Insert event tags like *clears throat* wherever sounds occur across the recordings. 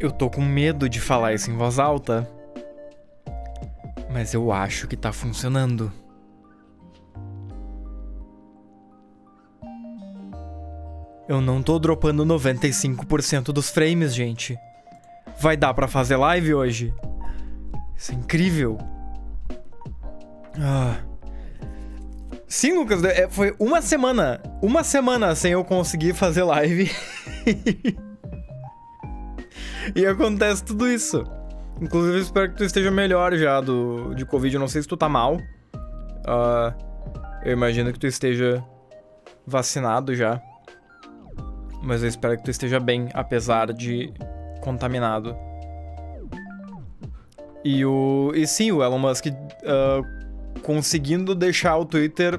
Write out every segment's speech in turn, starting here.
Eu tô com medo de falar isso em voz alta. Mas eu acho que tá funcionando. Eu não tô dropando 95% dos frames, gente. Vai dar pra fazer live hoje? Isso é incrível. Ah. Sim, Lucas, é, foi uma semana. Uma semana sem eu conseguir fazer live. *laughs* e acontece tudo isso. Inclusive, espero que tu esteja melhor já do, de Covid. Eu não sei se tu tá mal. Uh, eu imagino que tu esteja vacinado já. Mas eu espero que tu esteja bem, apesar de contaminado. E o. E sim, o Elon Musk uh, conseguindo deixar o Twitter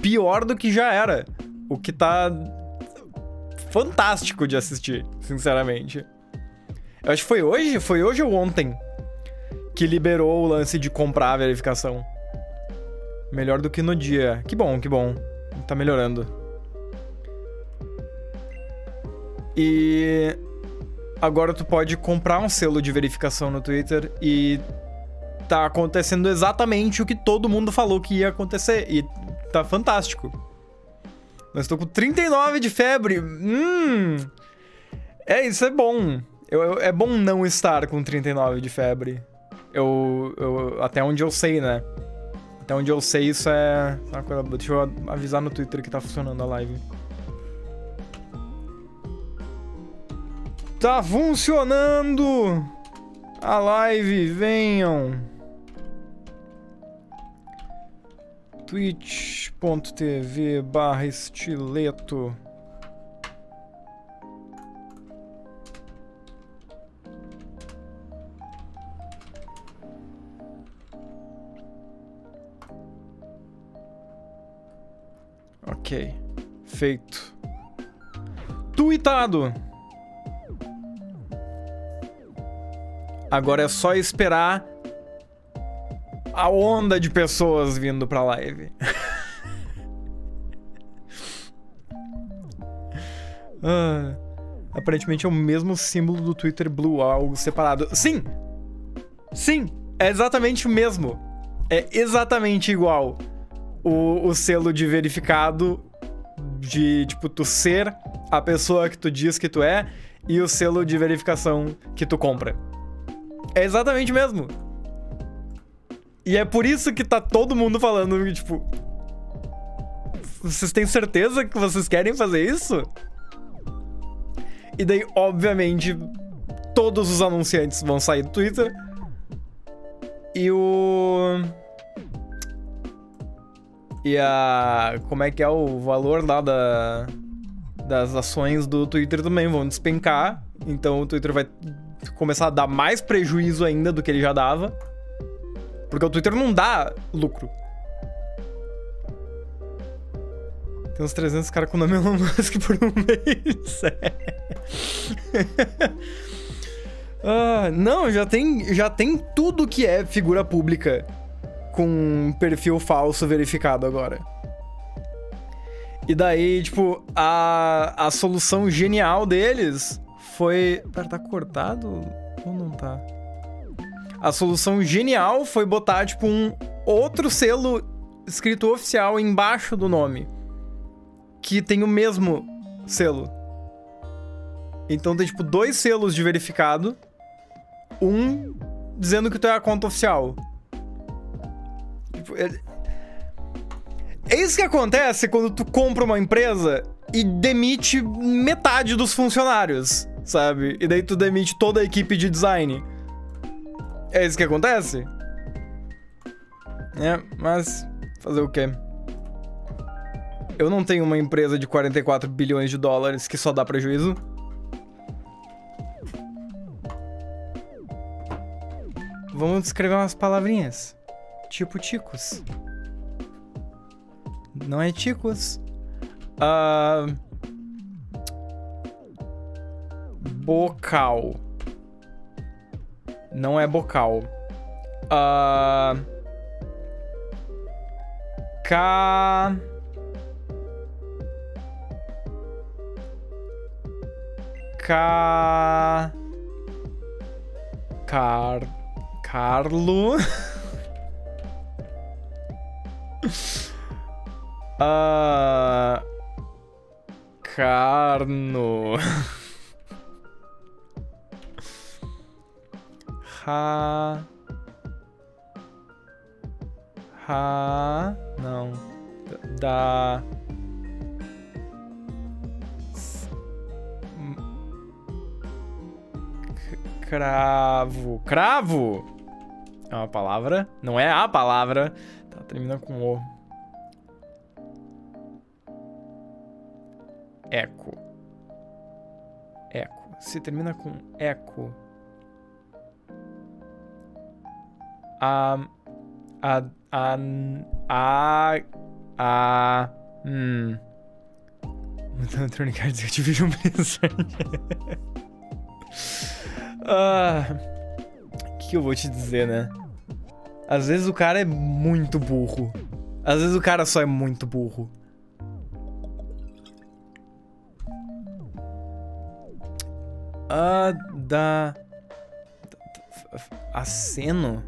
pior do que já era. O que tá fantástico de assistir, sinceramente. Eu acho que foi hoje, foi hoje ou ontem que liberou o lance de comprar a verificação. Melhor do que no dia. Que bom, que bom. Tá melhorando. E agora tu pode comprar um selo de verificação no Twitter e tá acontecendo exatamente o que todo mundo falou que ia acontecer. E tá fantástico. Mas tô com 39 de febre. Hum. É, isso é bom. Eu, eu, é bom não estar com 39 de febre. Eu, eu, até onde eu sei, né? Até onde eu sei, isso é. Deixa eu avisar no Twitter que tá funcionando a live. Tá funcionando! A live, venham! twitch.tv barra estileto Ok, feito. Tweetado! Agora é só esperar a onda de pessoas vindo pra live. *laughs* ah, aparentemente é o mesmo símbolo do Twitter Blue, algo separado. Sim! Sim! É exatamente o mesmo. É exatamente igual. O, o selo de verificado de, tipo, tu ser a pessoa que tu diz que tu é e o selo de verificação que tu compra. É exatamente mesmo. E é por isso que tá todo mundo falando que, tipo. Vocês têm certeza que vocês querem fazer isso? E daí, obviamente, todos os anunciantes vão sair do Twitter. E o. E a. Como é que é o valor lá da. Das ações do Twitter também vão despencar. Então o Twitter vai começar a dar mais prejuízo ainda do que ele já dava. Porque o Twitter não dá lucro. Tem uns 300 caras com o nome Elon Musk por um *laughs* mês. *laughs* ah, não, já tem, já tem tudo que é figura pública com perfil falso verificado agora. E daí, tipo, a, a solução genial deles foi. Pera, tá cortado ou não tá? A solução genial foi botar, tipo, um outro selo escrito oficial embaixo do nome. Que tem o mesmo selo. Então tem, tipo, dois selos de verificado. Um dizendo que tu é a conta oficial. Tipo, é... isso que acontece quando tu compra uma empresa e demite metade dos funcionários sabe? E daí tu demite toda a equipe de design. É isso que acontece? É, mas fazer o quê? Eu não tenho uma empresa de 44 bilhões de dólares que só dá prejuízo. Vamos escrever umas palavrinhas. Tipo ticos. Não é ticos. Ah... Bocal. Não é bocal. Uh... Ca... Ca... Car... Carlo... *laughs* Ah... Carno... *laughs* Ha... Ha... Não. Da... Cravo. Cravo! É uma palavra. Não é a palavra. Tá, termina com O. Eco. Eco. Se termina com eco. A. A. A. A. A. Hum. Electronic Arts Activision Blizzard. ah. O que, que eu vou te dizer, né? Às vezes o cara é muito burro. Às vezes o cara só é muito burro. Ah, da. Aceno?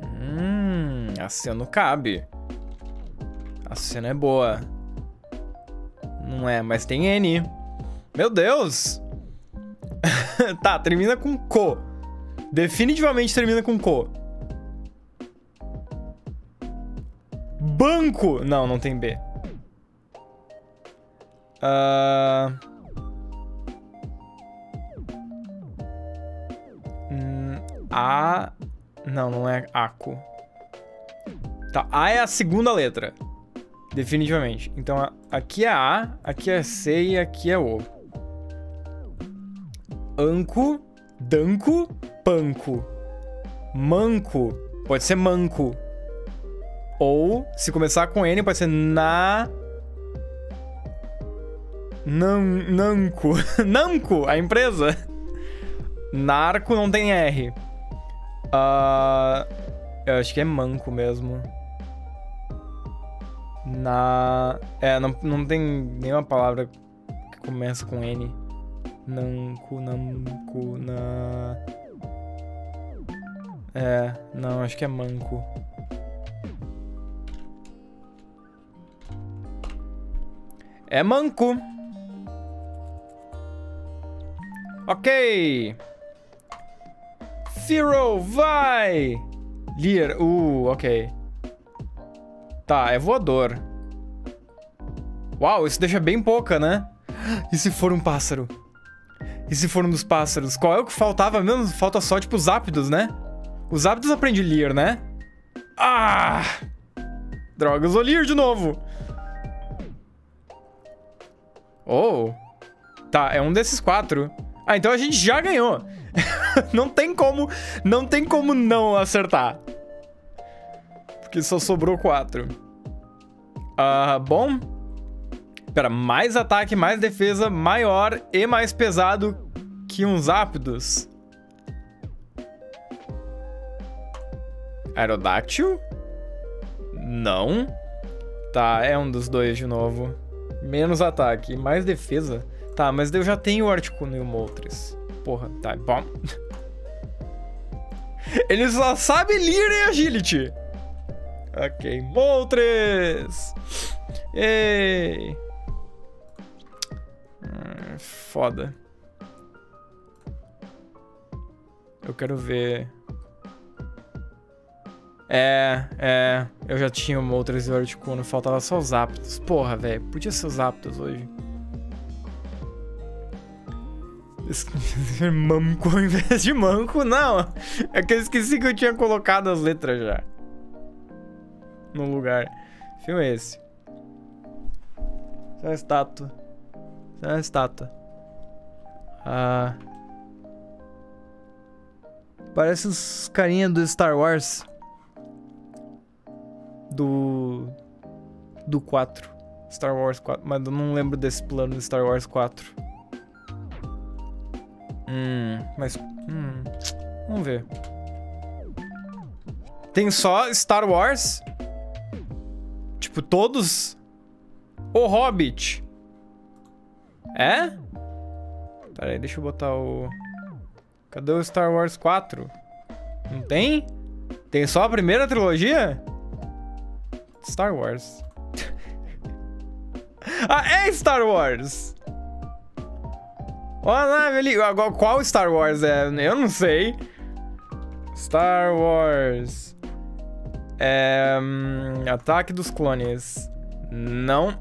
Hum, aceno cabe. Aceno é boa. Não é, mas tem N. Meu Deus! *laughs* tá, termina com co. Definitivamente termina com co. Banco! Não, não tem B. Ah... Uh... A. Não, não é Aco. Tá, A é a segunda letra. Definitivamente. Então aqui é A, aqui é C e aqui é O. Anco, Danco, Panco. Manco. Pode ser manco. Ou, se começar com N, pode ser na. Nan, nanco. *laughs* Nanco, a empresa. Narco não tem R. Uh, eu acho que é manco mesmo. Na. É, não, não tem nenhuma palavra que começa com N. Nanco, nanco, na. É, não, acho que é manco. É manco. Ok. Zero, vai! Lear, uh, ok. Tá, é voador. Uau, isso deixa bem pouca, né? E se for um pássaro? E se for um dos pássaros? Qual é o que faltava mesmo? Falta só, tipo, os ápidos, né? Os ápidos aprende Lear, né? Ah! Droga, usou Lear de novo. Oh. Tá, é um desses quatro. Ah, então a gente já ganhou. *laughs* não tem como, não tem como não acertar. Porque só sobrou quatro. Ah, uh, bom. Pera, mais ataque, mais defesa, maior e mais pesado que uns ápidos. Aerodáctil? Não. Tá, é um dos dois de novo. Menos ataque, mais defesa. Tá, mas eu já tenho o Articuno e o Moltres. Porra, tá bom. *laughs* Ele só sabe Lear e Agility. Ok, Moltres! Ei! Hum, foda. Eu quero ver... É, é... Eu já tinha o Moltres e o Articuno, faltava só os Aptos. Porra, velho, podia ser os Aptos hoje. *laughs* Manco ao invés de manco, não. É que eu esqueci que eu tinha colocado as letras já. No lugar. Filme é esse. Isso é uma estátua. Isso é uma estátua. Ah. Parece os carinha do Star Wars. Do. Do 4. Star Wars 4. Mas eu não lembro desse plano do Star Wars 4. Hum, mas. Hum, vamos ver. Tem só Star Wars. Tipo, todos. O Hobbit. É? Pera aí, deixa eu botar o. Cadê o Star Wars 4? Não tem? Tem só a primeira trilogia? Star Wars. *laughs* ah, é Star Wars! Olha lá, ali. Qual Star Wars é? Eu não sei. Star Wars. É. Hum, Ataque dos Clones. Não.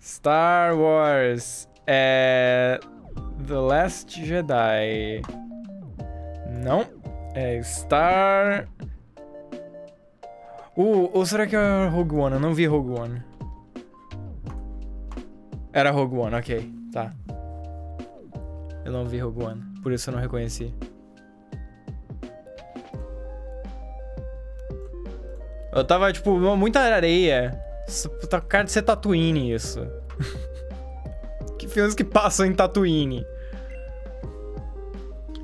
Star Wars. É. The Last Jedi. Não. É Star. Uh, ou será que é Rogue One? Eu não vi Rogue One. Era Rogue One, ok. Tá. Eu não vi Rogue One, por isso eu não reconheci. Eu tava, tipo, muita areia. Com cara de ser Tatooine isso. *laughs* que filmes que passam em Tatooine?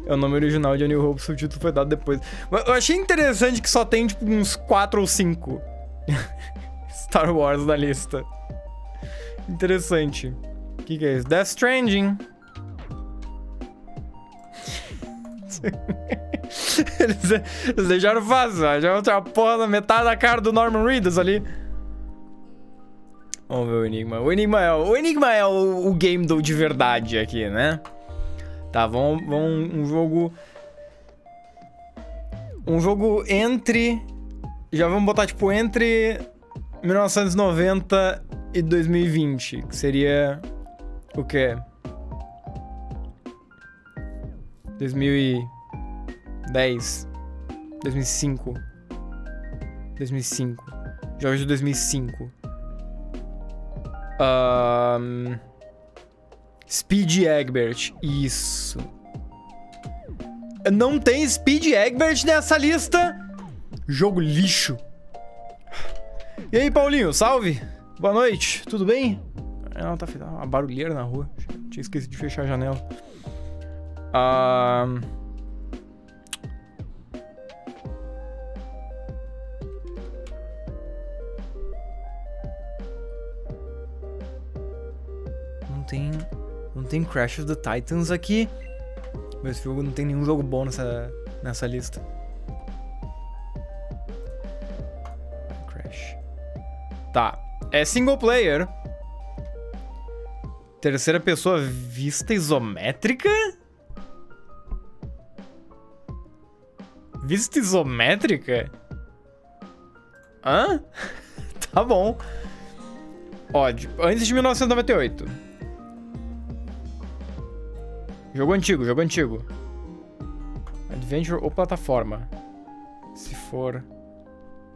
É o nome original de A New Hope, o subtítulo foi dado depois. Eu achei interessante que só tem, tipo, uns 4 ou 5 *laughs* Star Wars na lista. Interessante. O que, que é isso? Death Stranding. *laughs* eles, eles deixaram vazar. Já outra porra na metade da cara do Norman Reedus ali. Vamos ver o Enigma. O Enigma é o, Enigma é o, o game do, de verdade aqui, né? Tá, vamos, vamos um jogo... Um jogo entre... Já vamos botar, tipo, entre 1990 e 2020, que seria... O quê? 2010. 2005. 2005. Jogos de 2005. Um... Speed Egbert. Isso. Não tem Speed Egbert nessa lista? Jogo lixo. E aí, Paulinho, salve? Boa noite, tudo bem? Ela tá uma barulheira na rua. Tinha esquecido de fechar a janela. Ah... Não tem... Não tem Crash of the Titans aqui. Mas esse jogo não tem nenhum jogo bom nessa, nessa lista. Crash. Tá. É single player. Terceira pessoa vista isométrica? Vista isométrica? Hã? *laughs* tá bom. Ó, antes de 1998. Jogo antigo, jogo antigo. Adventure ou plataforma? Se for...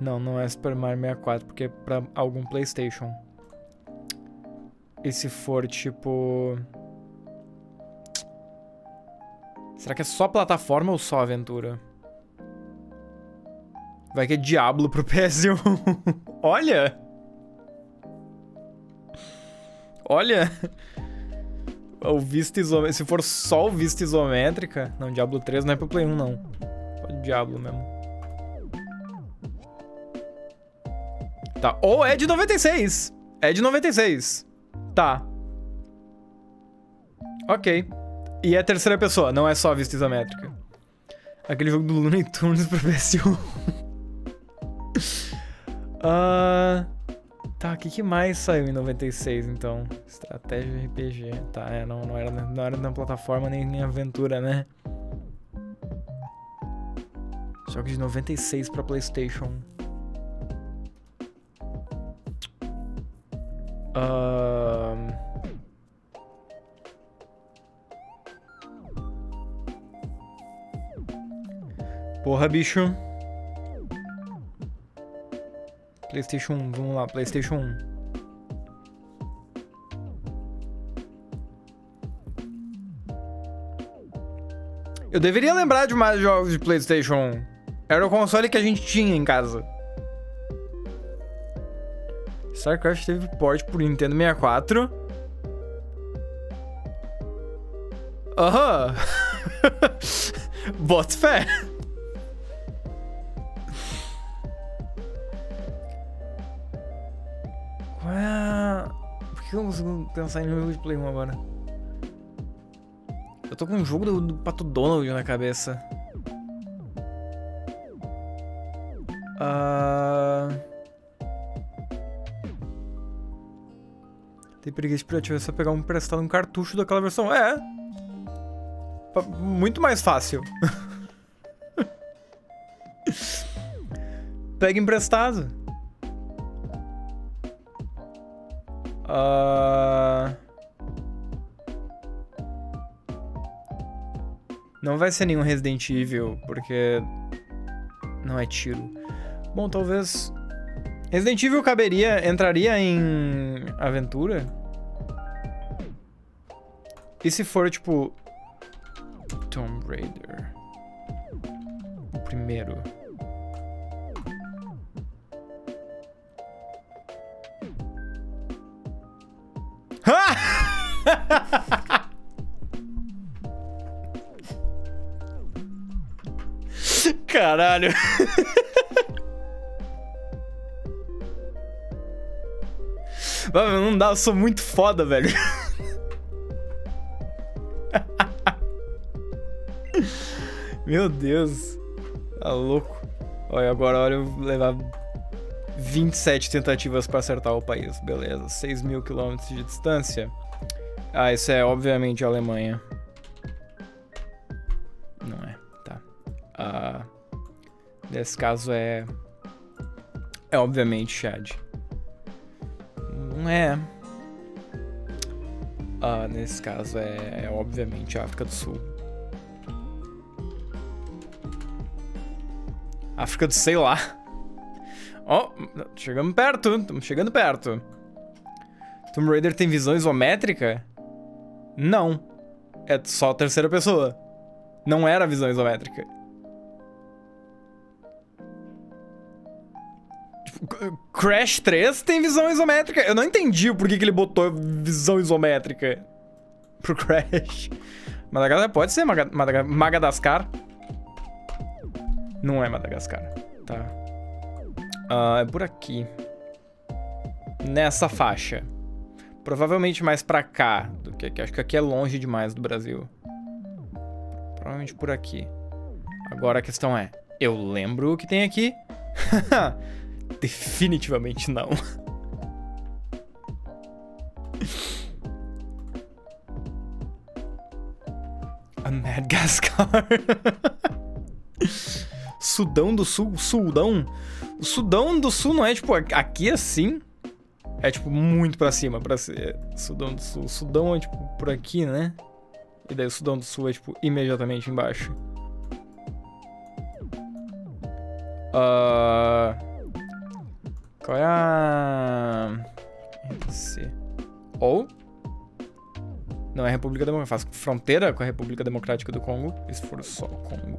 Não, não é Super Mario 64, porque é pra algum Playstation. E se for, tipo... Será que é só plataforma ou só aventura? Vai que é Diablo pro *laughs* PS1. Olha! Olha! O visto isométrico. Se for só o visto isométrica. Não, Diablo 3 não é pro Play 1, não. Pode Diablo mesmo. Tá. Ou é de 96. É de 96. Tá. Ok. E é terceira pessoa, não é só vista isométrica. Aquele jogo do Looney Tunes pro PS1. *laughs* uh, tá, o que, que mais saiu em 96, então? Estratégia RPG. Tá, é, não, não, era, não era plataforma nem em aventura, né? Jogos de 96 pra Playstation. Uh... Porra, bicho. PlayStation 1, vamos lá, PlayStation 1. Eu deveria lembrar de mais jogos de PlayStation 1. Era o console que a gente tinha em casa. StarCraft teve port por Nintendo 64. Aham. *laughs* Bota fé. Qual é a... Por que eu não consigo pensar em jogo de Play 1 agora? Eu tô com um jogo do, do Pato Donald na cabeça. Tem preguiça de é só pegar um emprestado um cartucho daquela versão. É. Muito mais fácil. *laughs* Pega emprestado. Uh... Não vai ser nenhum Resident Evil, porque não é tiro. Bom, talvez... Resident Evil caberia, entraria em aventura? E se for, tipo... Tomb Raider? O primeiro. Caralho. Não dá, eu sou muito foda, velho. Meu Deus. Tá louco. Olha, agora olha eu levar 27 tentativas para acertar o país. Beleza. 6 mil quilômetros de distância. Ah, isso é obviamente Alemanha. Não é, tá. Ah, nesse caso é... É obviamente Chad. Não é. Ah, nesse caso é, é obviamente África do Sul. África do sei lá. Ó, oh, chegamos perto, estamos chegando perto. Tomb Raider tem visão isométrica? Não. É só terceira pessoa. Não era visão isométrica. Tipo, Crash 3 tem visão isométrica. Eu não entendi o porquê que ele botou visão isométrica pro Crash. Madagascar pode ser Madagascar. Não é Madagascar. Tá. Uh, é por aqui. Nessa faixa. Provavelmente mais pra cá do que aqui. Acho que aqui é longe demais do Brasil. Provavelmente por aqui. Agora a questão é: eu lembro o que tem aqui? *laughs* Definitivamente não. *laughs* A Madagascar. *laughs* Sudão do Sul, Sudão. O Sudão do Sul não é tipo aqui assim? É tipo muito pra cima, pra ser Sudão do Sul. Sudão é tipo por aqui, né? E daí o Sudão do Sul é tipo imediatamente embaixo. Uh... Qual é a. Ou. Não é República Democrática. Faz fronteira com a República Democrática do Congo. Se for só Congo.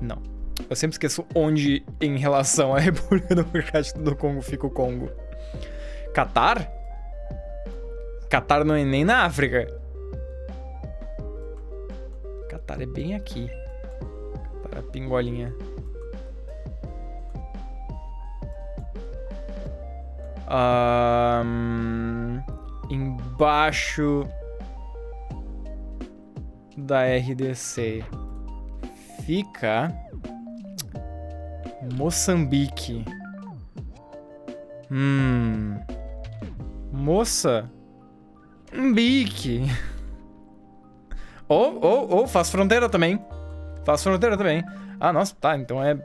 Não. Eu sempre esqueço onde, em relação à *laughs* República Democrática do Congo, fica o Congo. Catar? Catar não é nem na África. Catar é bem aqui. Para a pingolinha. Um, embaixo da RDC fica Moçambique. Hum. Moça. Mbique. Ou, ou, ou, faz fronteira também. Faz fronteira também. Ah, nossa, tá, então é...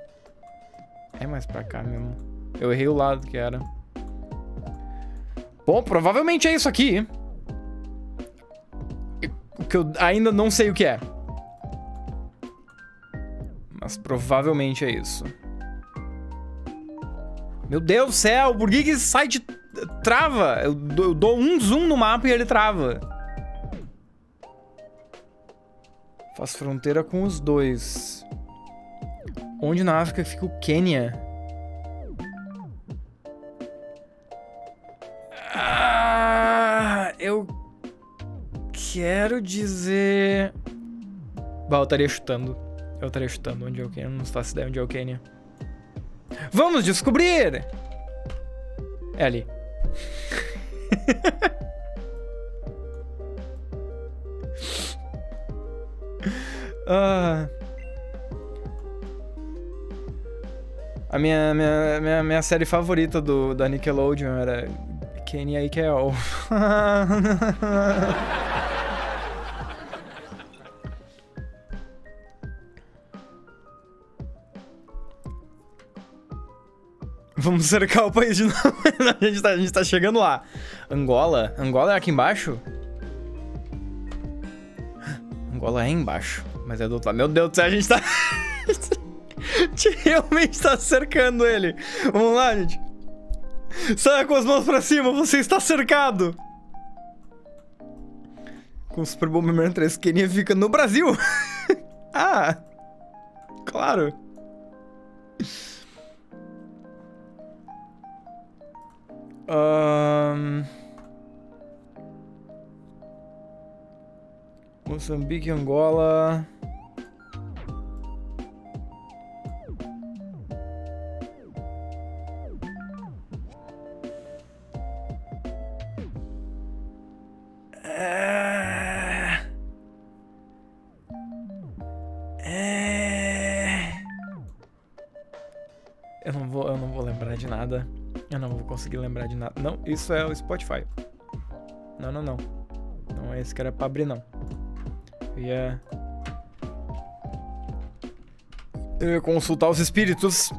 É mais pra cá mesmo. Eu errei o lado que era. Bom, provavelmente é isso aqui. O que eu ainda não sei o que é. Mas provavelmente é isso. Meu Deus do céu, por que, que site trava? Eu dou um zoom no mapa e ele trava. Faz fronteira com os dois. Onde na África fica o Quênia? Ah, eu quero dizer... Bah, eu estaria chutando. Eu estaria chutando onde é o Quênia. Não faço ideia onde é o Quênia. Vamos descobrir! É ali. *laughs* Ah. A minha, minha, minha, minha série favorita do, da Nickelodeon era Kenny e *laughs* Vamos cercar o país de novo. *laughs* a, gente tá, a gente tá chegando lá. Angola? Angola é aqui embaixo? Angola é embaixo. Mas é do outro lado. Meu Deus do céu, a gente tá... *laughs* a gente realmente tá cercando ele. Vamos lá, gente. Saia com as mãos pra cima, você está cercado. Com o Super Bomberman 3, Kenia fica no Brasil. *laughs* ah, claro. Moçambique, Angola. Conseguir lembrar de nada. Não, isso é o Spotify. Não, não, não. Não é esse que era pra abrir, não. Eu ia... Eu ia consultar os espíritos.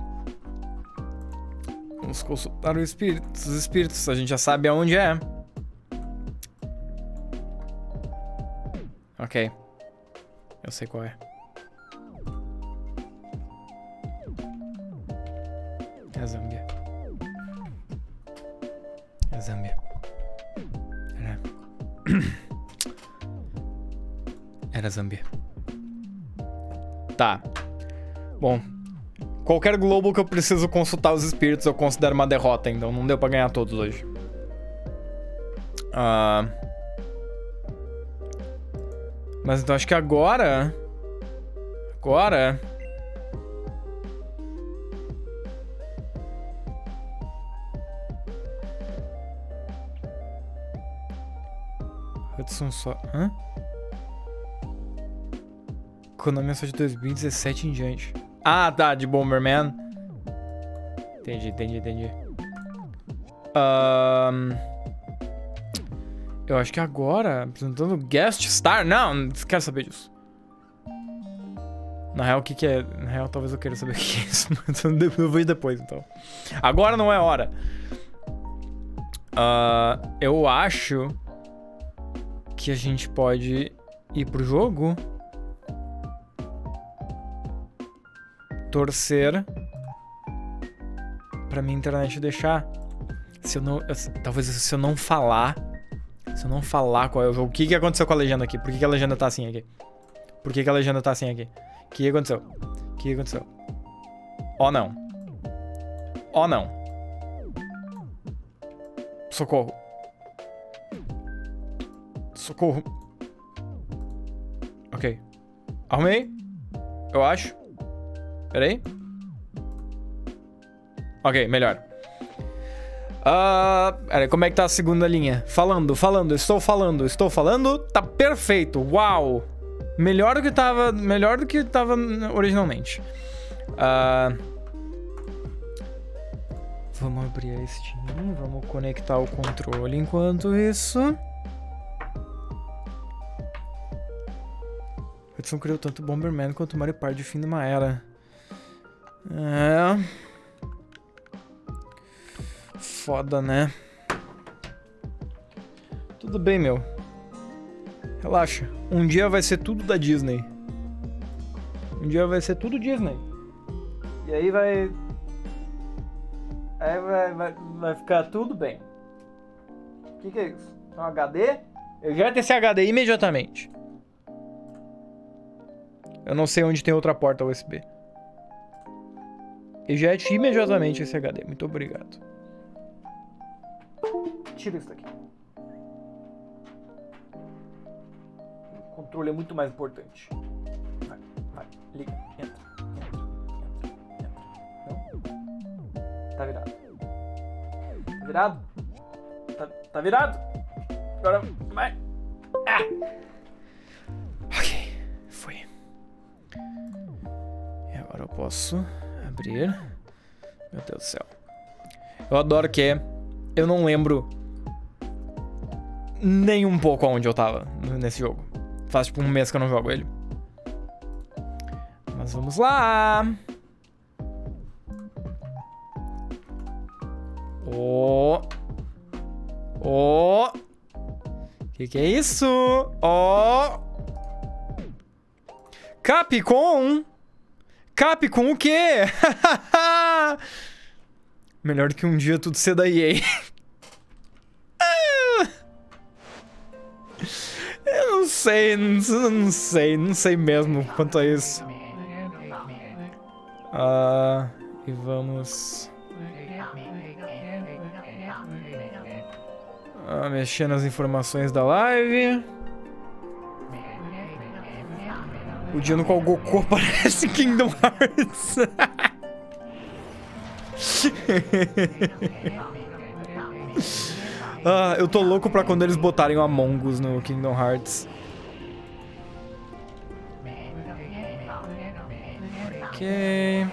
Vamos consultar os espíritos. Os espíritos, a gente já sabe aonde é. Ok. Eu sei qual é. Zâmbia. Tá. Bom. Qualquer globo que eu preciso consultar os espíritos eu considero uma derrota, então não deu pra ganhar todos hoje. Ah. Mas então acho que agora. Agora. Hudson só. Hã? Economia só de 2017 em diante. Ah, tá, de Bomberman. Entendi, entendi, entendi. Um... Eu acho que agora, apresentando Guest Star. Não, não quero saber disso. Na real, o que, que é? Na real, talvez eu queira saber *laughs* o que é isso, mas eu vejo depois, então. Agora não é hora. Uh, eu acho que a gente pode ir pro jogo. Torcer pra minha internet deixar. Se eu não. Eu, talvez se eu não falar se eu não falar qual é o jogo. O que, que aconteceu com a legenda aqui? Por que, que a legenda tá assim aqui? Por que, que a legenda tá assim aqui? O que, aconteceu? O que, aconteceu? Oh não. Oh não. Socorro. Socorro. Ok. Arrumei. Eu acho. Pera aí. Ok, melhor. Uh, como é que tá a segunda linha? Falando, falando, estou falando, estou falando. Tá perfeito. Uau! Melhor do que tava, melhor do que tava originalmente. Uh, vamos abrir a Steam, vamos conectar o controle enquanto isso. Hudson criou tanto Bomberman quanto Mario Party fim de uma era. É foda, né? Tudo bem, meu. Relaxa. Um dia vai ser tudo da Disney. Um dia vai ser tudo Disney. E aí vai. Aí vai, vai, vai ficar tudo bem. O que, que é isso? É um HD? Eu já tenho esse HD imediatamente. Eu não sei onde tem outra porta USB. Ejete imediatamente esse HD. Muito obrigado. Tira isso daqui. O controle é muito mais importante. Vai, vai, liga, entra, entra, entra, entra. Não? Tá virado. Tá virado? Tá, tá virado? Agora vai. Ah! Ok, foi. Agora eu posso abrir. Meu Deus do céu. Eu adoro que. Eu não lembro nem um pouco aonde eu tava nesse jogo. Faz tipo um mês que eu não jogo ele. Mas vamos lá. Ó. Oh. Ó. Oh. Que que é isso? Ó. Oh. Capcom. Capcom o quê? *laughs* Melhor que um dia tudo ser da EA. *laughs* Eu não sei, não, sei, não sei mesmo quanto a isso. Ah, e vamos... Ah, mexer nas informações da live. O dia no qual o Goku aparece Kingdom Hearts. *laughs* ah, eu tô louco pra quando eles botarem o Among Us no Kingdom Hearts. Ok.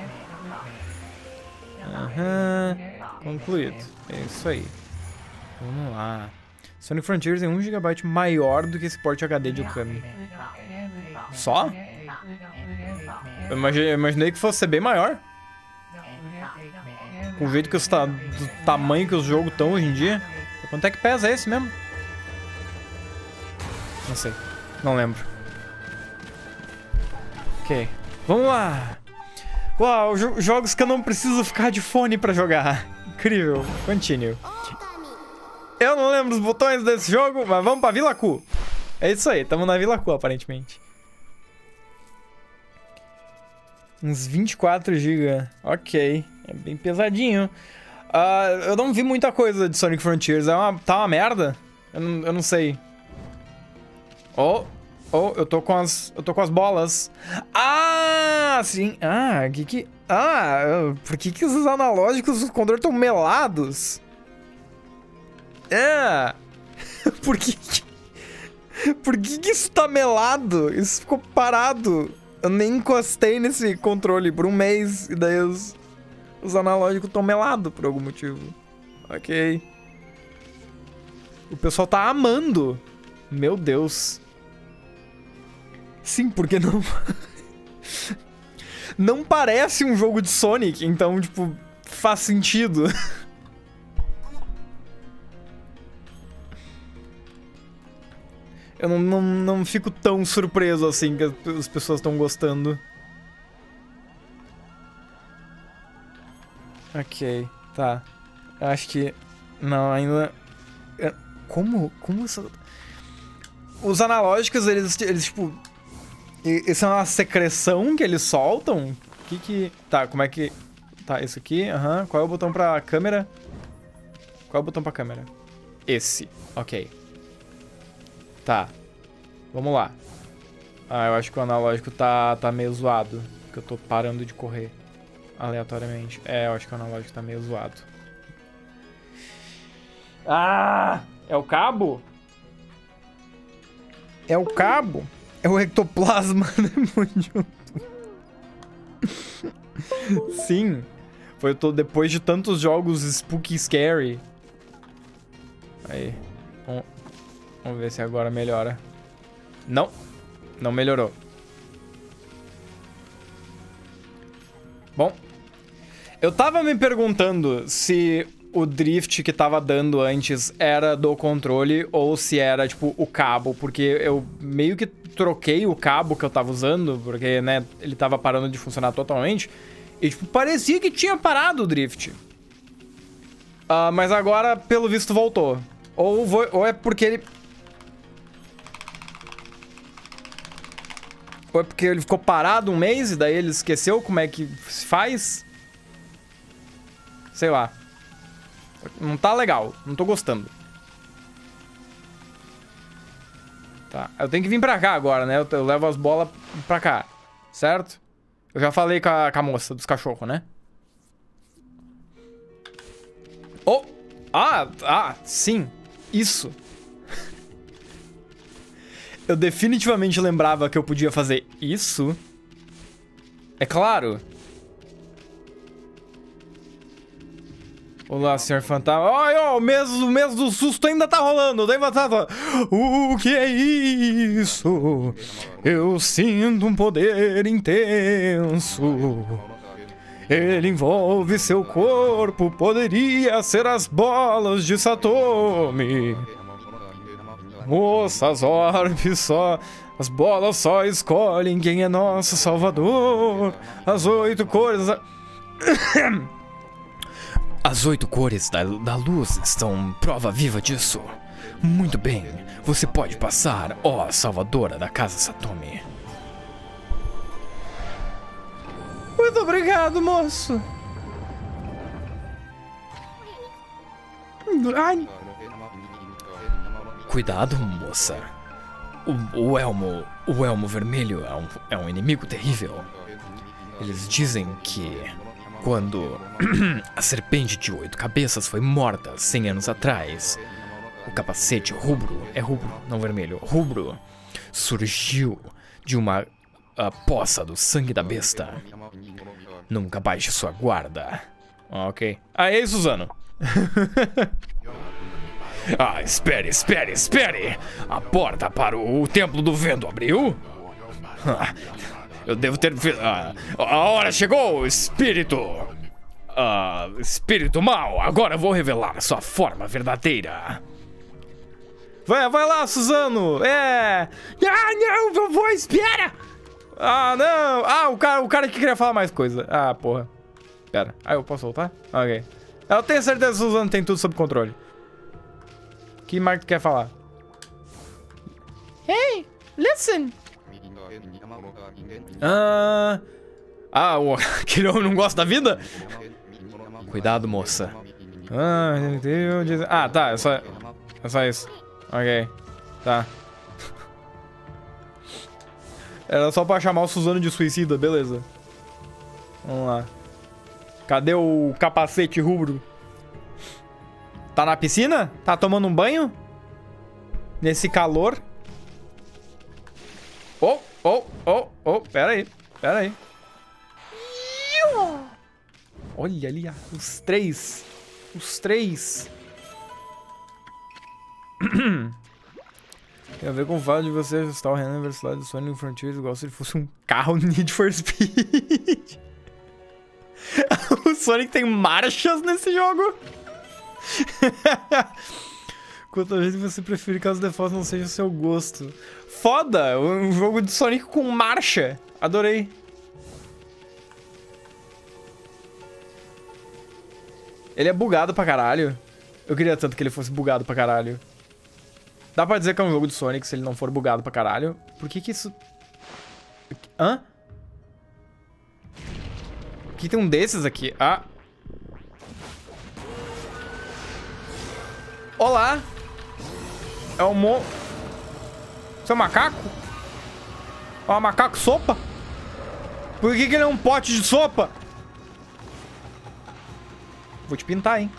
Uhum. Concluído. É isso aí. Vamos lá. Sonic Frontiers é 1GB maior do que esse porte HD de Okami. Só? Eu imaginei, eu imaginei que fosse bem maior. Com o jeito que os do tamanho que os jogos estão hoje em dia. Quanto é que pesa esse mesmo? Não sei. Não lembro. Ok. Vamos lá. Uau, jo jogos que eu não preciso ficar de fone pra jogar. Incrível. Continue. Eu não lembro os botões desse jogo, mas vamos pra Vila Q. É isso aí, estamos na Vila Q, aparentemente. Uns 24 GB. Ok. É bem pesadinho. Uh, eu não vi muita coisa de Sonic Frontiers. É uma, tá uma merda? Eu não, eu não sei. Oh, oh, eu tô com as, eu tô com as bolas. Ah, sim. Ah, que que... Ah, por que que os analógicos do controle estão melados? É. *laughs* Por que *laughs* Por que, que isso tá melado? Isso ficou parado. Eu nem encostei nesse controle por um mês e daí os, os analógicos estão melados por algum motivo. Ok. O pessoal tá amando. Meu Deus. Sim, porque *laughs* não... não parece um jogo de Sonic, então, tipo, faz sentido. *laughs* eu não, não, não fico tão surpreso assim que as pessoas estão gostando. Ok, tá. Acho que... Não, ainda... É, como? Como isso... Os analógicos, eles, eles tipo... Isso é uma secreção que eles soltam? Que que... Tá, como é que... Tá, isso aqui, aham. Uhum. Qual é o botão pra câmera? Qual é o botão pra câmera? Esse, ok. Tá. Vamos lá. Ah, eu acho que o analógico tá, tá meio zoado. Porque eu tô parando de correr aleatoriamente. É, eu acho que o analógico tá meio zoado. Ah! É o cabo? É o cabo? É o ectoplasma, *laughs* né, Sim. Foi tô, depois de tantos jogos spooky scary. Aí. Vamos, ver se agora melhora. Não. Não melhorou. Bom. Eu tava me perguntando se o drift que tava dando antes era do controle ou se era, tipo, o cabo. Porque eu meio que troquei o cabo que eu tava usando, porque, né, ele tava parando de funcionar totalmente. E, tipo, parecia que tinha parado o drift. Uh, mas agora, pelo visto, voltou. Ou, vou, ou é porque ele Ou é porque ele ficou parado um mês e daí ele esqueceu como é que se faz? Sei lá. Não tá legal. Não tô gostando. Tá. Eu tenho que vir pra cá agora, né? Eu, eu levo as bolas pra cá. Certo? Eu já falei com a, com a moça dos cachorros, né? Oh! Ah! Ah! Sim! Isso! Eu definitivamente lembrava que eu podia fazer isso. É claro. Olá, senhor fantasma. Ai, ó, o mês, o mês do susto ainda tá rolando. Daí. O que é isso? Eu sinto um poder intenso. Ele envolve seu corpo. Poderia ser as bolas de Satomi. Moças, orbes só. As bolas só escolhem quem é nosso salvador. As oito cores. *coughs* As oito cores da, da luz estão prova viva disso. Muito bem, você pode passar, ó salvadora da casa Satomi. Muito obrigado, moço. Ai. Cuidado, moça. O, o elmo, o elmo vermelho é um, é um inimigo terrível. Eles dizem que quando *clears throat* a serpente de oito cabeças foi morta cem anos atrás, o capacete rubro, é rubro, não vermelho, rubro, surgiu de uma poça do sangue da besta. Nunca baixe sua guarda. Ok. Aí, Suzano. *laughs* ah, espere, espere, espere! A porta para o templo do vento abriu? Eu devo ter. Ah, a hora chegou, espírito! Ah, espírito mal, agora vou revelar sua forma verdadeira. Vai, vai lá, Suzano! É! Ah, não, vovô, espera! Ah, não! Ah, o cara, o cara que queria falar mais coisa. Ah, porra. Pera. Ah, eu posso voltar? Ok. Eu tenho certeza que o Suzano tem tudo sob controle. Que mais quer falar? Hey, listen! Ah, ah o, *laughs* aquele homem não gosta da vida? Cuidado, moça. Ah, ah, tá, é só, é só isso. Ok, tá. *laughs* Era só pra chamar o Suzano de suicida, beleza. Vamos lá. Cadê o capacete rubro? Tá na piscina? Tá tomando um banho? Nesse calor? Oh, oh, oh, oh, pera aí, pera aí. Olha ali, os três. Os três. *clears throat* Tem a ver com o fato de você ajustar o Renan na velocidade do Sonic Frontiers igual se ele fosse um carro Need for Speed. *laughs* o Sonic tem marchas nesse jogo. *laughs* Quantas vezes você prefere que as defaults não seja o seu gosto? Foda! Um jogo de Sonic com marcha. Adorei. Ele é bugado pra caralho. Eu queria tanto que ele fosse bugado pra caralho. Dá pra dizer que é um jogo de Sonic se ele não for bugado pra caralho. Por que que isso... Hã? Por que tem um desses aqui? Ah. Olá. É um mo... Você é um macaco? É um macaco sopa? Por que, que ele é um pote de sopa? Vou te pintar, hein?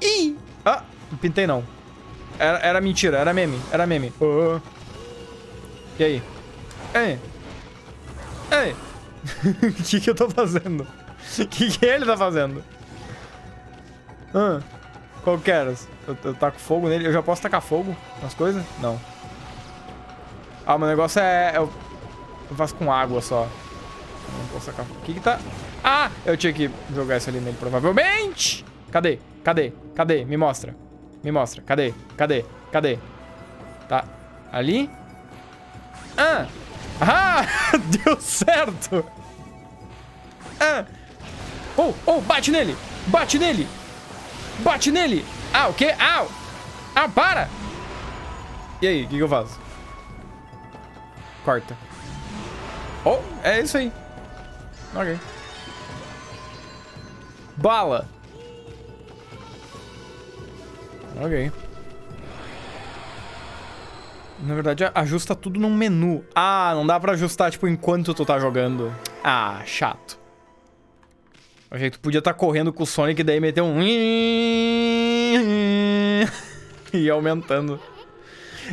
Ih! Ah, não pintei não. Era, era mentira, era meme, era meme. Oh. E aí? Ei! Ei! *laughs* O que que eu tô fazendo? O que que ele tá fazendo? Ah. Qual que era? Eu, eu taco fogo nele. Eu já posso tacar fogo nas coisas? Não. Ah, meu negócio é... Eu, eu faço com água só. Não posso tacar fogo. O que que tá... Ah! Eu tinha que jogar isso ali nele, provavelmente. Cadê? Cadê? Cadê? Me mostra. Me mostra. Cadê? Cadê? Cadê? Tá. Ali? Ah! Ah! *laughs* Deu certo! Ah! Oh, oh, bate nele! Bate nele! Bate nele! Ah, o quê? Au! Ah, para! E aí, o que, que eu faço? Corta. Oh, é isso aí. Ok. Bala! Ok. Na verdade, ajusta tudo num menu. Ah, não dá pra ajustar, tipo, enquanto tu tá jogando. Ah, chato. O jeito tu podia estar tá correndo com o Sonic e daí meter um... *laughs* e aumentando.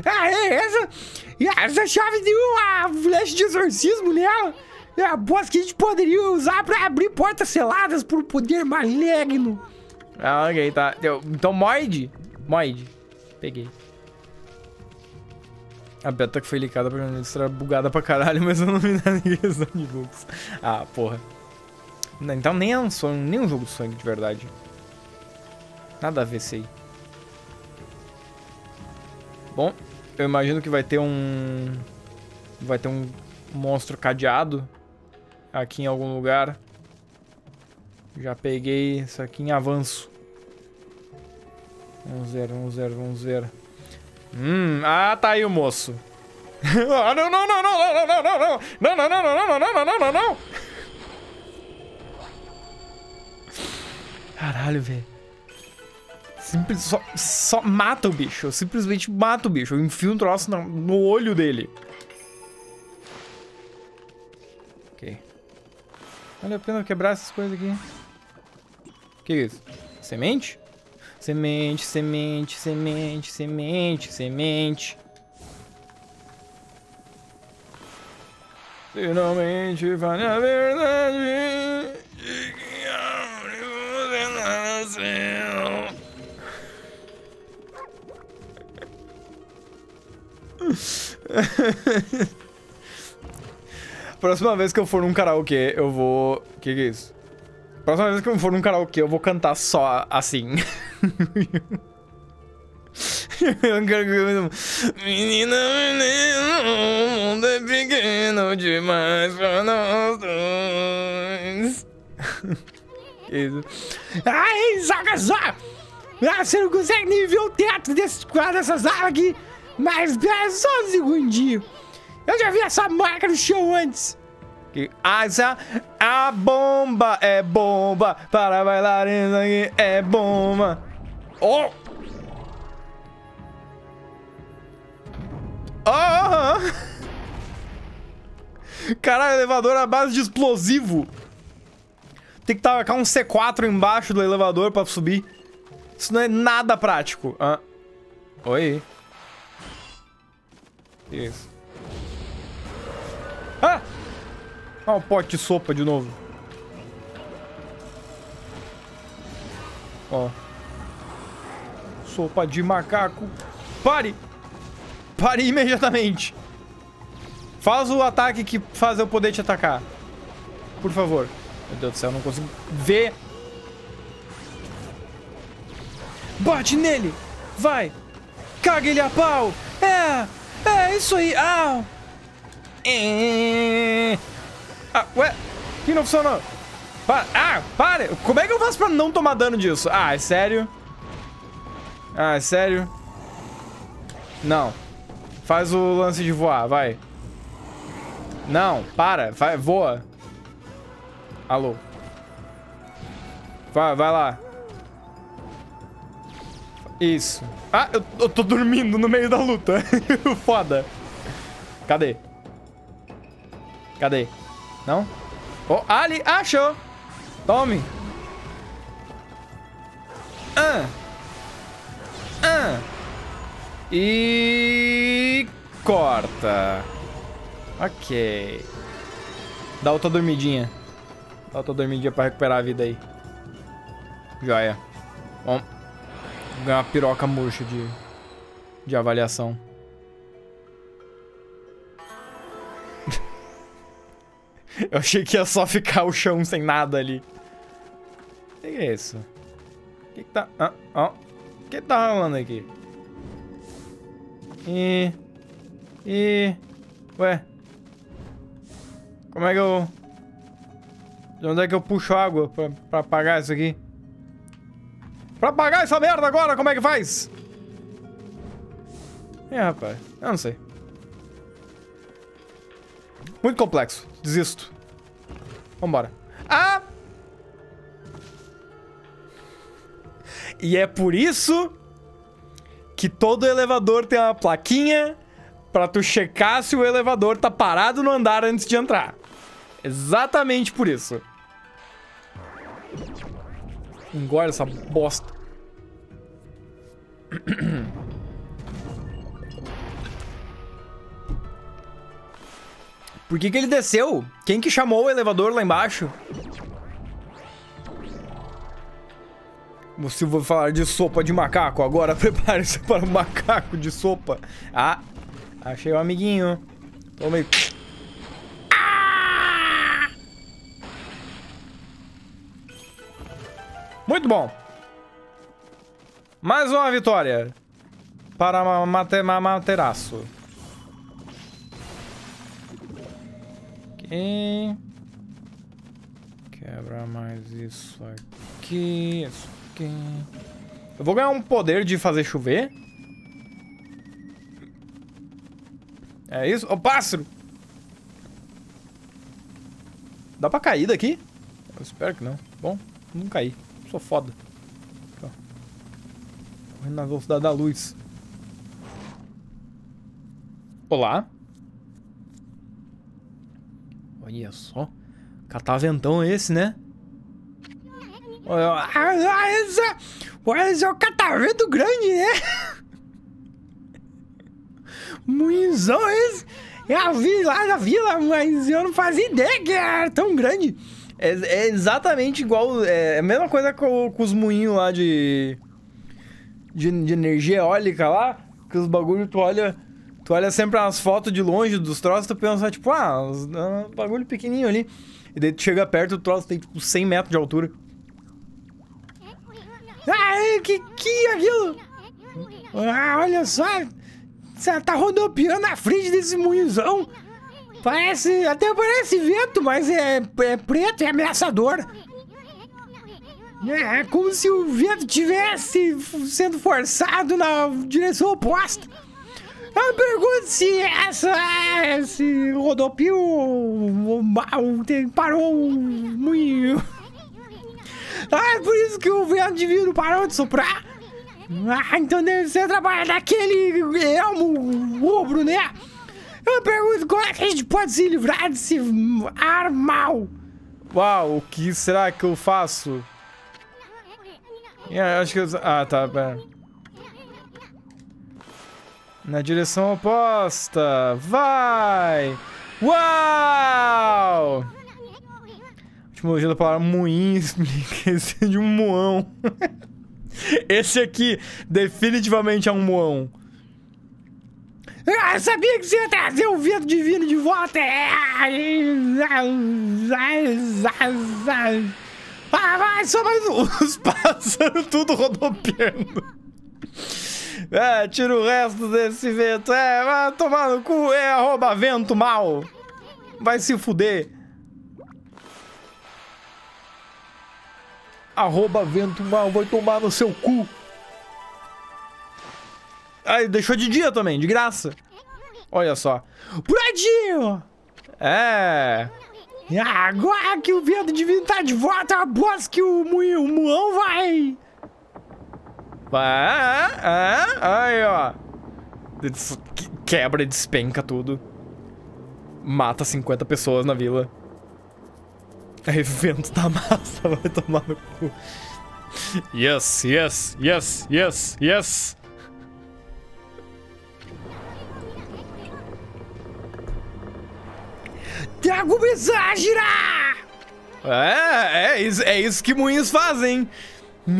Ah, é essa... Essa chave tem uma flash de exorcismo nela. É a boss que a gente poderia usar pra abrir portas seladas por poder maligno. Ah, ok, tá. Então, Moid. Moid. Peguei. A beta que foi licada pra mim estar bugada pra caralho, *laughs* mas eu não nem questão de bugs. Ah, porra. Então nem é um sonho, nem um jogo de sangue de verdade. Nada a ver isso aí. Bom, eu imagino que vai ter um... Vai ter um monstro cadeado aqui em algum lugar. Já peguei isso aqui em avanço. Vamos ver, vamos ver, vamos ver. Hum, ah, tá aí o moço. ah, não, não, não, não, não, não, não, não, não, não, não, não, não, não, não, não, não. Caralho, velho. Simples, só, só mata o bicho. Eu simplesmente mata o bicho. Eu enfio um troço no, no olho dele. Ok. Vale a pena quebrar essas coisas aqui. O que é isso? Semente? Semente, semente, semente, semente, semente. Finalmente vale a verdade *laughs* Próxima vez que eu for num karaokê, eu vou... Que, que é isso? Próxima vez que eu for num karaokê, eu vou cantar só assim. *laughs* Menina, menino, o mundo é pequeno demais pra nós dois. *laughs* isso. Ai, saca só! Ah, você não consegue nem ver o teto desse, dessas alas aqui. Mas é só um segundinho. Eu já vi essa marca no chão antes. Ah, essa a bomba é bomba para bailarinos aqui é bomba. Oh! Oh! *laughs* Caralho, elevador à base de explosivo. Tem que tacar um C4 embaixo do elevador pra subir. Isso não é nada prático. Ah. Oi. Isso. Ah! Ah, um pote de sopa de novo. Ó. Sopa de macaco. Pare! Pare imediatamente. Faz o ataque que faz eu poder te atacar. Por favor. Meu Deus do céu, não consigo ver. Bate nele! Vai! Caga ele a pau! É! É, isso aí! Ah! É... Ah, ué? Que não funcionou? Pa ah, pare! Como é que eu faço pra não tomar dano disso? Ah, é sério? Ah, é sério? Não. Faz o lance de voar, vai. Não, para. Vai, voa. Alô. Vai, vai lá. Isso. Ah, eu, eu tô dormindo no meio da luta. *laughs* Foda. Cadê? Cadê? Não? Oh, ali! Achou! Tome! Ah! Ah! E... Corta. Ok. Dá outra dormidinha. Dá outra dormidinha pra recuperar a vida aí. Joia. Bom. Ganhar uma piroca murcha de, de avaliação. *laughs* Eu achei que ia só ficar o chão sem nada ali. O que é isso? O que, que tá... Ah. O que tá rolando aqui? E... E... Ué. Como é que eu... De onde é que eu puxo água pra, pra apagar isso aqui? Pra apagar essa merda agora, como é que faz? É, rapaz. Eu não sei. Muito complexo. Desisto. Vambora. Ah! E é por isso que todo elevador tem uma plaquinha pra tu checar se o elevador tá parado no andar antes de entrar. Exatamente por isso. Engole essa bosta. Por que, que ele desceu? Quem que chamou o elevador lá embaixo? Se vou falar de sopa de macaco, agora *laughs* prepare-se para o macaco de sopa. Ah, achei o um amiguinho. Toma aí. Muito bom. Mais uma vitória. Para mate, Materaço. Ok. Quebra mais isso aqui. Isso aqui. Eu vou ganhar um poder de fazer chover? É isso? Ô, oh, pássaro! Dá pra cair daqui? Eu espero que não. Bom, não caí. Sou foda. Correndo na velocidade da luz. Olá. Olha só. Cataventão esse, né? Esse é um catavento grande, né? Moinzão esse. Eu vi lá na vila, mas eu não fazia ideia que era tão grande. É, é exatamente igual. É a mesma coisa com, com os moinhos lá de, de. de energia eólica lá. Que os bagulho tu olha. Tu olha sempre as fotos de longe dos troços, tu pensa, tipo, ah, os, uh, bagulho pequenininho ali. E daí tu chega perto, o troço tem, tipo, 100 metros de altura. Ah, que que é aquilo? Ah, olha só. Você tá rodopiando na frente desse moinhozão. Parece, até parece vento, mas é, é preto, é ameaçador. É, é como se o vento tivesse sendo forçado na direção oposta. Eu pergunto se essa, esse rodopio parou muito. Ah, é por isso que o vento divino parou de soprar. Ah, então deve ser trabalhar daquele elmo rubro, né? Eu pergunto como é que a gente pode se livrar desse ar mal. Uau, o que será que eu faço? Yeah, acho que eu... Ah, tá, pera. Na direção oposta. Vai! Uau! Etimologia da palavra moinho *laughs* explica de um moão. *laughs* Esse aqui definitivamente é um moão. Ah, sabia que você ia trazer o vento divino de volta. Ah, vai, só mais um. *laughs* Os pássaros tudo rodopiando. É, tira o resto desse vento. É, vai tomar no cu. É, arroba vento mal. Vai se fuder. Arroba vento mal. Vai tomar no seu cu. Aí, deixou de dia também, de graça. Olha só. Puradinho! É. Agora que o vento divino tá de volta, a boss que o, o Muão vai ah, ah, aí, ó. Quebra e despenca tudo. Mata 50 pessoas na vila. Aí vento da massa *laughs* vai tomar no cu. Yes, yes, yes, yes, yes. Tá começar a girar! É, é, isso, é isso que moinhos fazem.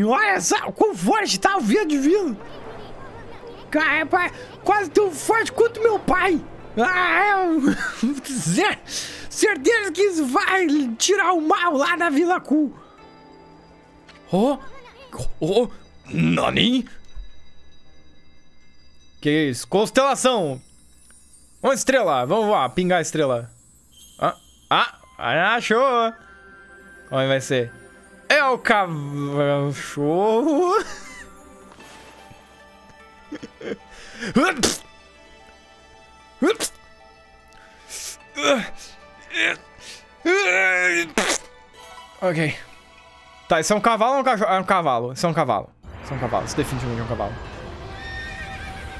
Olha só, quão forte tá o vento divino. Cara, é quase tão forte quanto meu pai. Ah, é... *laughs* Certeza que isso vai tirar o mal lá da Vila Cu. Oh, oh, Nani? Que isso? Constelação. Uma estrela. Vamos lá, pingar a estrela. Ah, achou. Como vai ser? É o cachorro. ok. Tá, isso é um cavalo ou um cachorro? É um cavalo. Isso é um cavalo. Isso é um cavalo. Isso definitivamente é um cavalo.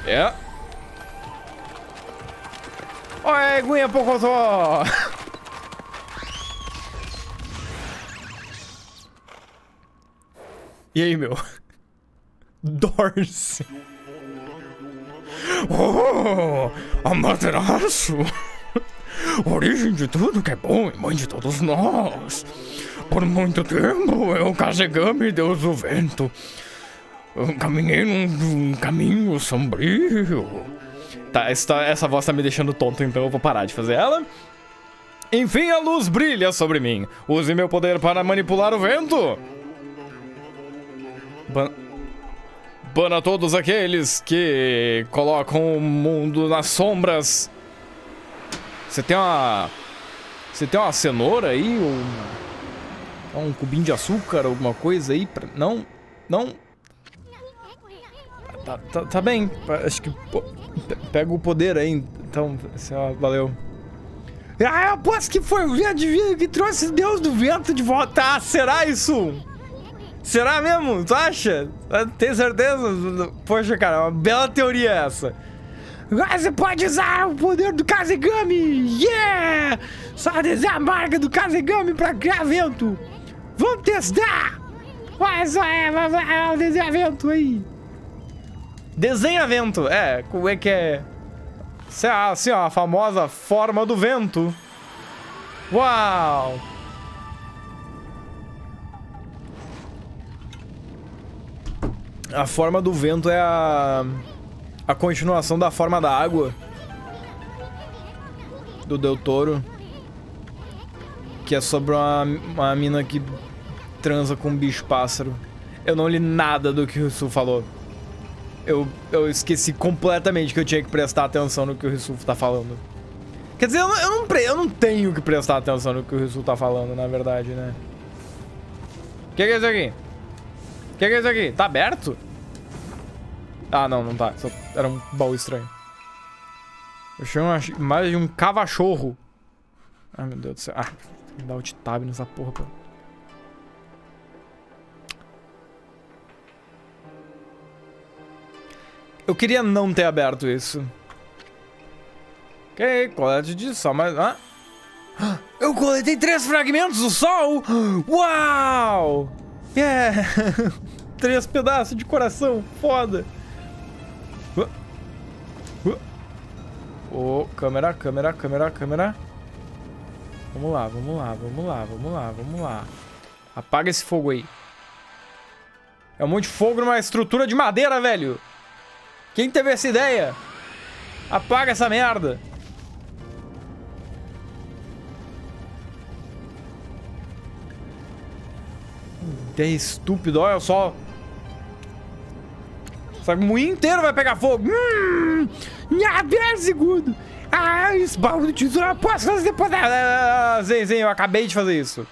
É. Yeah. Oi, Guinha Pocotó! E aí, meu? *laughs* Dorse. Oh, Amaterasu! origem de tudo que é bom e mãe de todos nós. Por muito tempo eu, Kazegami, deus do vento, eu caminhei num, num caminho sombrio. Tá, essa, essa voz tá me deixando tonto, então eu vou parar de fazer ela. Enfim, a luz brilha sobre mim. Use meu poder para manipular o vento. Ban Bana todos aqueles que colocam o mundo nas sombras. Você tem uma... Você tem uma cenoura aí? Ou um cubinho de açúcar, alguma coisa aí? Pra... Não? Não? Tá, tá, tá bem. Acho que... Pega o poder aí, então. Valeu. Ah, eu aposto que foi o vento que trouxe Deus do vento de volta. Ah, será isso? Será mesmo? Tu acha? Tem certeza? Poxa, cara, é uma bela teoria essa. Agora você pode usar o poder do Kazegami! Yeah! Só desenhar a marca do Kazegami pra criar vento! Vamos testar! Olha só, é, vai, desenhar vento aí! Desenha vento, é, como é que é? Assim, ó, a famosa forma do vento. Uau! A forma do vento é a... A continuação da forma da água. Do Del Toro. Que é sobre uma, uma mina que transa com um bicho-pássaro. Eu não li nada do que o Sul falou eu, eu esqueci completamente que eu tinha que prestar atenção no que o Rissulfo tá falando. Quer dizer, eu não, eu, não, eu não tenho que prestar atenção no que o Rissulfo tá falando, na verdade, né? O que, que é isso aqui? O que, que é isso aqui? Tá aberto? Ah, não, não tá. Só era um baú estranho. Eu chamo mais de um cavachorro. Ai, meu Deus do céu. Ah, tem que dar alt tab nessa porra, pô. Eu queria não ter aberto isso. Ok, colete de sol, mas... Ah. *gasps* Eu coletei três fragmentos do sol! *gasps* Uau! Yeah! *laughs* três pedaços de coração, foda! Oh, câmera, câmera, câmera, câmera. Vamos lá, vamos lá, vamos lá, vamos lá, vamos lá. Apaga esse fogo aí. É um monte de fogo numa estrutura de madeira, velho. Quem teve essa ideia? Apaga essa merda. Ideia estúpido, olha só. Essa moinho inteiro vai pegar fogo. Hum, ah, segundo. Ah, esse do tesouro eu posso fazer depois. Ah, sim, sim, eu acabei de fazer isso.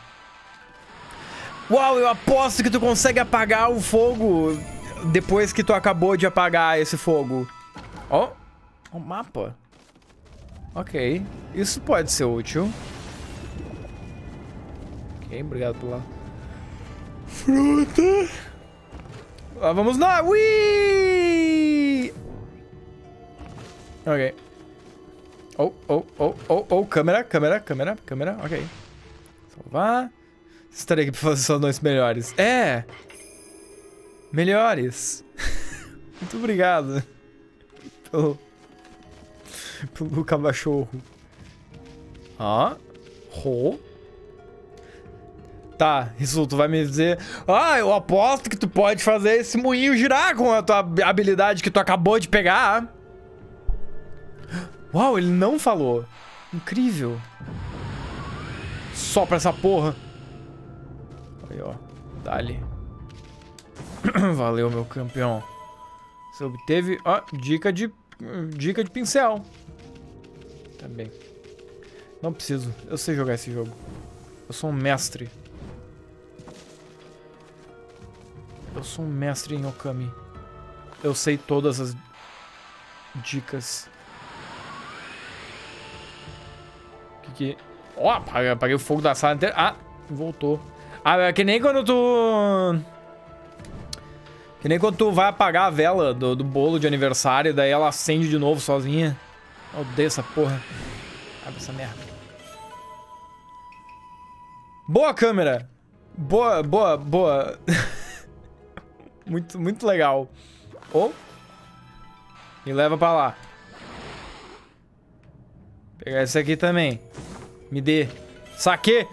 Uau, eu aposto que tu consegue apagar o fogo depois que tu acabou de apagar esse fogo. Ó, oh, um mapa. Ok, isso pode ser útil. Ok, obrigado por lá. Fruta. Lá vamos nós. Ui! Ok. Oh, oh, oh, oh, oh, câmera, câmera, câmera, câmera, ok. Salvar. Estarei aqui pra fazer soluções melhores. É! Melhores. *laughs* Muito obrigado. Pelo... Pelo cachorro. Ó. Ro. Tá, isso tu vai me dizer... Ah, eu aposto que tu pode fazer esse moinho girar com a tua habilidade que tu acabou de pegar. Uau, ele não falou. Incrível. Só pra essa porra. Aí, ó. Dali. *clears throat* Valeu, meu campeão. Você obteve, ó, dica de dica de pincel. Também. Não preciso. Eu sei jogar esse jogo. Eu sou um mestre. Eu sou um mestre em Okami. Eu sei todas as dicas. Que que... Ó, oh, apaguei o fogo da sala inteira. Ah, voltou. Ah, é que nem quando tu... Que nem quando tu vai apagar a vela do, do bolo de aniversário, daí ela acende de novo sozinha. Eu odeio essa porra. Abre essa merda. Boa câmera. Boa, boa, boa. *laughs* muito, muito legal. Oh. Me leva pra lá. Pegar esse aqui também. Me dê. Saque!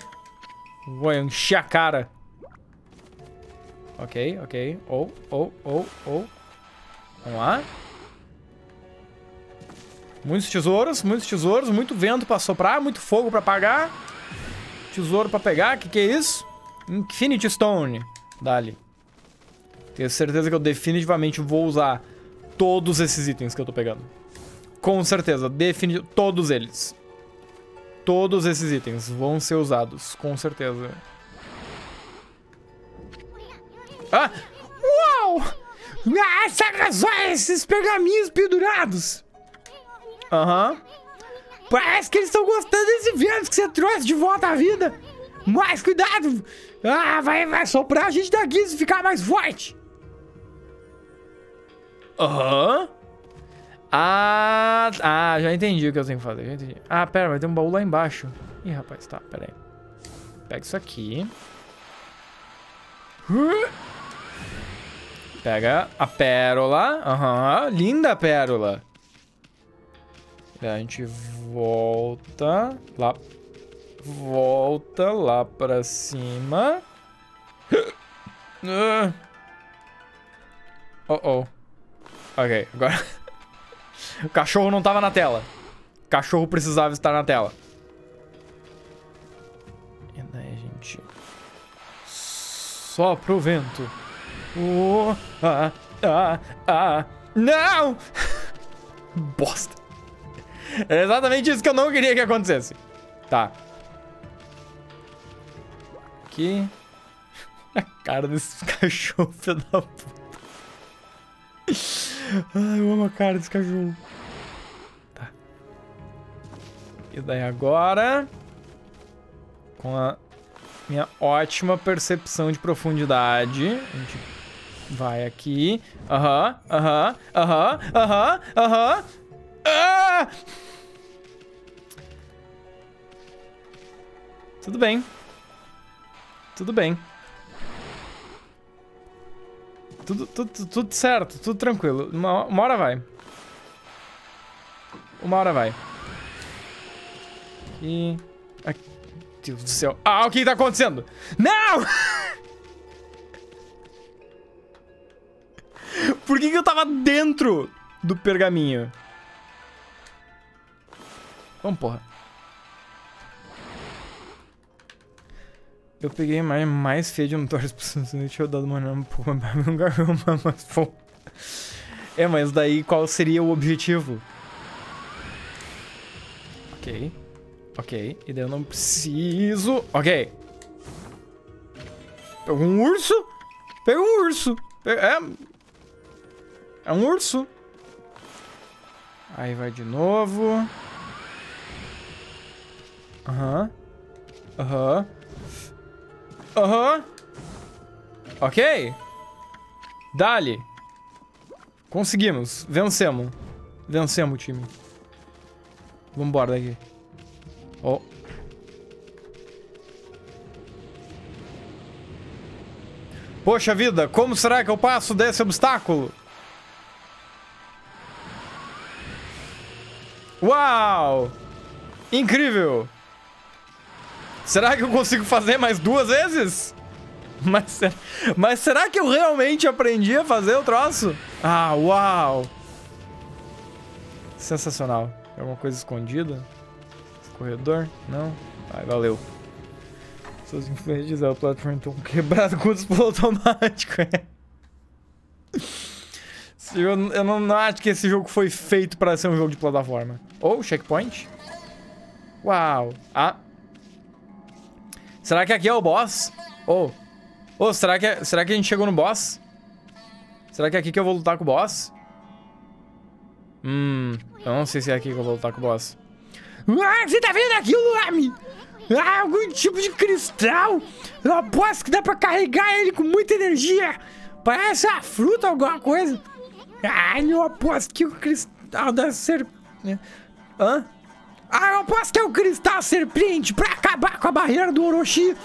Vou encher a cara. Ok, ok. Ou, ou, ou, ou. Vamos lá. Muitos tesouros, muitos tesouros, muito vento pra soprar, muito fogo pra apagar. Tesouro pra pegar, que que é isso? Infinity Stone. Dali. Tenho certeza que eu definitivamente vou usar todos esses itens que eu tô pegando. Com certeza, definitivamente, todos eles. Todos esses itens vão ser usados, com certeza. Ah! Uau! Ah, saca só esses pergaminhos pendurados! Aham. Uhum. Parece que eles estão gostando desse vento que você trouxe de volta à vida. Mas cuidado! Ah, vai, vai soprar a gente daqui se ficar mais forte. Aham. Ah, ah, já entendi o que eu tenho que fazer. Já entendi. Ah, pera, vai ter um baú lá embaixo. Ih, rapaz, tá, pera aí. Pega isso aqui. Pega a pérola. Aham, uhum. linda pérola. a gente volta lá. Volta lá pra cima. *gasps* Oh, oh. Ok, agora... *laughs* o cachorro não tava na tela. O cachorro precisava estar na tela. E daí a gente... Sopra o vento. Oh, ah, ah, ah. Não! *laughs* Bosta. É exatamente isso que eu não queria que acontecesse. Tá. Aqui. *laughs* A cara desse cachorro, filho da puta. Ai, eu amo a cara desse cachorro. Tá. E daí agora... Com a minha ótima percepção de profundidade, a gente vai aqui. Aham, aham, aham, aham, aham. Ah! Tudo bem. Tudo bem. Tudo, tudo, tudo certo, tudo tranquilo. Uma, uma hora vai. Uma hora vai. E... Ai, Deus do céu. Ah, o que tá acontecendo? Não! *laughs* Por que, que eu tava dentro do pergaminho? Vamos, porra. Eu peguei a imagem mais feia de um Torres possível. Deixa eu dar uma olhada *laughs* um pouco mais pô. É, mas daí qual seria o objetivo? Ok. Ok. E daí eu não preciso... Ok. Pegou um urso? Pegou um urso. É... É um urso. Aí vai de novo. Aham. Uhum. Aham. Uhum. Aham. Uhum. Ok. Dali. Conseguimos. Vencemos. Vencemos time. Vambora daqui. Oh. Poxa vida, como será que eu passo desse obstáculo? Uau! Incrível! Será que eu consigo fazer mais duas vezes? Mas, mas será que eu realmente aprendi a fazer o troço? Ah, uau! Sensacional. É alguma coisa escondida? Corredor? Não? Ai, valeu. Seus influentes da plataforma estão quebrados com o automático. eu, eu não, não acho que esse jogo foi feito para ser um jogo de plataforma. Ou oh, checkpoint? Uau! Ah, Será que aqui é o boss? Ou... Oh. oh, será que, é, será que a gente chegou no boss? Será que é aqui que eu vou lutar com o boss? Hum... Eu não sei se é aqui que eu vou lutar com o boss. Ah, você tá vendo aquilo, Armin? Ah, algum tipo de cristal. Eu aposto que dá pra carregar ele com muita energia. Parece uma fruta alguma coisa. Ah, eu aposto que o cristal da ser... Hã? Ah, eu posso ter o cristal serpente pra acabar com a barreira do Orochi.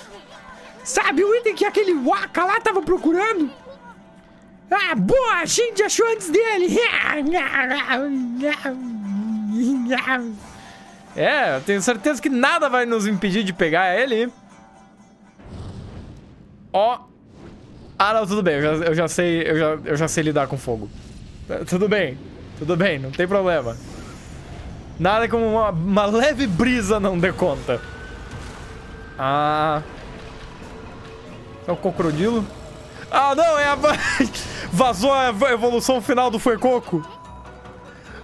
Sabe o item que aquele Waka lá tava procurando? Ah, boa! A gente achou antes dele! *laughs* É, eu tenho certeza que nada vai nos impedir de pegar ele. Ó. Ah, não, tudo bem. Eu já, eu já sei, eu já, eu já sei lidar com fogo. Tudo bem. Tudo bem, não tem problema. Nada como uma, uma leve brisa não dê conta. Ah. É o crocodilo? Ah, não, é a... *laughs* Vazou a evolução final do Fuecoco.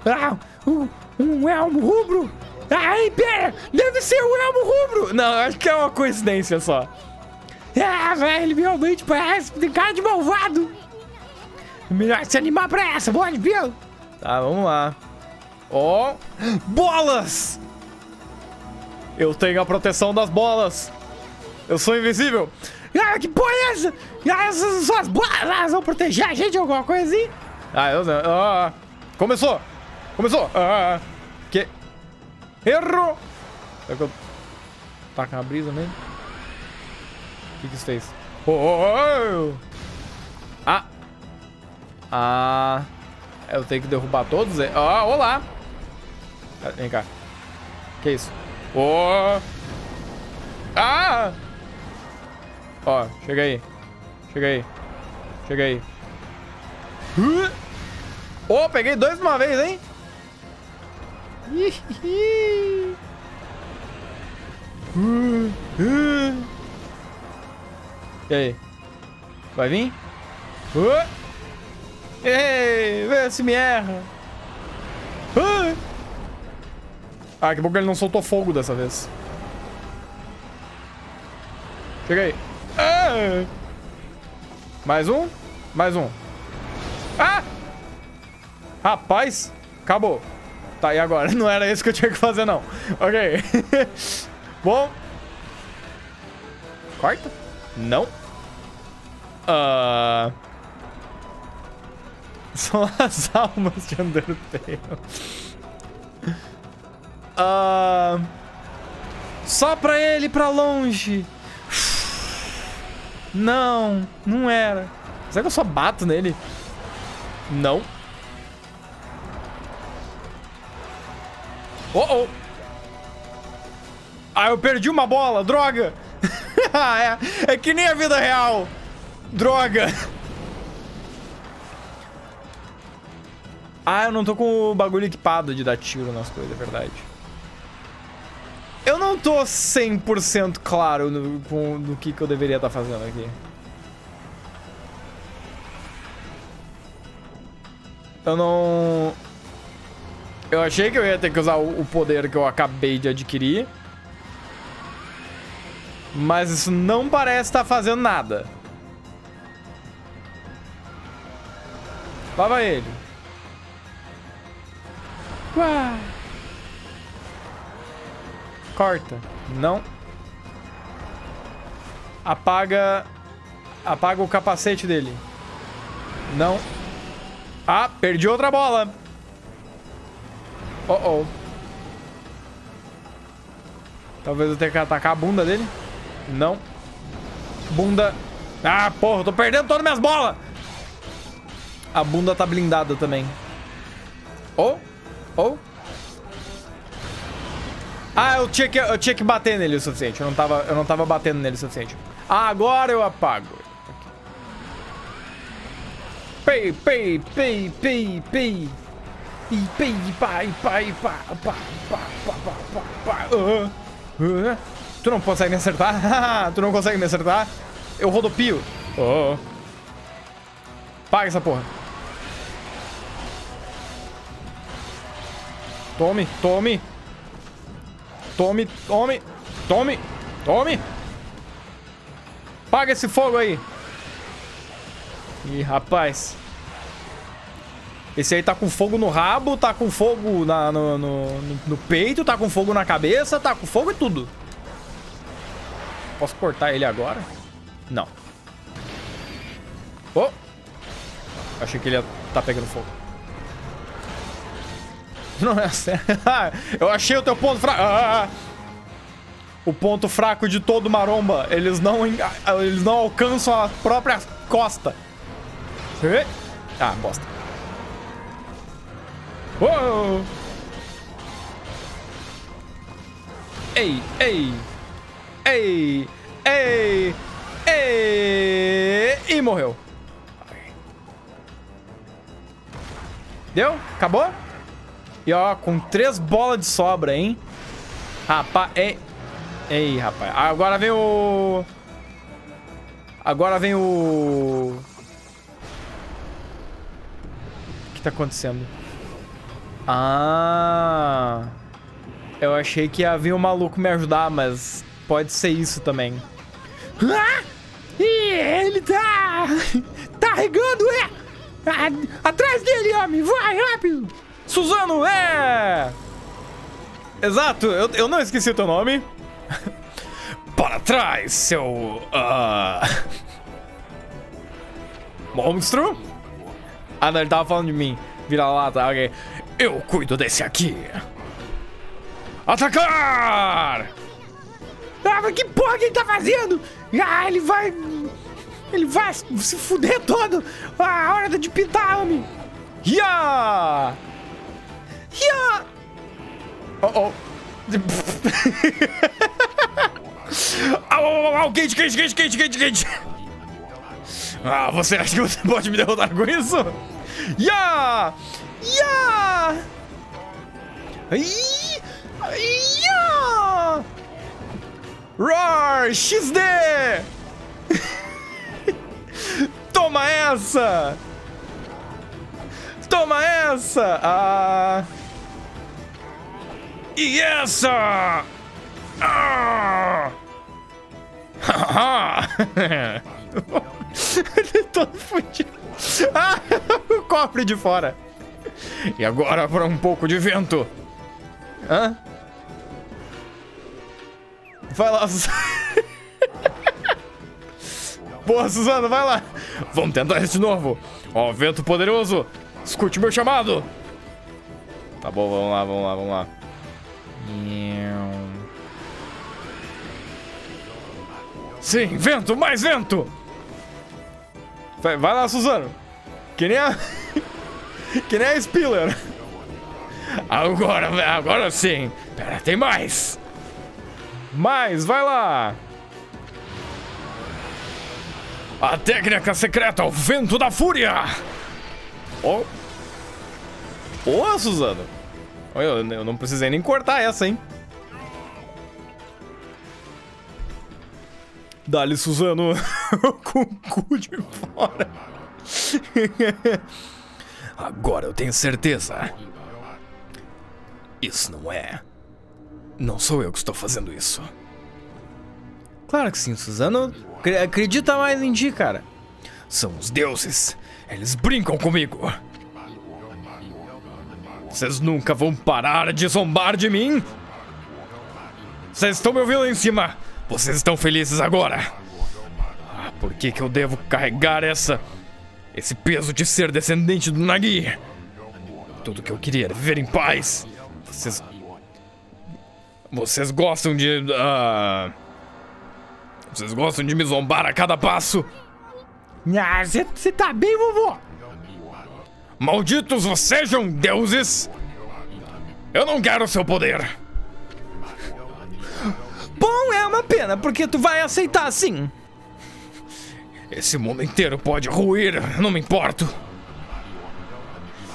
Ah, um, um elmo rubro. Ai, pera, deve ser o elmo rubro. Não, acho que é uma coincidência só. Ah, velho, realmente parece tem cara de malvado. Melhor se animar pra essa, pode ver. Tá, vamos lá. Ó, oh. bolas! Eu tenho a proteção das bolas. Eu sou invisível. Ah, que porra é essa? Ah, essas bolas vão proteger a gente de alguma coisa? Ah, eu não. Ah, começou! Começou! Ah, que? Erro! Será que eu tacar uma brisa nele? O que que isso fez? Oh, oh, oh. Ah! Ah! Eu tenho que derrubar todos? Ah, olá! Vem cá. Que isso? Oh! Ah! Ó, chega aí. Chega aí. Chega aí. Oh, peguei dois de uma vez, hein? E aí? Vai vir? Uh. Ei, vê se me erra. Uh. Ah, que bom que ele não soltou fogo dessa vez. Chega aí. Ah. Mais um? Mais um. Ah! Rapaz, acabou. Tá, e agora? *laughs* Não era isso que eu tinha que fazer, não. Ok. *laughs* Bom. Corta? Não. Uh... *laughs* São as almas de Undertale. Uh... Só pra ele pra longe. Não, não era. Será que eu só bato nele? Não. Oh, oh. Ah, eu perdi uma bola, droga. *laughs* é, é que nem a vida real. Droga. Ah, eu não tô com o bagulho equipado de dar tiro nas coisas, é verdade. Eu não tô 100% claro no, com, no que, que eu deveria estar tá fazendo aqui. Eu não... Eu achei que eu ia ter que usar o, poder que eu acabei de adquirir. Mas isso não parece estar tá fazendo nada. Lá vai ele. Uau. Corta. Não. Apaga... Apaga o capacete dele. Não. Ah, perdi outra bola. Oh, oh. Talvez eu tenha que atacar a bunda dele. Não. Bunda. Ah, porra, eu tô perdendo todas minhas bolas. A bunda tá blindada também. Oh. Oh. Ah, eu tinha que, eu tinha que bater nele o suficiente. Eu não, tava, eu não tava batendo nele o suficiente. Ah, agora eu apago. Pei, pei, pei, pei, pei. E pei, pai, pai. Tu não consegue me acertar? *laughs* tu não consegue me acertar? Eu rodopio. Oh. Paga essa porra. Tome, tome. Tome, tome, tome, tome. Paga esse fogo aí. Ih, rapaz. Esse aí tá com fogo no rabo, tá com fogo na, no, no, no, peito, tá com fogo na cabeça, tá com fogo e tudo. Posso cortar ele agora? Não. Oh! Achei que ele ia tá pegando fogo. *laughs* Não é sério. *laughs* Eu achei o teu ponto fraco. Ah! O ponto fraco de todo maromba. Eles não, eles não alcançam a própria costa. Ah, bosta. Uou! ei, ei, ei, ei, ei, e morreu. Deu? Acabou? E ó, com três bolas de sobra, hein? Rapaz, ei. Ei, rapaz. Agora vem o... Agora vem o... O que tá acontecendo? Ah... Eu achei que ia vir um maluco me ajudar, mas pode ser isso também. Ah! Ih, ele tá... *laughs* Tá regando, é! Atrás dele, homem! Vai, rápido! Suzano, é! Exato, eu, eu não esqueci o teu nome. *laughs* Para trás, seu... Uh... *laughs* Monstro? Ah, não, ele tava falando de mim. Vira lá, tá, ok. Eu cuido desse aqui. Atacar! Ah, mas que porra que ele tá fazendo? Ah, ele vai... Ele vai se fuder todo. Ah, hora de pintar, homem. Ya! Ya! Oh, oh. *laughs* au, au, au, quente, quente, quente, quente, quente, quente. Ah, você acha que você pode me derrotar com isso? Ya! Ya! Ya! Roar! XD! *laughs* Toma essa! Toma essa! Ah... E essa! Ah! *laughs* Todo fudido. Ah, *laughs* o cofre de fora. E agora para um pouco de vento. Hã? Vai lá, *laughs* Boa, Suzano, vai lá. Vamos tentar isso de novo. Ó, vento poderoso. Escute meu chamado. Tá bom, vamos lá, vamos lá, vamos lá. Sim, vento, mais vento. Vai, vai lá, Suzano. Que nem a... *laughs* que nem a Spiller. Agora, agora sim. Pera, tem mais. Mais, vai lá. A técnica secreta, o vento da fúria! Oh. Boa, Suzano. Eu, eu não precisei nem cortar essa, hein? Dali, Suzano, com *laughs* o cu de fora. *laughs* Agora eu tenho certeza. Isso não é. Não sou eu que estou fazendo isso. Claro que sim, Suzano. Acredita mais em ti, cara. São os deuses. Eles brincam comigo. Vocês nunca vão parar de zombar de mim? Vocês estão me ouvindo em cima? Vocês estão felizes agora? Ah, por que que eu devo carregar essa... Esse peso de ser descendente do Nagi? Tudo que eu queria era viver em paz. Vocês... Vocês gostam de... Uh... Vocês gostam de me zombar a cada passo? Ah, você tá bem, vovô? Malditos sejam deuses! Eu não quero seu poder! Bom, é uma pena, porque tu vai aceitar sim. Esse mundo inteiro pode ruir, não me importo.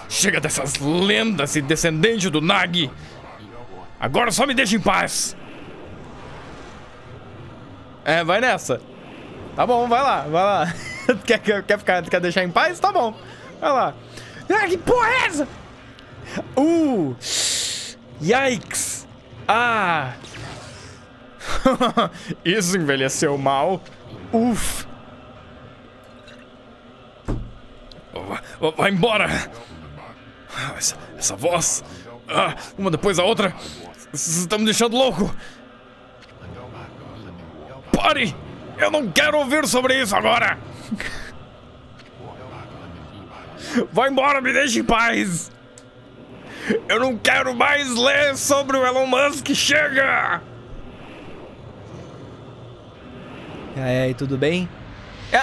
Chega dessas lendas e descendente do Nagi. Agora só me deixa em paz. É, vai nessa. Tá bom, vai lá, vai lá. *laughs* quer, quer, ficar, quer deixar em paz? Tá bom. Vai lá. Ah, que porra é essa? Uh! Yikes! Ah! *laughs* Isso envelheceu mal. Uf! Vai embora! Essa, essa voz! Ah, uma depois da outra! Vocês estão me deixando louco! Pare! Eu não quero ouvir sobre isso agora! *laughs* Vai embora, me deixe em paz! Eu não quero mais ler sobre o Elon Musk, chega! E aí, tudo bem? É.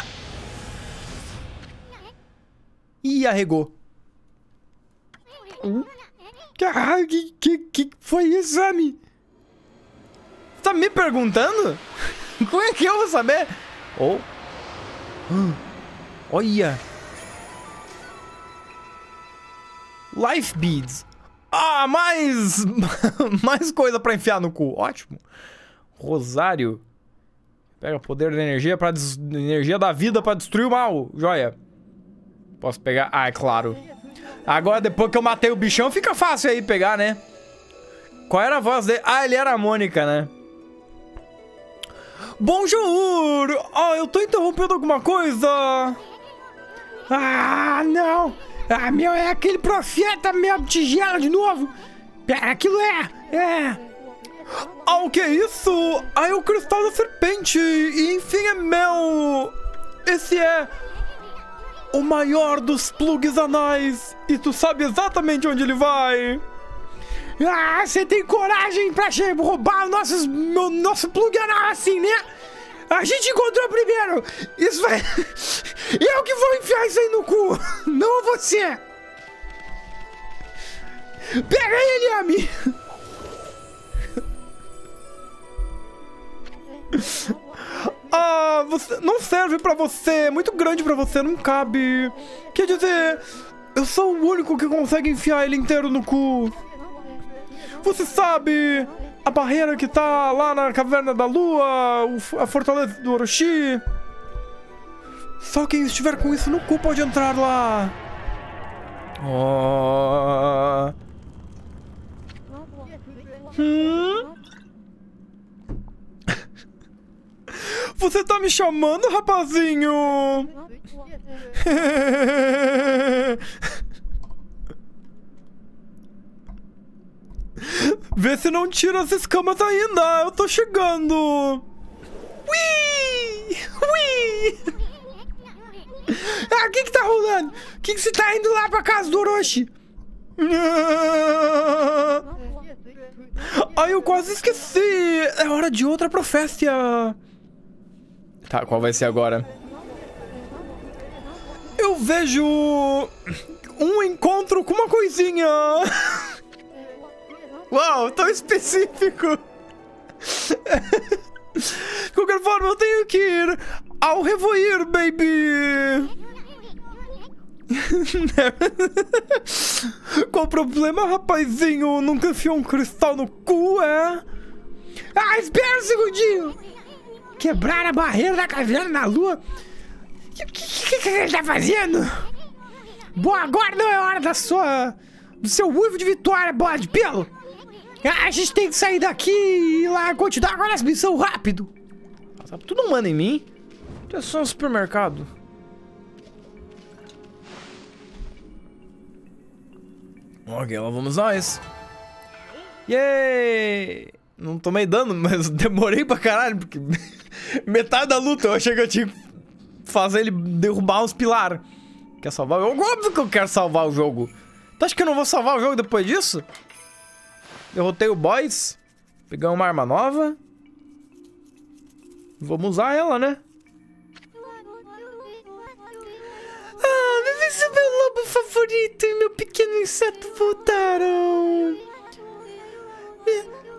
Ih, arregou. Caralho, que, que, que foi isso, Sammy? tá me perguntando? *laughs* Como é que eu vou saber? Ou... Oh. Olha! Life Beads. Ah, mais... *laughs* mais coisa pra enfiar no cu. Ótimo. Rosário. Pega poder da energia para des... energia da vida para destruir o mal. Joia. Posso pegar? Ah, é claro. Agora, depois que eu matei o bichão, fica fácil aí pegar, né? Qual era a voz dele? Ah, ele era a Mônica, né? Bonjour! Ah, eu tô interrompendo alguma coisa? Ah, não! Ah, meu, é aquele profeta mesmo, tigela de novo! Pera, aquilo é... é... Ah, o que é isso? Ah, é o cristal da serpente! E enfim é meu! Esse é... O maior dos plugs anais! E tu sabe exatamente onde ele vai! Ah, você tem coragem pra roubar o nosso, meu, nosso plug anal assim, né? A gente encontrou primeiro! Isso vai... *laughs* Eu que vou enfiar isso aí no cu! *laughs* Não você! Pega ele, Ami! *laughs* Ah, você não serve pra você, é muito grande pra você, não cabe. Quer dizer, eu sou o único que consegue enfiar ele inteiro no cu. Você sabe, a barreira que tá lá na Caverna da Lua, a fortaleza do Orochi. Só quem estiver com isso no cu pode entrar lá. Oh. Hum? *laughs* Você tá me chamando, rapazinho? *laughs* *laughs* Vê se não tira as escamas ainda. Eu tô chegando. Ui! Ui! Ah, o que que tá rolando? O que que você tá indo lá pra casa do Orochi? Ai, eu quase esqueci. É hora de outra profécia. Tá, qual vai ser agora? Eu vejo um encontro com uma coisinha. Uau, tão específico. De qualquer forma, eu tenho que ir ao Revoir, baby. *laughs* Qual o problema, rapazinho? Nunca enfiou um cristal no cu, é? Ah, espera um segundinho! Quebrar a barreira da caverna na lua? O que, que, que, ele tá fazendo? Bom, agora não é hora da sua... do seu uivo de vitória, bola de pelo! Ah, a gente tem que sair daqui e ir lá continuar agora essa missão rápido! Sabe, tu não manda em mim? Tu é só um supermercado. Ok, lá vamos nós. Yay! Não tomei dano, *laughs* mas demorei pra caralho, porque *laughs* metade da luta eu achei que eu tinha que fazer ele derrubar os pilares. Quer salvar o jogo? Óbvio que eu quero salvar o jogo. Tu acha que eu não vou salvar o jogo depois disso? Derrotei o boss. Pegar uma arma nova. Vamos usar ela, né? Ah, meu lobo favorito e meu pequeno inseto voltaram.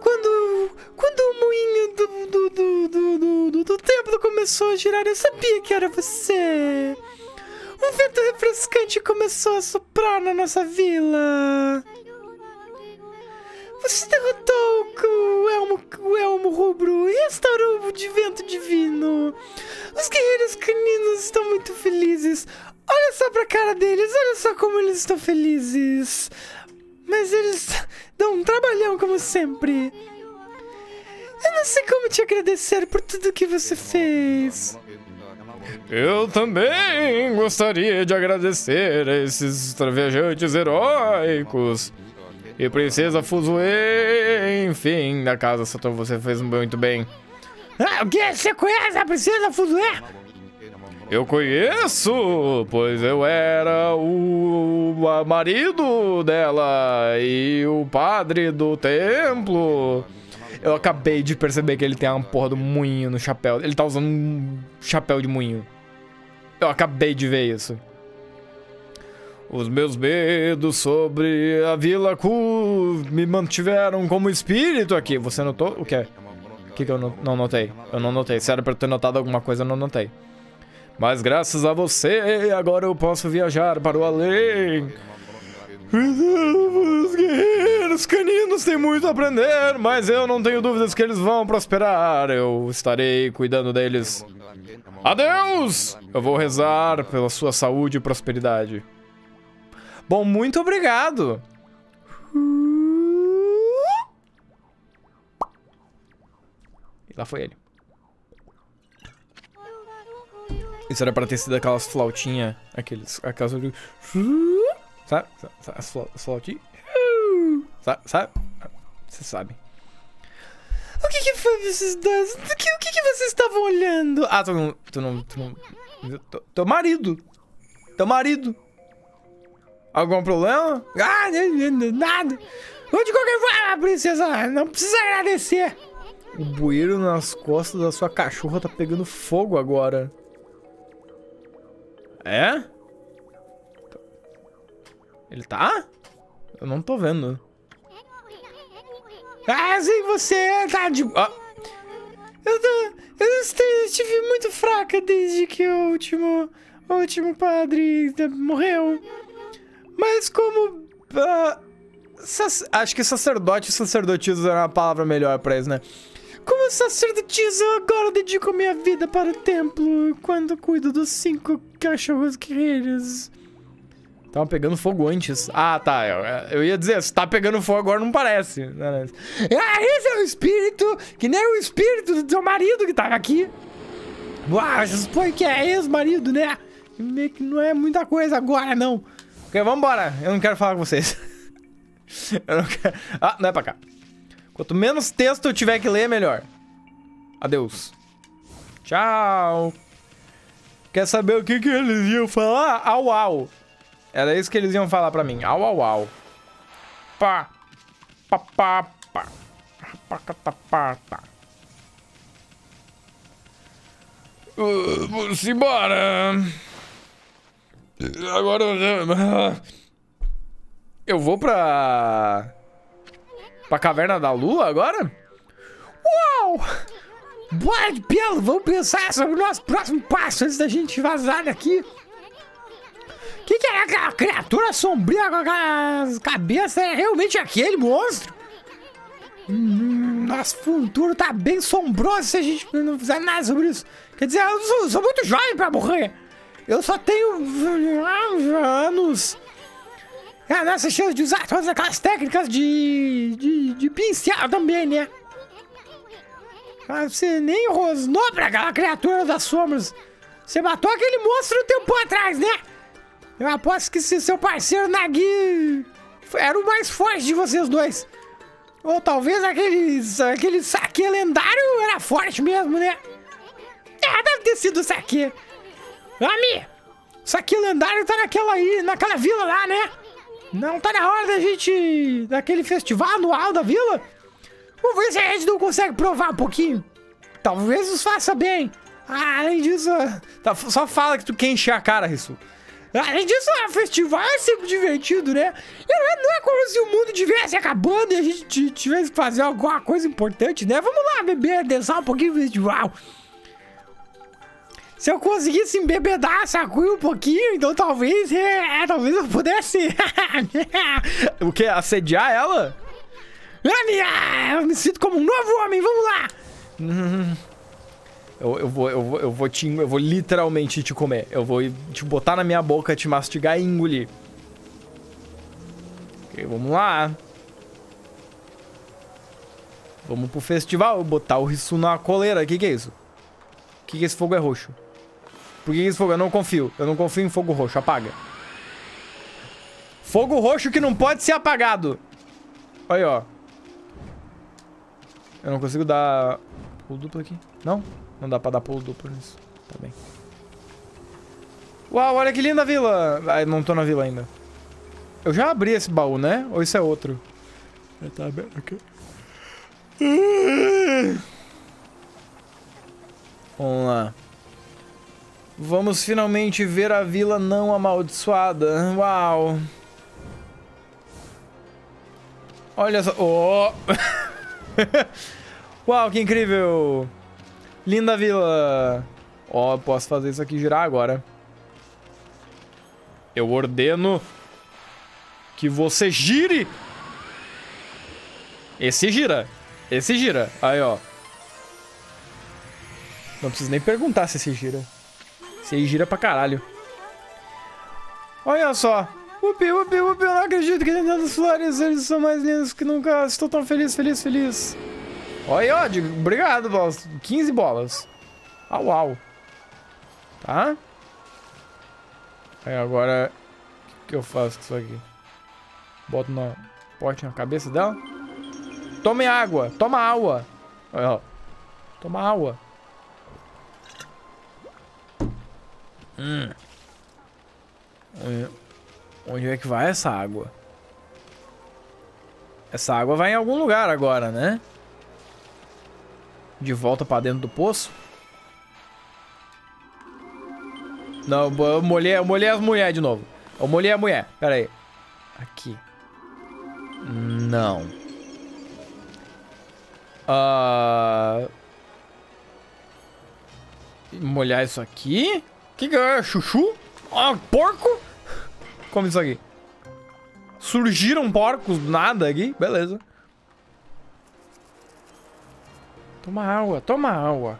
Quando, quando o moinho do, do, do, do, do, do templo começou a girar, eu sabia que era você. Um vento refrescante começou a soprar na nossa vila. Você derrotou o elmo, o elmo rubro e restaurou o de vento divino. Os guerreiros caninos estão muito felizes. Olha só pra cara deles, olha só como eles estão felizes. Mas eles dão um trabalhão como sempre. Eu não sei como te agradecer por tudo que você fez. Eu também gostaria de agradecer a esses viajantes heróicos. E Princesa Fuzue, enfim, da casa Sator, você fez muito bem. Ah, o que? Você conhece a Princesa Fuzue? Eu conheço, pois eu era o marido dela e o padre do templo. Eu acabei de perceber que ele tem uma porra do moinho no chapéu. Ele tá usando um chapéu de moinho. Eu acabei de ver isso. Os meus medos sobre a Vila Ku me mantiveram como espírito aqui. Você notou? O que é? que, que eu não, não notei? Eu não notei. Se era pra eu ter notado alguma coisa, eu não notei. Mas graças a você, agora eu posso viajar para o além. Os guerreiros caninos têm muito a aprender, mas eu não tenho dúvidas que eles vão prosperar. Eu estarei cuidando deles. Adeus! Eu vou rezar pela sua saúde e prosperidade. Bom, muito obrigado. E lá foi ele. Isso era pra ter sido aquelas flautinhas, aqueles, aquelas... Sabe? As flautinhas. Sabe? Sabe? Você sabe. O que que foi vocês dois? O que, o que que vocês estavam olhando? Ah, tu não... Tu não... Tu não... Teu marido. Teu marido. Algum problema? Ah, nada. De qualquer forma, princesa, não precisa agradecer. O bueiro nas costas da sua cachorra tá pegando fogo agora. É? Ele tá? Eu não tô vendo. Ah, sim, você tá de... Ah. Eu, tô, eu estive muito fraca desde que o último, o último padre morreu. Mas como... Uh, acho que sacerdote e sacerdotisa era uma palavra melhor pra isso, né? Como sacerdotisa, eu agora dedico minha vida para o templo quando cuido dos cinco cachorros guerreiros. Tava pegando fogo antes. Ah, tá. Eu, eu ia dizer, se tá pegando fogo agora não parece. Ah, esse é o espírito, que nem o espírito do teu marido que tava aqui. Uau, supõe que é ex-marido, né? Meio que não é muita coisa agora, não. Ok, vambora. Eu não quero falar com vocês. *laughs* eu não quero... Ah, não é pra cá. Quanto menos texto eu tiver que ler, melhor. Adeus. Tchau. Quer saber o que, que eles iam falar? Au, au. Era isso que eles iam falar pra mim. Au, au, au. Pá. Pá, pá, pá. Pá, pá, pá, pá. Uh, vamos embora. Agora... Eu vou pra... Pra Caverna da Lua agora? Uau! Bora de pelo, vamos pensar sobre o nosso próximo passo antes da gente vazar daqui. O que, que é aquela criatura sombria com aquelas cabeças? É realmente aquele monstro? Hum, nosso futuro tá bem sombroso se a gente não fizer nada sobre isso. Quer dizer, eu sou, sou muito jovem pra morrer. Eu só tenho anos é, nossa chance de usar todas aquelas técnicas de, de, de pincel também, né? Ah, você nem rosnou pra aquela criatura das sombras. Você matou aquele monstro um tempo atrás, né? Eu aposto que se seu parceiro Nagui era o mais forte de vocês dois. Ou talvez aquele, aquele saque lendário era forte mesmo, né? É, deve ter sido o saque. Ami, o saque lendário tá naquela aí, naquela vila lá, né? Não tá na hora da gente. daquele festival anual da vila? Vamos ver se a gente não consegue provar um pouquinho. Talvez nos faça bem. Ah, além disso. Tá, só fala que tu quer encher a cara, Rissu. Além disso, o festival é sempre divertido, né? Não é, não é como se o mundo estivesse acabando e a gente tivesse que fazer alguma coisa importante, né? Vamos lá beber, dançar um pouquinho no festival. Se eu conseguisse embebedar a Sakui um pouquinho, então talvez, é, é talvez eu pudesse... *laughs* o que? Assediar ela? Eu me sinto como um novo homem, vamos lá! *laughs* Eu, eu, vou, eu, vou, eu, vou te, eu vou literalmente te comer. Eu vou te botar na minha boca, te mastigar e engolir. Ok, vamos lá. Vamos pro festival, botar o Rissu na coleira. O que, que é isso? O que, que esse fogo é roxo? Por que esse fogo? Eu não confio. Eu não confio em fogo roxo. Apaga. Fogo roxo que não pode ser apagado. Olha aí, ó. Eu não consigo dar pulo duplo aqui. Não? Não dá pra dar pulo duplo nisso. Tá bem. Uau, olha que linda a vila. Ah, não tô na vila ainda. Eu já abri esse baú, né? Ou isso é outro? Tá aberto aqui. Vamos lá. Vamos finalmente ver a vila não amaldiçoada. Uau. Olha só. Oh. *laughs* Uau, que incrível! Linda vila! Ó, oh, posso fazer isso aqui girar agora. Eu ordeno que você gire! Esse gira. Esse gira. Aí, ó. Não preciso nem perguntar se esse gira. Esse gira pra caralho. Olha só. Upi, upi, upi, eu não acredito que dentro das flores eles são mais lindos que nunca. Estou tão feliz, feliz, feliz. Olha, ó, obrigado, bolas. 15 bolas. Au, uau. Tá? Aí agora, o que, que eu faço com isso aqui? Boto no pote na cabeça dela. Tome água, toma água. Olha, ó. Toma água. Hum. Onde é que vai essa água? Essa água vai em algum lugar agora, né? De volta pra dentro do poço? Não, eu molhei, eu molhei as mulheres de novo. Eu molhei a mulher. Pera aí. Aqui. Não. Uh... Molhar isso aqui? Que, que é? Chuchu? Ah, porco? Como isso aqui? Surgiram porcos do nada aqui? Beleza. Toma água, toma água.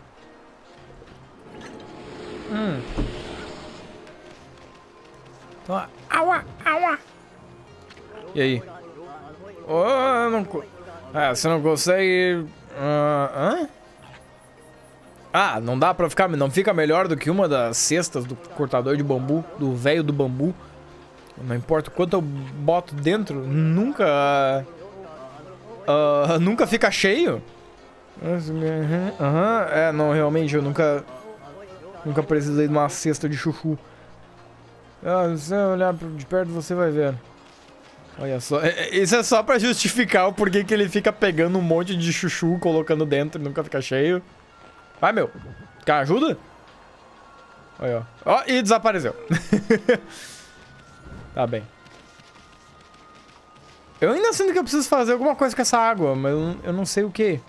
Hum. Toma água, água. E aí? Oh, não... Ah, você não consegue... Uh, hã? Ah, não dá pra ficar... Não fica melhor do que uma das cestas do cortador de bambu, do velho do bambu. Não importa quanto eu boto dentro, nunca... Uh, nunca fica cheio. Aham, uhum, é, não, realmente, eu nunca... Nunca precisei de uma cesta de chuchu. Ah, se você olhar de perto, você vai ver. Olha só, é, é, isso é só pra justificar o porquê que ele fica pegando um monte de chuchu, colocando dentro e nunca fica cheio. Vai, meu. Quer ajuda? Olha, ó. Ó, e desapareceu. *laughs* Tá bem. Eu ainda sinto que eu preciso fazer alguma coisa com essa água, mas eu, eu não sei o que.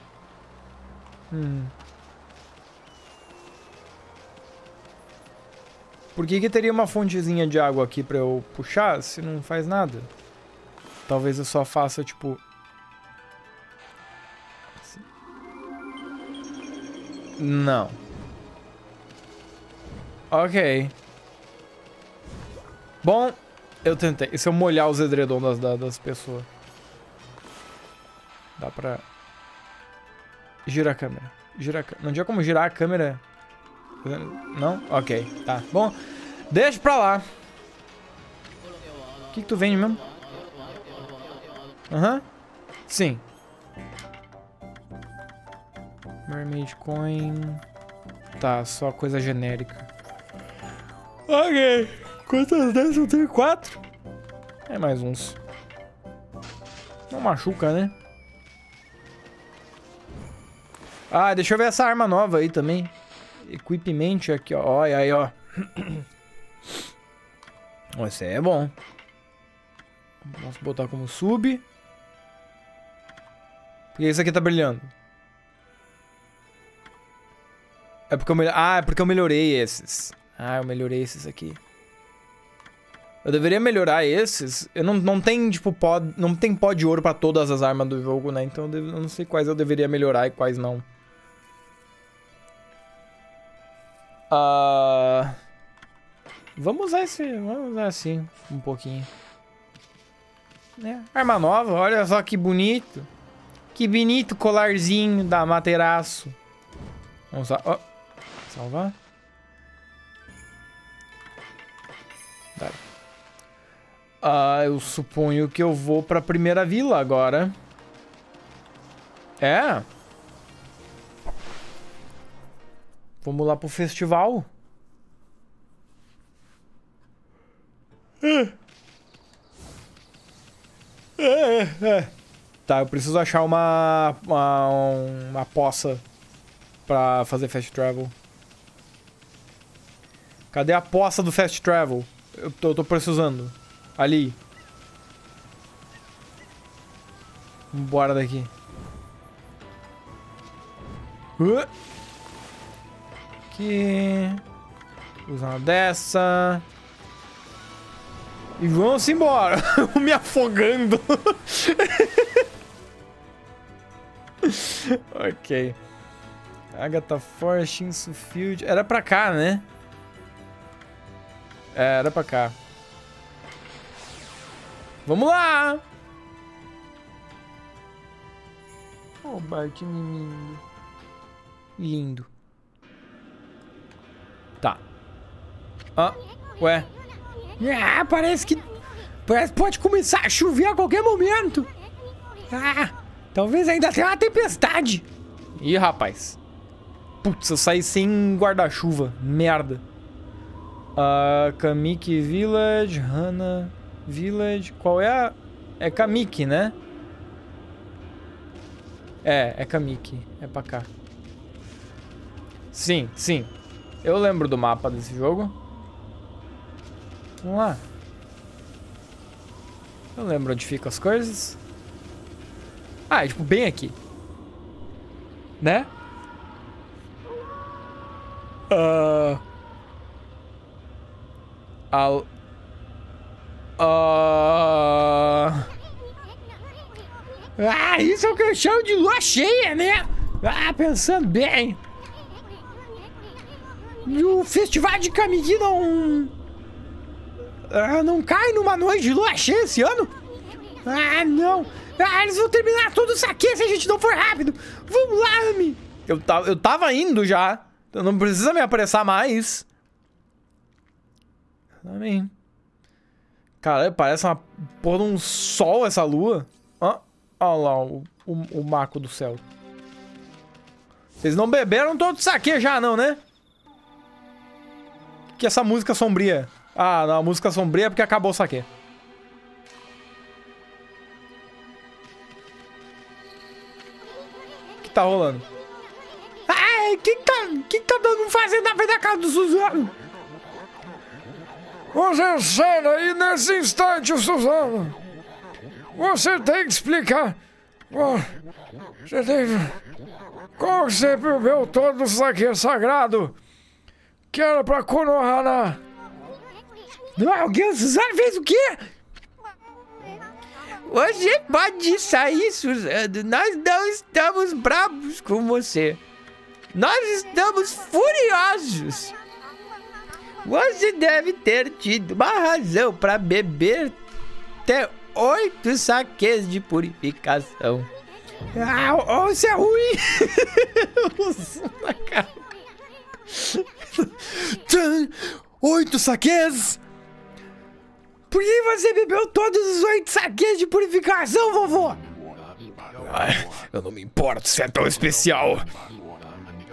Hum. Por que, que teria uma fontezinha de água aqui pra eu puxar se não faz nada? Talvez eu só faça, tipo... Não. Ok. Bom, eu tentei. E se eu molhar os edredons das, das pessoas? Dá pra... Girar a câmera. Gira a... Não tinha como girar a câmera? Não? Ok, tá. Bom, deixa pra lá. O que, que tu vende mesmo? Aham. Uhum. Sim. Mermaid Coin. Tá, só coisa genérica. Ok. Quantas dessas eu tenho? Quatro? É mais uns. Não machuca, né? Ah, deixa eu ver essa arma nova aí também. Equipment aqui, ó. Olha aí, ó. *clears throat* Esse é bom. Posso botar como sub. Por que esse aqui tá brilhando? É porque eu Ah, é porque eu melhorei esses. Ah, eu melhorei esses aqui. Eu deveria melhorar esses. Eu não, não tem, tipo, pod, não tem pó de ouro pra todas as armas do jogo, né? Então eu, deve, eu não sei quais eu deveria melhorar e quais não. Uh... Vamos usar esse... Vamos usar assim, um pouquinho. É, arma nova, olha só que bonito. Que bonito colarzinho da Materaço. Vamos lá. Oh. Salvar. Dá. Ah, eu suponho que eu vou pra primeira vila agora. É? Vamos lá pro festival. É. É, é. Tá, eu preciso achar uma, uma, uma poça pra fazer fast travel. Cadê a poça do fast travel? Eu tô, tô precisando. Ali. Bora daqui. Uh. Aqui. Usa uma dessa. E vamos embora. *laughs* Me afogando. *laughs* ok. Agatha Forest, Insufield. Era pra cá, né? É, era pra cá. Vamos lá! Oh, Bart, menino. Lindo. Tá. Ah, ué. Ah, parece que... Parece que pode começar a chover a qualquer momento. Ah, talvez ainda tenha uma tempestade. Ih, rapaz. Putz, eu saí sem guarda-chuva. Merda. Uh, Kamiki Village, Hana Village. Qual é a... É Kamiki, né? É, é Kamiki. É pra cá. Sim, sim. Eu lembro do mapa desse jogo. Vamos lá. Eu lembro onde ficam as coisas. Ah, é tipo bem aqui. Né? Uh... Al... Uh... Ah, isso é o que eu chamo de lua cheia, né? Ah, pensando bem. E o festival de Kamigi não... Ah, não cai numa noite de lua cheia esse ano? Ah, não. Ah, eles vão terminar todo o saque se a gente não for rápido. Vamos lá, Ami. Eu, eu tava indo já. Não precisa me apressar mais. Amém. Cara, parece uma porra de um sol essa lua. Ó, lá o, o, o maco do céu. Vocês não beberam todo o saque já, não, né? Que essa música sombria? Ah, não, a música sombria é porque acabou o saque. O que tá rolando? O que tá, que tá dando fazendo na frente da casa do Suzano? Você sai daí nesse instante, Suzano. Você tem que explicar. Você tem Como você bebeu todo isso aqui sagrado? Que era pra Konohana. Alguém, Suzano fez o quê? Você pode sair, Suzano. Nós não estamos bravos com você. Nós estamos furiosos. Você deve ter tido uma razão para beber até oito saques de purificação. Ah, oh, isso é ruim! *laughs* oito saques? Por que você bebeu todos os oito saques de purificação, vovô? eu não me importo se é tão especial.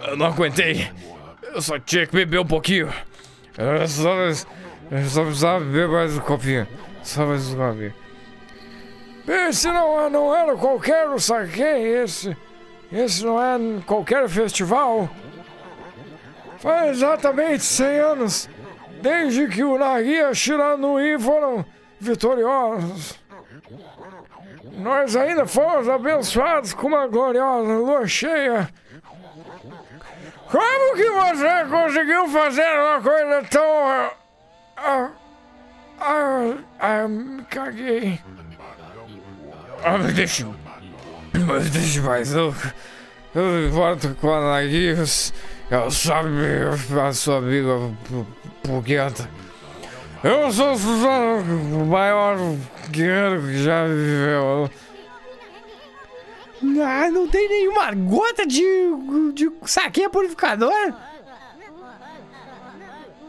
Eu não aguentei. Eu só tinha que beber um pouquinho. Eu só, só precisava beber mais um copinho. Só mais um copinho. Esse não, não era qualquer saque, esse. Esse não é qualquer festival. Faz exatamente 100 anos desde que o Nagi e a Shiranui foram vitoriosos. Nós ainda fomos abençoados com uma gloriosa lua cheia como que você conseguiu fazer uma coisa tão. Ah, ah, ah, me caguei. Ah, me deixa. Mas deixa mais, eu. Eu volto com a Naguios. Eu sabe a sua amiga Puguenta. Eu sou o maior guerreiro que já viveu. Ah, não tem nenhuma gota de, de saquinha purificador?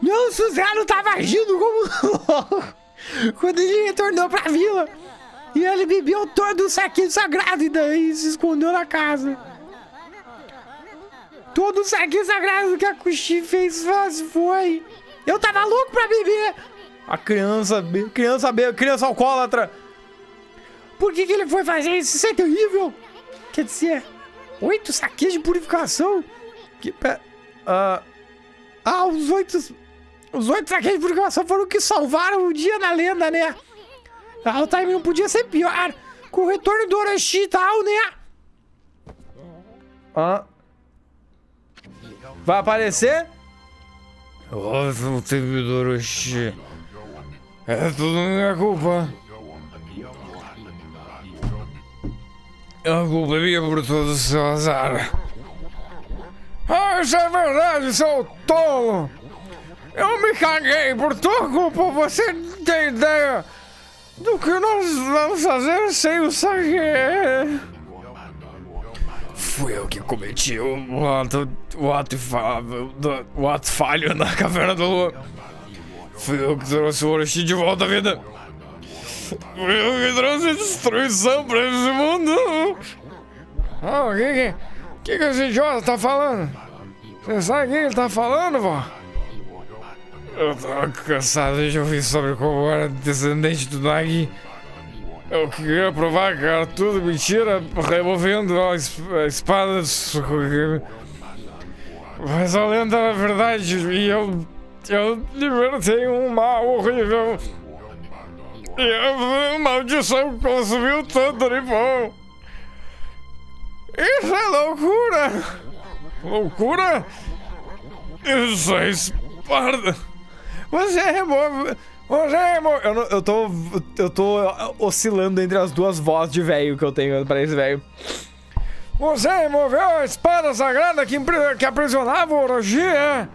Não, Suzano tava agindo como quando ele retornou pra vila. E ele bebeu todo o saquinho sagrado e daí se escondeu na casa. Todo o saquinho sagrado que a Kushi fez foi. Eu tava louco pra beber. A criança, criança, criança alcoólatra. Por que, que ele foi fazer isso? Isso é terrível. Quer dizer, oito saques de purificação? Que pé. Uh, ah, os oito. Os oito saques de purificação foram que salvaram o dia na lenda, né? Ah, o time não podia ser pior. Com o retorno do Orochi e tal, né? Ah. Vai aparecer? Ô, temidor, oxi. É tudo minha culpa. A culpa minha por todo o seu azar. Ah, isso é verdade, seu tolo! Eu me caguei por tua culpa, você não tem ideia do que nós vamos fazer sem o Sague. Fui eu que cometi o ato, o ato, do- o ato falho na caverna da lua. Fui eu que trouxe o Orochi de volta à vida. Eu trouxe destruição pra esse mundo. Ah, o que que, que que esse idiota tá falando? Você sabe o que ele tá falando, vó? Eu tava cansado de ouvir sobre como era descendente do Nagi. Eu queria provar que era tudo mentira, removendo a, es- a espada Sukugami. Mas a lenda era verdade e eu. Eu libertei um mal horrível. Maldição consumiu tanto de bom. Isso é loucura! Loucura? Isso é espada! Você remove. Você remove. Eu, não- eu tô. Eu tô oscilando entre as duas vozes de velho que eu tenho pra esse velho. Você removeu a espada sagrada que, que aprisionava o Orochi, é?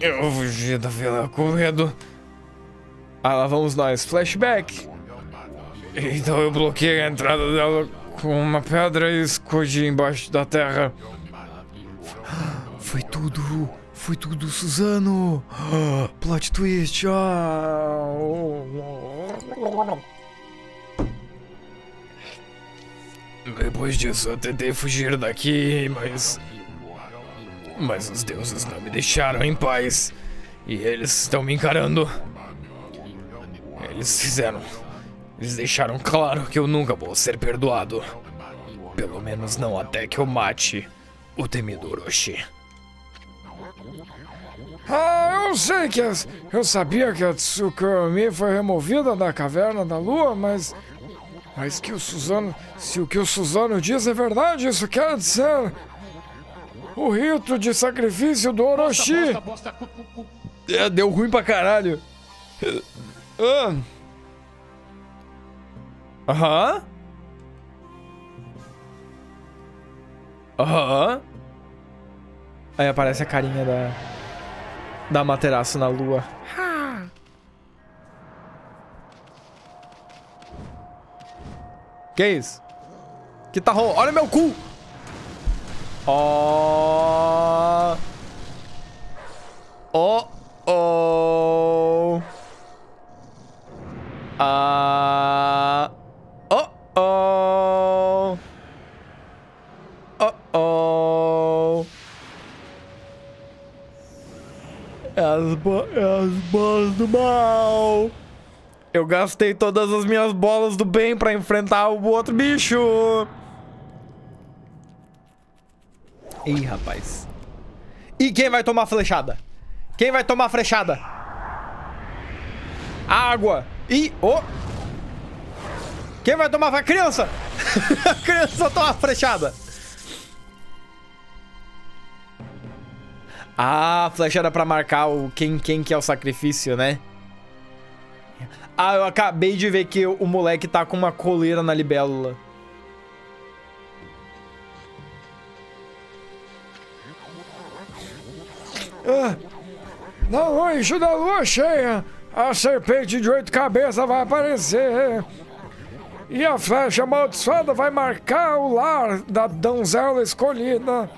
Eu fugi da vila com medo. Ah, lá vamos nós. Flashback. Então eu bloqueei a entrada dela com uma pedra e escondi embaixo da terra. Foi tudo. Foi tudo, Suzano. Plot twist. Ah. Depois disso eu tentei fugir daqui, mas. Mas os deuses não me deixaram em paz. E eles estão me encarando. Eles fizeram. Eles deixaram claro que eu nunca vou ser perdoado. Pelo menos não até que eu mate o temido Orochi. Ah, eu sei que as, eu sabia que a Tsukumi foi removida da caverna da lua, mas mas que o Suzano, se o que o Suzano diz é verdade, isso quer dizer o rito de sacrifício do Orochi. É, deu ruim pra caralho. Ah. Aham. Aham. Aí aparece a carinha da. Da materaço na lua. Que isso? Que tá rolando? Olha meu cu! Ó. Oh, oh. Ah. Oh, oh. Oh, oh. É as, é as bolas do mal. Eu gastei todas as minhas bolas do bem pra enfrentar o outro bicho. Ih, rapaz. E quem vai tomar flechada? Quem vai tomar flechada? Água. E... Oh. Quem vai tomar... A criança. *laughs* a criança toma flechada. Ah, a flecha era pra marcar o quem, quem que é o sacrifício, né? Ah, eu acabei de ver que o moleque tá com uma coleira na libélula. Ah, na noite da lua cheia, a serpente de oito cabeças vai aparecer. E a flecha amaldiçoada vai marcar o lar da donzela escolhida.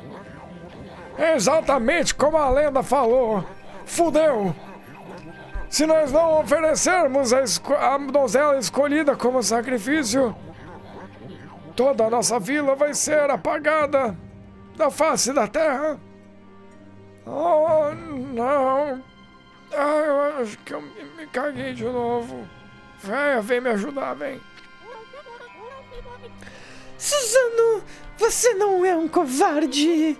Exatamente como a lenda falou. Fudeu! Se nós não oferecermos a, esco- a donzela escolhida como sacrifício, toda a nossa vila vai ser apagada da face da terra. Oh, não. Ah, eu acho que eu me, me caguei de novo. Véia, vem me ajudar, vem. Suzano, você não é um covarde.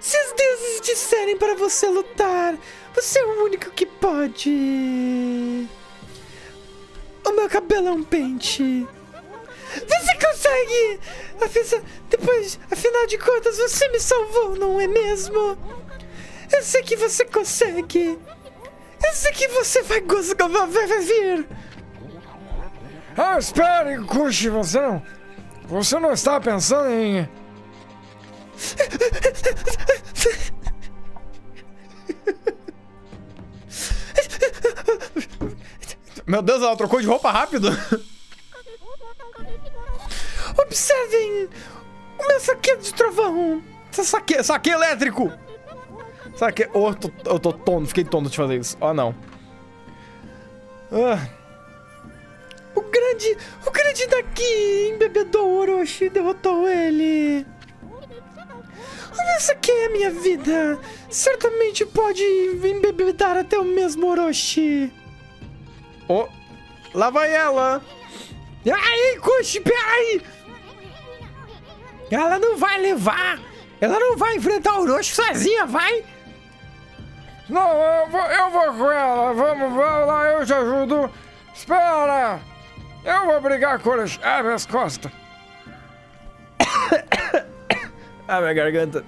Se os deuses disserem para você lutar, você é o único que pode. O meu cabelo é um pente. Você consegue depois, afinal de contas, você me salvou, não é mesmo? Eu sei que você consegue. Eu sei que você vai conseguir, vai vai vir. Ah, espere, Kushi, você não. Você não está pensando em. Meu Deus, ela trocou de roupa rápido. Observem o meu saqueiro de trovão. Saque, saque elétrico. Saque... Oh, eu tô, eu tô tonto, fiquei tonto de fazer isso. Oh, não. Ah, O grande, o grande daqui embebedou Orochi e derrotou ele. Meu saque é a minha vida. Certamente pode embebedar até o mesmo Orochi. oh, lá vai ela. Aí, Kushi, peraí! Ela não vai levar! Ela não vai enfrentar o Orochi sozinha, vai! Não, eu vou, eu vou com ela. Vamos, vamos lá, eu te ajudo. Espera! Eu vou brigar com eles. Ah, minhas costas. *coughs* Ah, minha garganta.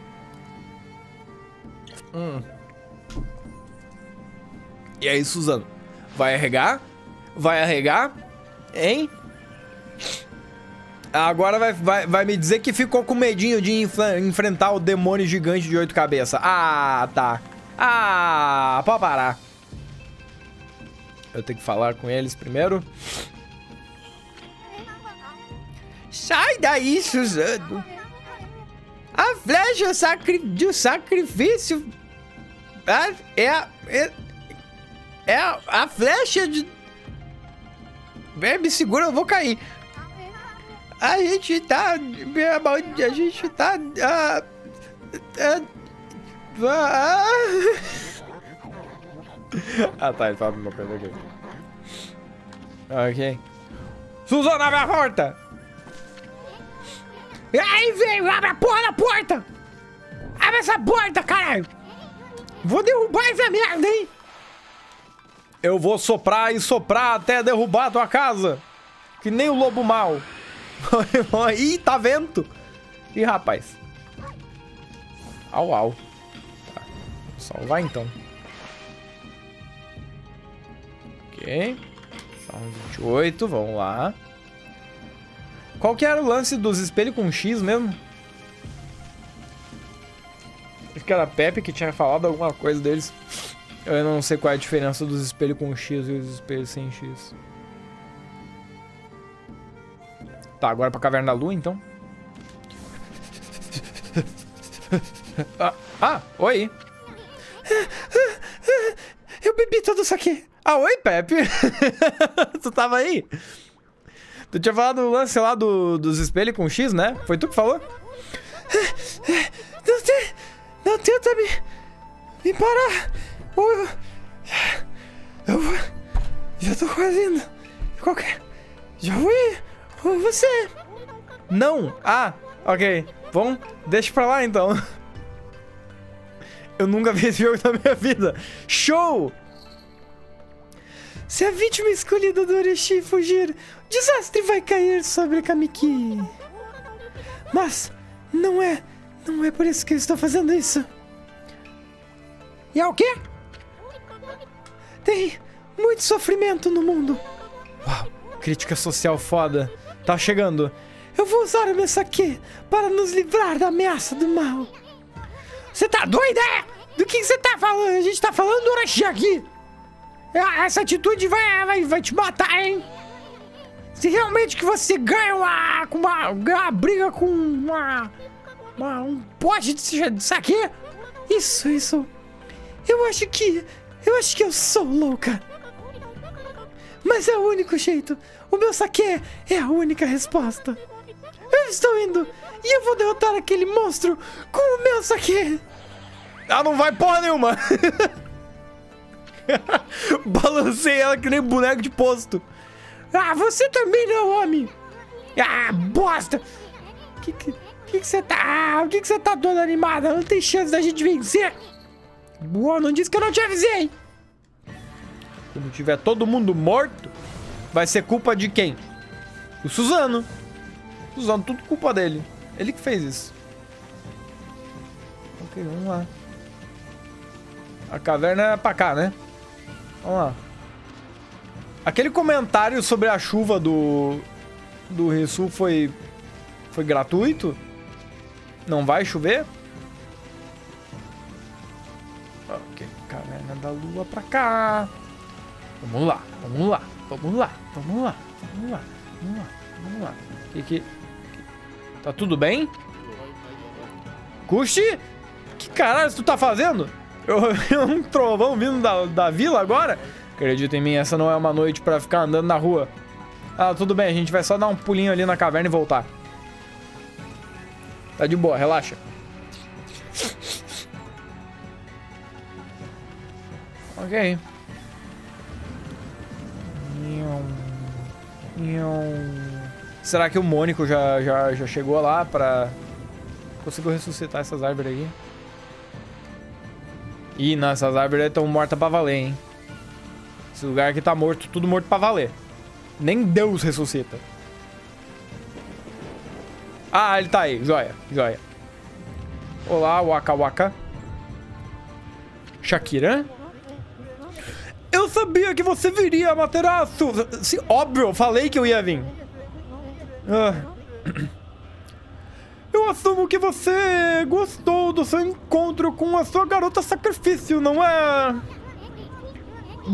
Hum. E aí, Suzano? Vai arregar? Vai arregar? Hein? Agora vai, vai, vai me dizer que ficou com medinho de enfrentar o demônio gigante de oito cabeças. Ah, tá. Ah, pode parar. Eu tenho que falar com eles primeiro. Sai daí, Suzano. A flecha sacri do sacrifício ah, é, é, é a, a flecha de. Vem, me segura, eu vou cair. A gente tá. A gente tá. ah, ah, ah, Ah, tá, ele fala uma coisa aqui. Ok. Suzano, abre a porta! Aí, velho, abre a porra da porta! Abre essa porta, caralho! Vou derrubar essa merda, hein? Eu vou soprar e soprar até derrubar a tua casa. Que nem o lobo mal. *laughs* Ih, tá vento. Ih, rapaz. Au, au. Tá. Salvar então. Ok. São 28, vamos lá. Qual que era o lance dos espelhos com X mesmo? Acho que era a Pepe que tinha falado alguma coisa deles. Eu não sei qual é a diferença dos espelhos com X e os espelhos sem X. Tá, agora pra Caverna da Lua, então. *laughs* ah, ah, oi. Eu bebi todo isso aqui. Ah, oi, Pepe. *laughs* tu tava aí? Tu tinha falado do lance lá do, dos espelhos com X, né? Foi tu que falou? Não, te, não tenta me, me parar. Ou eu, eu vou. Já tô quase indo. Qualquer. Já vou ir. Ou você. Não. Ah, ok. Bom, deixa pra lá então. Eu nunca vi esse jogo na minha vida. Show! Se a vítima escolhida do Orochi fugir, o desastre vai cair sobre Kamiki. Mas não é, não é por isso que eu estou fazendo isso. E é o quê? Tem muito sofrimento no mundo. Uau, crítica social foda. Tá chegando. Eu vou usar o meu saque para nos livrar da ameaça do mal. Você tá doida? é? Do que você tá falando? A gente tá falando do Orochi aqui. Essa atitude vai, vai, vai te matar, hein? Se realmente que você ganha uma, uma, uma briga com uma, uma- um pote de saque, isso, isso. Eu acho que, eu acho que eu sou louca. Mas é o único jeito. O meu saque é a única resposta. Eu estou indo e eu vou derrotar aquele monstro com o meu saque. Ah, não vai porra nenhuma. *laughs* *laughs* Balancei ela que nem boneco de posto. Ah, você também não, homem! Ah, bosta! Que que que que você tá? Ah, o que você tá toda animada? Não tem chance da gente vencer! Boa, não disse que eu não te avisei! Quando tiver todo mundo morto, vai ser culpa de quem? O Suzano. Usando tudo culpa dele. Ele que fez isso. Ok, vamos lá. A caverna é pra cá, né? Vamos lá. Aquele comentário sobre a chuva do... Do Rissu foi... Foi gratuito? Não vai chover? Ok, caverna da lua pra cá. Vamos lá, vamos lá, vamos lá, vamos lá, vamos lá, vamos lá, vamos lá. Que que... Tá tudo bem? Cuxi? Que caralho tu tá fazendo? Eu vi um trovão vindo da, da vila agora? Acredita em mim, essa não é uma noite pra ficar andando na rua. Ah, tudo bem, a gente vai só dar um pulinho ali na caverna e voltar. Tá de boa, relaxa. Ok. Será que o Mônico já, já, já chegou lá pra... Conseguiu ressuscitar essas árvores aí? Ih, não, essas árvores estão mortas pra valer, hein? Esse lugar aqui tá morto, tudo morto pra valer. Nem Deus ressuscita. Ah, ele tá aí. Joia, joia. Olá, Waka Waka. Shakira? Eu sabia que você viria, Materaço! Óbvio, eu falei que eu ia vir. Ah. Eu assumo que você gostou do seu encontro com a sua garota sacrifício, não é?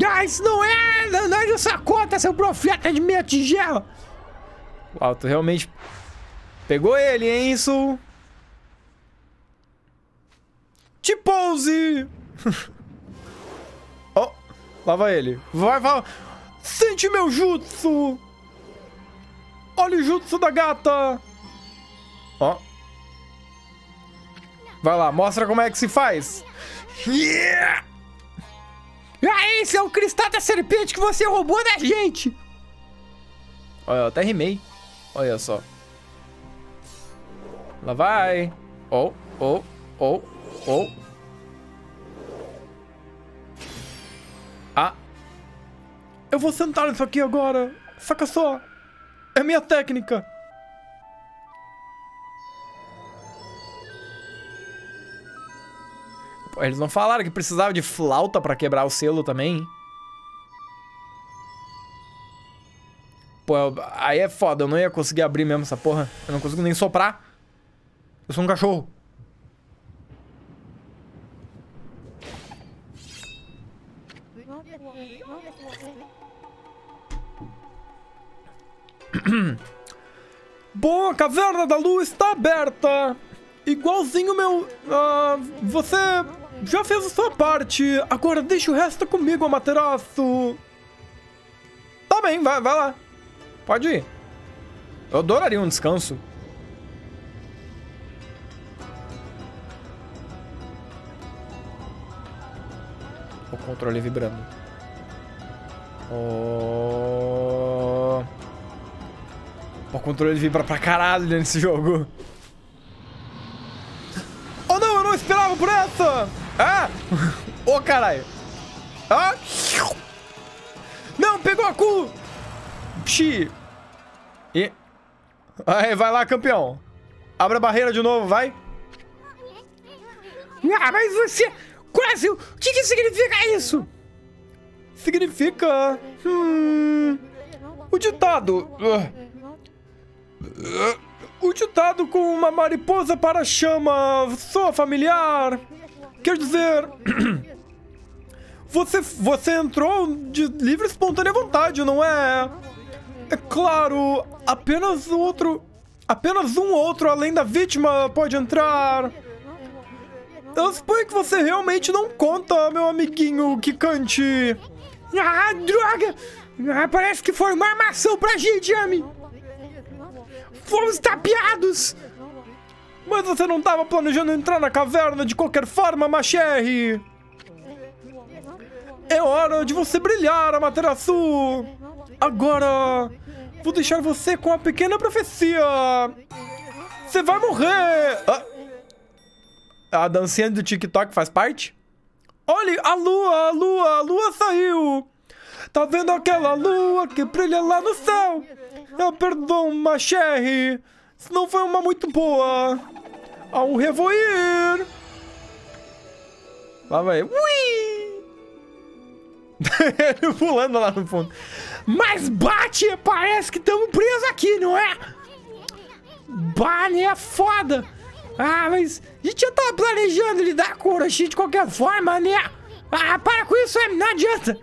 Ah, isso não é! Não, é de conta, seu profeta de meia tigela! Uau, tu realmente pegou ele, hein, isso? Te pose! *laughs* oh, lá vai ele. Vai, vai. Sente meu jutsu! Olha o jutsu da gata! Ó. Vai lá, mostra como é que se faz. Yeah! Ah, esse é o cristal da serpente que você roubou da gente! Olha, eu até rimei. Olha só. Lá vai. Oh, oh, oh, oh. Ah. Eu vou sentar nisso aqui agora. Saca só. É minha técnica. Pô, eles não falaram que precisava de flauta pra quebrar o selo também? Pô, aí é foda, eu não ia conseguir abrir mesmo essa porra. Eu não consigo nem soprar. Eu sou um cachorro. Bom, a caverna da lua está aberta. Igualzinho meu... Uh, você já fez a sua parte. Agora deixa o resto comigo, Amaterasu. Tá bem, vai, vai lá. Pode ir. Eu adoraria um descanso. O controle vibrando. Oh... O controle vibra pra caralho nesse jogo. Oh não, eu não esperava por essa! Ah! Ô oh, caralho! Ah! Não, pegou a cu! Pxi! E... Aí, vai lá, campeão. Abre a barreira de novo, vai. Ah, mas você... Quase... O que que significa isso? Significa... Hum... O ditado... Uh, o ditado com uma mariposa para chama soa familiar. Quer dizer... *clears throat* Você, você entrou de livre e espontânea vontade, não é? É claro, apenas outro... Apenas um outro além da vítima pode entrar. Eu suponho que você realmente não conta, meu amiguinho Kikante. Ah, droga! Ah, parece que foi uma armação pra gente, Ami. Fomos tapeados! Mas você não estava planejando entrar na caverna de qualquer forma, Macherry! É hora de você brilhar, Amaterasu! Agora, vou deixar você com a pequena profecia! Você vai morrer! Ah. A dancinha do TikTok faz parte? Olhe, a lua, a lua, a lua saiu! Tá vendo aquela lua que brilha lá no céu? Eu perdoo, Macherry! Isso não foi uma muito boa. Ao revoer. Lá vai. Ui! *laughs* Pulando lá no fundo. Mas bate, parece que estamos presos aqui, não é? Bane é foda. Ah, mas a gente já tava planejando lidar com o Orochi de qualquer forma, né? Ah, para com isso, não adianta.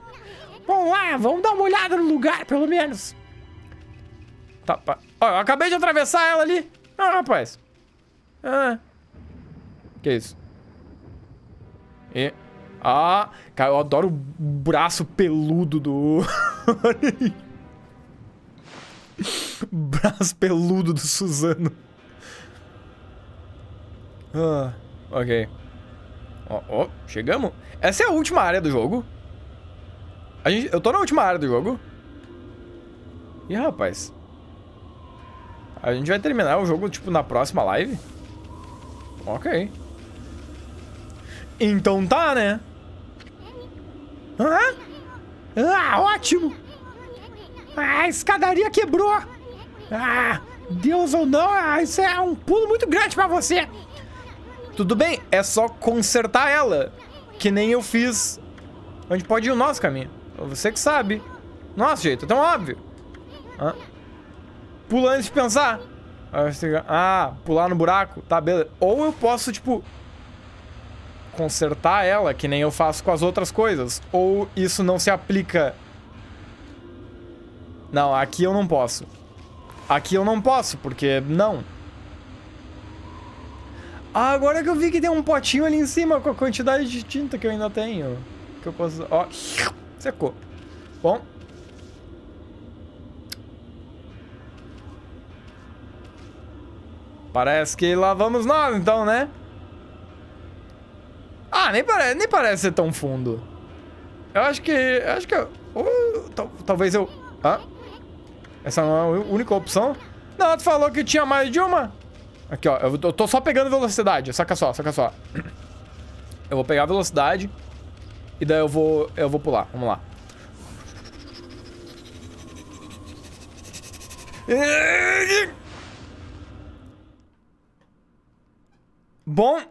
Vamos lá, vamos dar uma olhada no lugar, pelo menos. Tá, pá. Ó, eu acabei de atravessar ela ali. Ah, rapaz. Ah. Que isso? E... Ah, cara, eu adoro o braço peludo do... *laughs* braço peludo do Suzano. Ah, ok. Ó, chegamos. Essa é a última área do jogo. A gente, eu tô na última área do jogo. Ih, rapaz. A gente vai terminar o jogo, tipo, na próxima live? Ok. Então tá, né? Hã? Ah, ótimo! Ah, a escadaria quebrou! Ah, Deus ou não, ah, isso é um pulo muito grande pra você! Tudo bem, é só consertar ela. Que nem eu fiz. Onde pode ir o nosso caminho. Você que sabe. Nosso jeito, é tão óbvio. Hã? Pula antes de pensar. Ah, pular no buraco. Tá, beleza. Ou eu posso, tipo... Consertar ela, que nem eu faço com as outras coisas. Ou isso não se aplica... Não, aqui eu não posso. Aqui eu não posso, porque não. Ah, agora que eu vi que tem um potinho ali em cima com a quantidade de tinta que eu ainda tenho. Que eu posso... Ó, secou. Bom. Parece que lá vamos nós, então, né? Ah, nem, pare... nem parece ser tão fundo. Eu acho que... Eu acho que... Eu... Uh, tal... Talvez eu... Ah? Essa não é a única opção? Não, tu falou que tinha mais de uma. Aqui, ó. Eu tô só pegando velocidade. Saca só, saca só. *clears throat* Eu vou pegar a velocidade. E daí eu vou... Eu vou pular. Vamos lá. *laughs* Bom.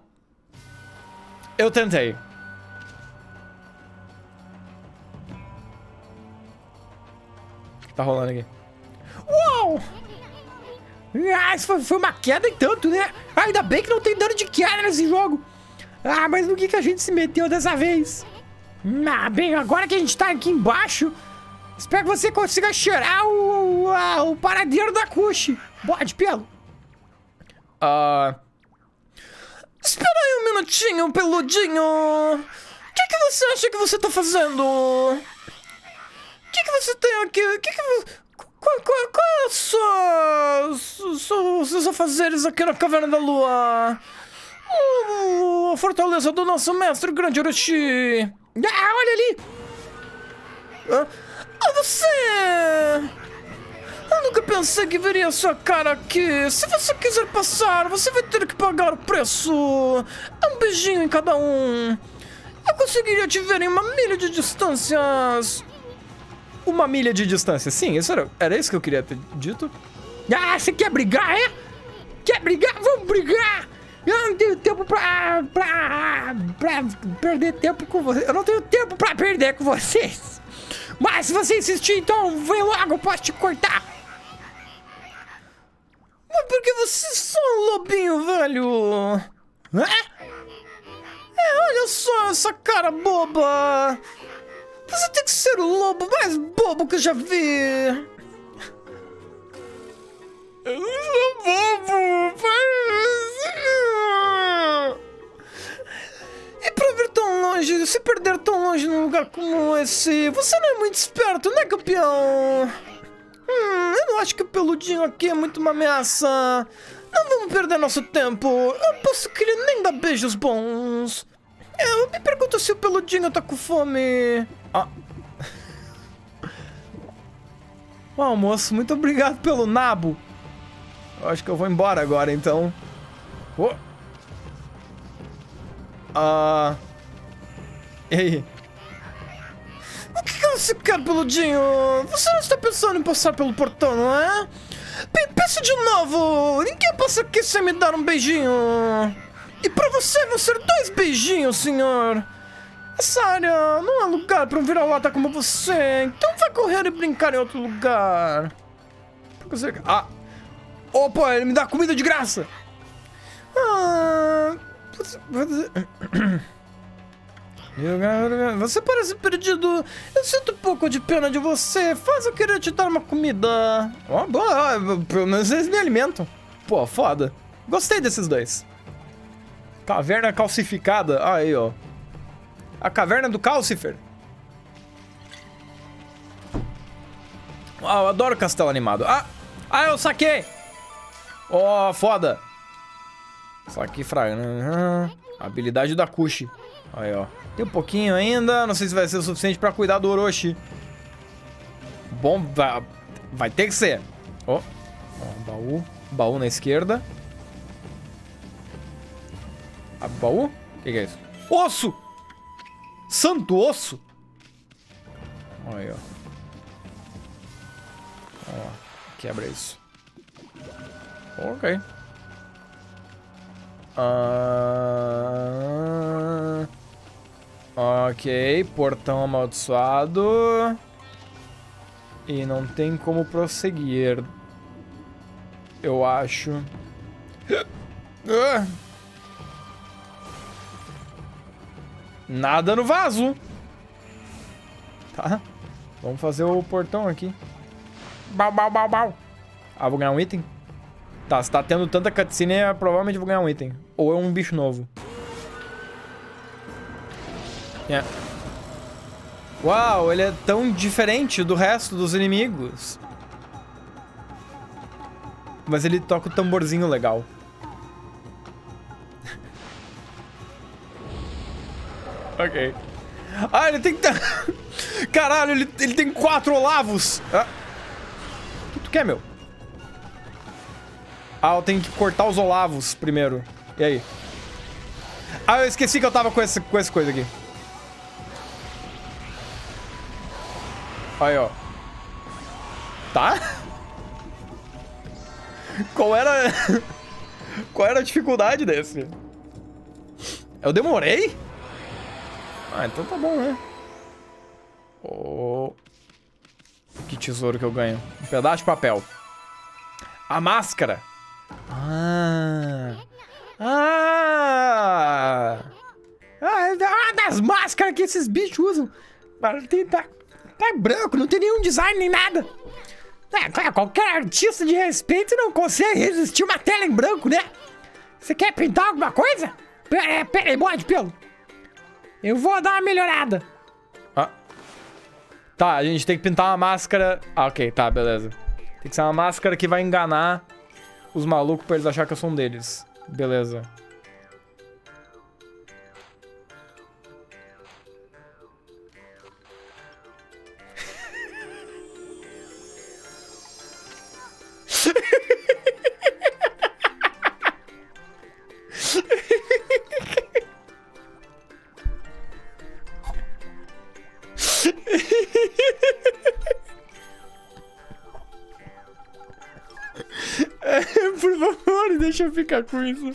Eu tentei. O que tá rolando aqui? Uau! Ah, isso foi, foi uma queda e tanto, né? Ah, ainda bem que não tem dano de queda nesse jogo. Ah, mas no que, que a gente se meteu dessa vez? Ah, bem, agora que a gente tá aqui embaixo, espero que você consiga cheirar o, o, o paradeiro da Cuxi. Bode, pelo. Ah... Espera aí um minutinho, peludinho. O que, que você acha que você tá fazendo? O que, que você tem aqui? O que, que qual, qual, qual é a sua, sua, seus afazeres aqui na Caverna da Lua? Uh, a fortaleza do nosso mestre, grande Orochi. Ah, olha ali. Ah, você... Nunca pensei que veria sua cara aqui. Se você quiser passar, você vai ter que pagar o preço. É um beijinho em cada um. Eu conseguiria te ver em uma milha de distâncias. Uma milha de distância. Sim, isso era, era isso que eu queria ter dito. Ah, você quer brigar, é? Quer brigar? Vamos brigar! Eu não tenho tempo pra, pra, pra perder tempo com vocês. Eu não tenho tempo pra perder com vocês. Mas se você insistir, então vem logo, eu posso te cortar. Mas por que você é só um lobinho, velho? É? É, olha só essa cara boba. Você tem que ser o lobo mais bobo que eu já vi. Eu não sou bobo, parece. E pra vir tão longe, se perder tão longe num lugar como esse, você não é muito esperto, né, campeão? Hum, eu não acho que o peludinho aqui é muito uma ameaça. Não vamos perder nosso tempo. Eu aposto que ele nem dá beijos bons. Eu me pergunto se o peludinho tá com fome. Ah. *laughs* Uau, moço, muito obrigado pelo nabo. Eu acho que eu vou embora agora, então. Oh. Ah. E aí? O que, você quer, peludinho? Você não está pensando em passar pelo portão, não é? Pe- Peço de novo! Ninguém passa aqui sem me dar um beijinho! E pra você vão ser dois beijinhos, senhor! Essa área não é lugar pra um vira-lata como você, então vai correr e brincar em outro lugar. Ah! Opa, ele me dá comida de graça! Ah. *clears throat* Você, parece perdido. Eu sinto um pouco de pena de você. Faz eu querer te dar uma comida. Ó, boa. ó, Pelo menos eles me alimentam. Pô, foda. Gostei desses dois. Caverna calcificada. Aí, ó. A caverna do Calcifer. Ah, eu adoro castelo animado. Ah, ah eu saquei. Ó, foda. Saquei fraga. Uhum. Habilidade da Kushi. Aí, ó. Tem um pouquinho ainda. Não sei se vai ser o suficiente pra cuidar do Orochi. Bom, vai, vai ter que ser. Ó. Ó, baú. Baú na esquerda. Baú? O que, que é isso? Osso! Santo osso! Aí, ó. Ó, quebra isso. Ok. Ah... Ok, portão amaldiçoado. E não tem como prosseguir. Eu acho. Ah. Nada no vaso. Tá. Vamos fazer o portão aqui. Bau, bau, bau, bau. Ah, vou ganhar um item? Tá, se tá tendo tanta cutscene, eu provavelmente vou ganhar um item. Ou é um bicho novo. É. Uau, ele é tão diferente do resto dos inimigos. Mas ele toca o tamborzinho legal. *laughs* ok. Ah, ele tem que... *laughs* Caralho, ele, ele tem quatro olavos. Ah. O que tu quer, meu? Ah, eu tenho que cortar os olavos primeiro. E aí? Ah, eu esqueci que eu tava com essa, com essa coisa aqui. Aí, ó. Tá? Qual era... *laughs* Qual era a dificuldade desse? Eu demorei? Ah, então tá bom, né? Oh. Que tesouro que eu ganho. Um pedaço de papel. A máscara. Ah. Ah. Ah, é das máscaras que esses bichos usam. Mas tem- Tá, tá branco, não tem nenhum design nem nada. É, cara, qualquer artista de respeito não consegue resistir uma tela em branco, né? Você quer pintar alguma coisa? Pera, é, pera aí, bode pelo. Eu vou dar uma melhorada. Ah. Tá, a gente tem que pintar uma máscara. Ah, ok, tá, beleza. Tem que ser uma máscara que vai enganar os malucos pra eles acharem que eu sou um deles. Beleza. Favor, deixa eu ficar com isso.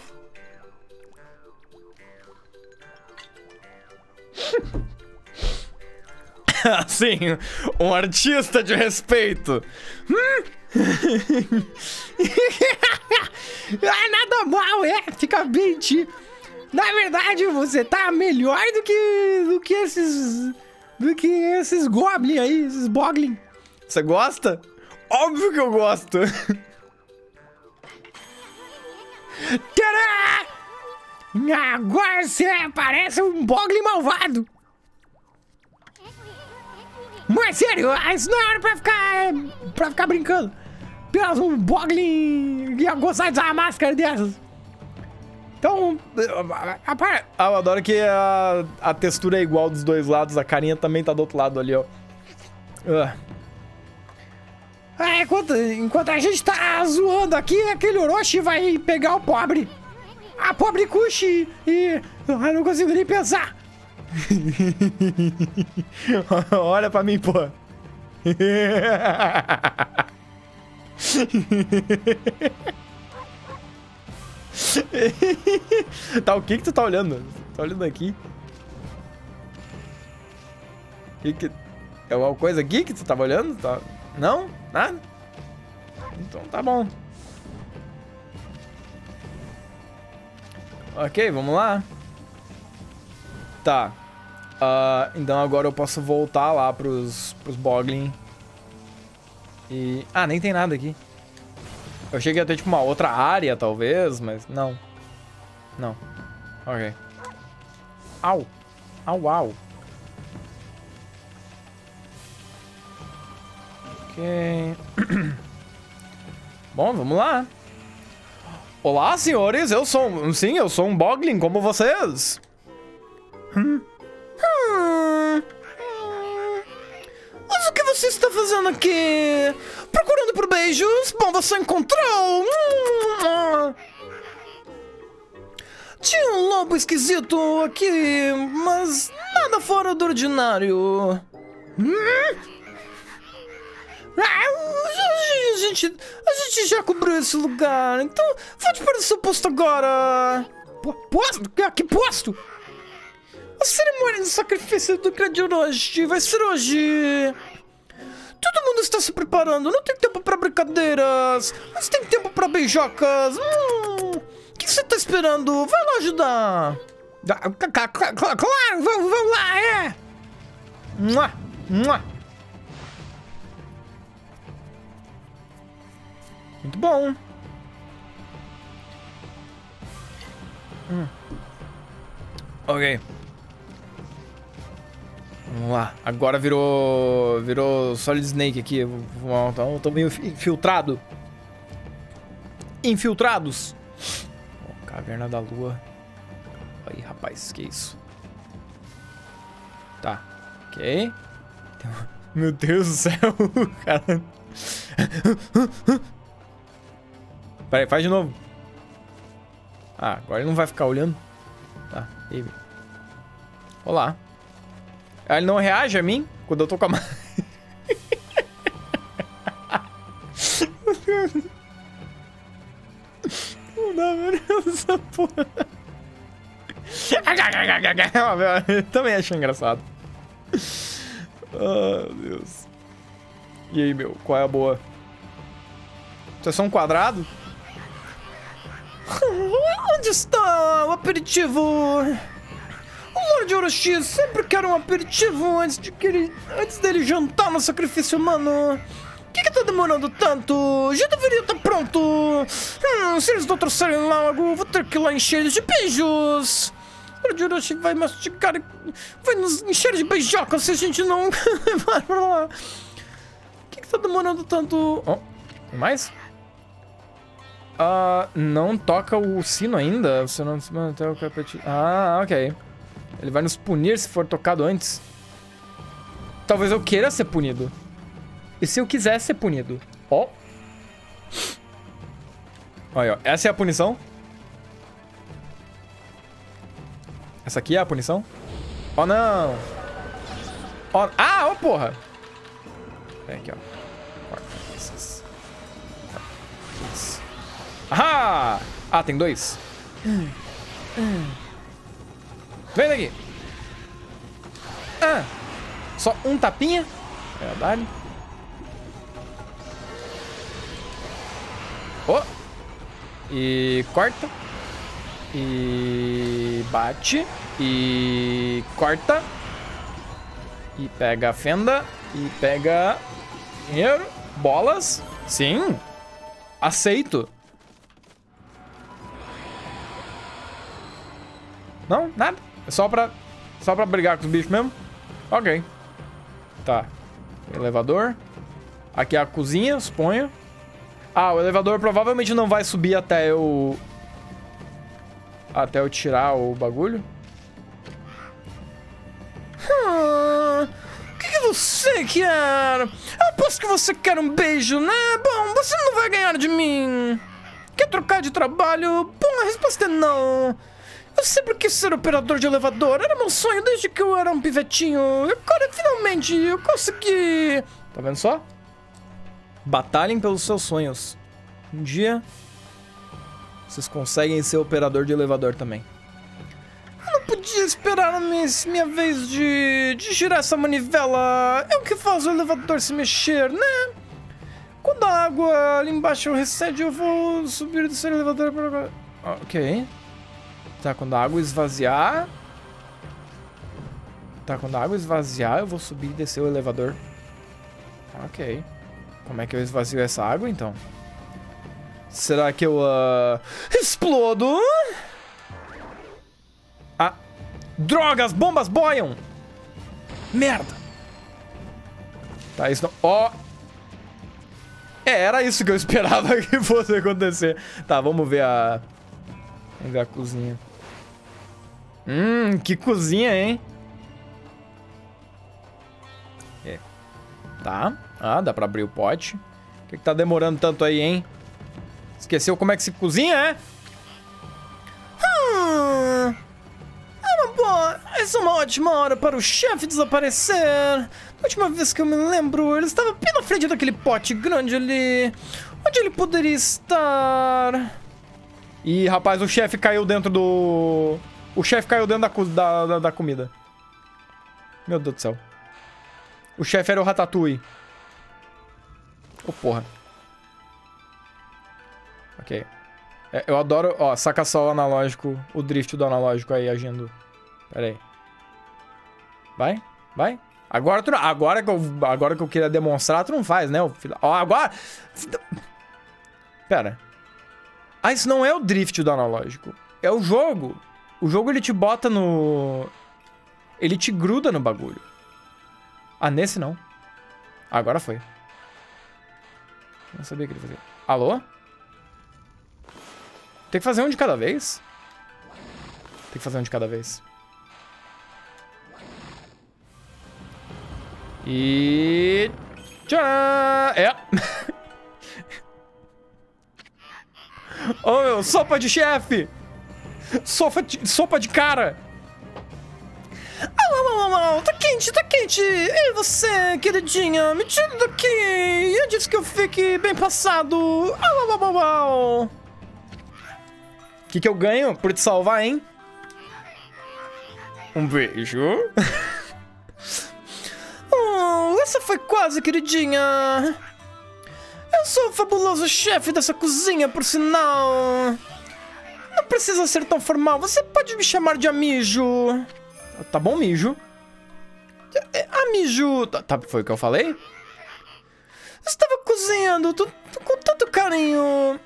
*laughs* Assim, um artista de respeito. *laughs* ah, nada mal, é. Fica bem, ti. Na verdade, você tá melhor do que. do que esses. do que esses goblin aí, esses boglin. Você gosta? Óbvio que eu gosto. *laughs* Tadá! Agora você parece um boglin malvado. Mas sério, isso não é hora pra ficar. pra ficar brincando. Apenas um boglin ia gostar de usar uma máscara dessas. Então, a, a, Ah, eu adoro que a, a textura é igual dos dois lados, a carinha também tá do outro lado ali, ó. Ah. Enquanto, enquanto a gente tá zoando aqui, aquele Orochi vai pegar o pobre. A pobre Kushi e. Eu não consigo nem pensar. *laughs* Olha pra mim, pô. *laughs* tá, o que que tu tá olhando? Tá olhando aqui? Que que... É alguma coisa aqui que tu tava olhando? Tá... Não? Nada? Então tá bom. Ok, vamos lá. Tá. Ah, então agora eu posso voltar lá pros, pros Boglin. E... Ah, nem tem nada aqui. Eu ia ter tipo uma outra área, talvez, mas não. Não. Ok. Au. Au, au. *clears throat* Bom, vamos lá. Olá, senhores. Eu sou... Sim, eu sou um Boglin como vocês. Hum. Hum. Mas o que você está fazendo aqui? Procurando por beijos? Bom, você encontrou! Hum. Tinha um lobo esquisito aqui, mas nada fora do ordinário. Hum? Ah, a gente, a gente já cobriu esse lugar, então volte para o seu posto agora. Po- Posto? Que, posto? A cerimônia de sacrifício do Gradioroshi vai ser hoje. Todo mundo está se preparando, não tem tempo para brincadeiras, mas tem tempo para beijocas. Hum, o que você está esperando? Vai lá ajudar. Ah, cla- cla- cla- cla- Claro, vamos lá, é! Mua, mua. Muito bom. Hum. Ok. Vamos lá. Agora virou. Virou Solid Snake aqui. Então tô meio infiltrado. Infiltrados. Ó, Caverna da Lua. Aí, rapaz, que isso? Tá. Ok. Meu Deus do céu, *laughs* cara. Pera aí, faz de novo. Ah, agora ele não vai ficar olhando. Tá, aí? Olá. Ah, Ele não reage a mim quando eu tô com a mão. *laughs* Não dá, Deus, essa porra. Eu *laughs* Também achei engraçado. Ah, meu Deus. E aí, meu, qual é a boa? É só um quadrado? Onde está o aperitivo? O Lorde Orochi sempre quer um aperitivo antes, de que ele, antes dele jantar no sacrifício humano. Por que, que tá demorando tanto? Já deveria estar pronto. Hum, se eles não trouxerem logo, vou ter que ir lá encher eles de beijos. O Orochi vai mastigar e vai nos encher de beijocas se a gente não *laughs* levar pra lá. Por que, que tá demorando tanto? Oh, mais? Ah, não toca o sino ainda. Você não se mantém o capete. Ah, ok. Ele vai nos punir se for tocado antes. Talvez eu queira ser punido. E se eu quiser ser punido? Ó. Olha, ó. Essa é a punição. Essa aqui é a punição? Oh, não. Ó. Ah, ó, porra. Vem aqui, ó. Isso. Ahá! Ah, tem dois. Vem daqui. Ah. Só um tapinha. É, dá-lhe. Oh. E corta. E bate. E corta. E pega a fenda. E pega dinheiro. Bolas. Sim. Aceito. Não, nada. É só pra. Só pra brigar com os bichos mesmo? Ok. Tá. Elevador. Aqui é a cozinha, suponho. Ah, o elevador provavelmente não vai subir até eu. Até eu tirar o bagulho. Hum, o que, que você quer? Aposto que você quer um beijo, né? Bom, você não vai ganhar de mim. Quer trocar de trabalho? Bom, a resposta é não. Eu sempre quis ser operador de elevador. Era meu sonho desde que eu era um pivetinho. Agora, finalmente, eu consegui. Tá vendo só? Batalhem pelos seus sonhos. Um dia, vocês conseguem ser operador de elevador também. Eu não podia esperar minha, minha vez de, de girar essa manivela. É o que faz o elevador se mexer, né? Quando a água ali embaixo recede, eu vou subir e descer o elevador para... Ok. Tá, quando a água esvaziar... Tá, quando a água esvaziar, eu vou subir e descer o elevador. Ok. Como é que eu esvazio essa água, então? Será que eu, uh, explodo? Ah. Droga, as bombas boiam! Merda! Tá, isso não... Ó... Oh. É, era isso que eu *laughs* esperava que fosse acontecer. Tá, vamos ver a... Vamos ver a cozinha. Hum, que cozinha, hein? É. Tá. Ah, dá pra abrir o pote. O que, que tá demorando tanto aí, hein? Esqueceu como é que se cozinha, é? Hum, é uma boa. Essa é uma ótima hora para o chefe desaparecer. A última vez que eu me lembro, ele estava bem na frente daquele pote grande ali. Onde ele poderia estar? Ih, rapaz, o chefe caiu dentro do... O chefe caiu dentro da, da, da, da comida. Meu Deus do céu. O chefe era o Ratatouille. Ô, oh, porra. Ok. É, eu adoro... Ó, saca só o analógico, o drift do analógico aí agindo. Pera aí. Vai, vai. Agora, tu, agora, que eu, agora que eu queria demonstrar, tu não faz, né? Ó, agora... Pera. Ah, isso não é o drift do analógico. É o jogo. O jogo, ele te bota no... Ele te gruda no bagulho. Ah, nesse não. Agora foi. Não sabia que ele fazia. Alô? Tem que fazer um de cada vez? Tem que fazer um de cada vez. E... Tcharam! É. *laughs* oh, meu, sopa de chefe! Sopa de, sopa de cara! Au, au, au, au, tá quente, tá quente! E você, queridinha? Me tira daqui! Eu disse que eu fique bem passado! Au, au, au, au, O que, que eu ganho por te salvar, hein? Um beijo. oh, *laughs* essa foi quase, queridinha! Eu sou o fabuloso chefe dessa cozinha, por sinal! Não precisa ser tão formal, você pode me chamar de Amijo! Tá bom, mijo. É, amijo... Tá, tá, foi o que eu falei? Estava cozinhando com tanto carinho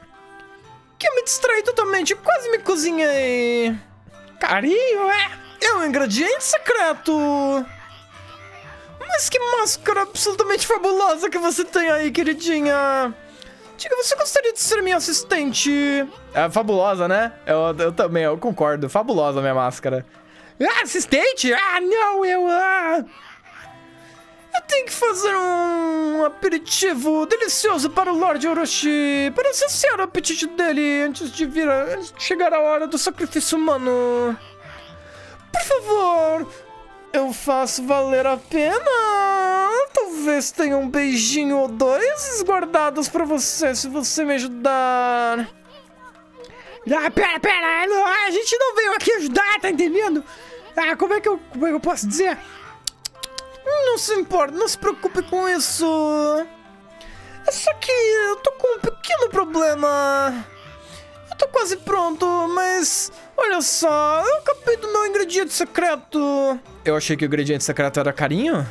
que eu me distraí totalmente, quase me cozinhei. Carinho, é? É um ingrediente secreto. Mas que máscara absolutamente fabulosa que você tem aí, queridinha. Diga, você gostaria de ser minha assistente? É fabulosa, né? Eu, eu também, eu concordo. Fabulosa minha máscara. Ah, assistente? Ah, não, eu... Ah... Eu tenho que fazer um aperitivo delicioso para o Lord Orochi, para saciar o apetite dele antes de vir, a, antes de chegar a hora do sacrifício humano. Por favor, eu faço valer a pena. Talvez tenha um beijinho ou dois guardados para você, se você me ajudar. Ah, pera, pera, a gente não veio aqui ajudar, tá entendendo? Ah, como é que eu, como é que eu posso dizer? Não se importa, não se preocupe com isso. É só que eu tô com um pequeno problema. Tô quase pronto, mas olha só, eu acabei do meu ingrediente secreto. Eu achei que o ingrediente secreto era carinho.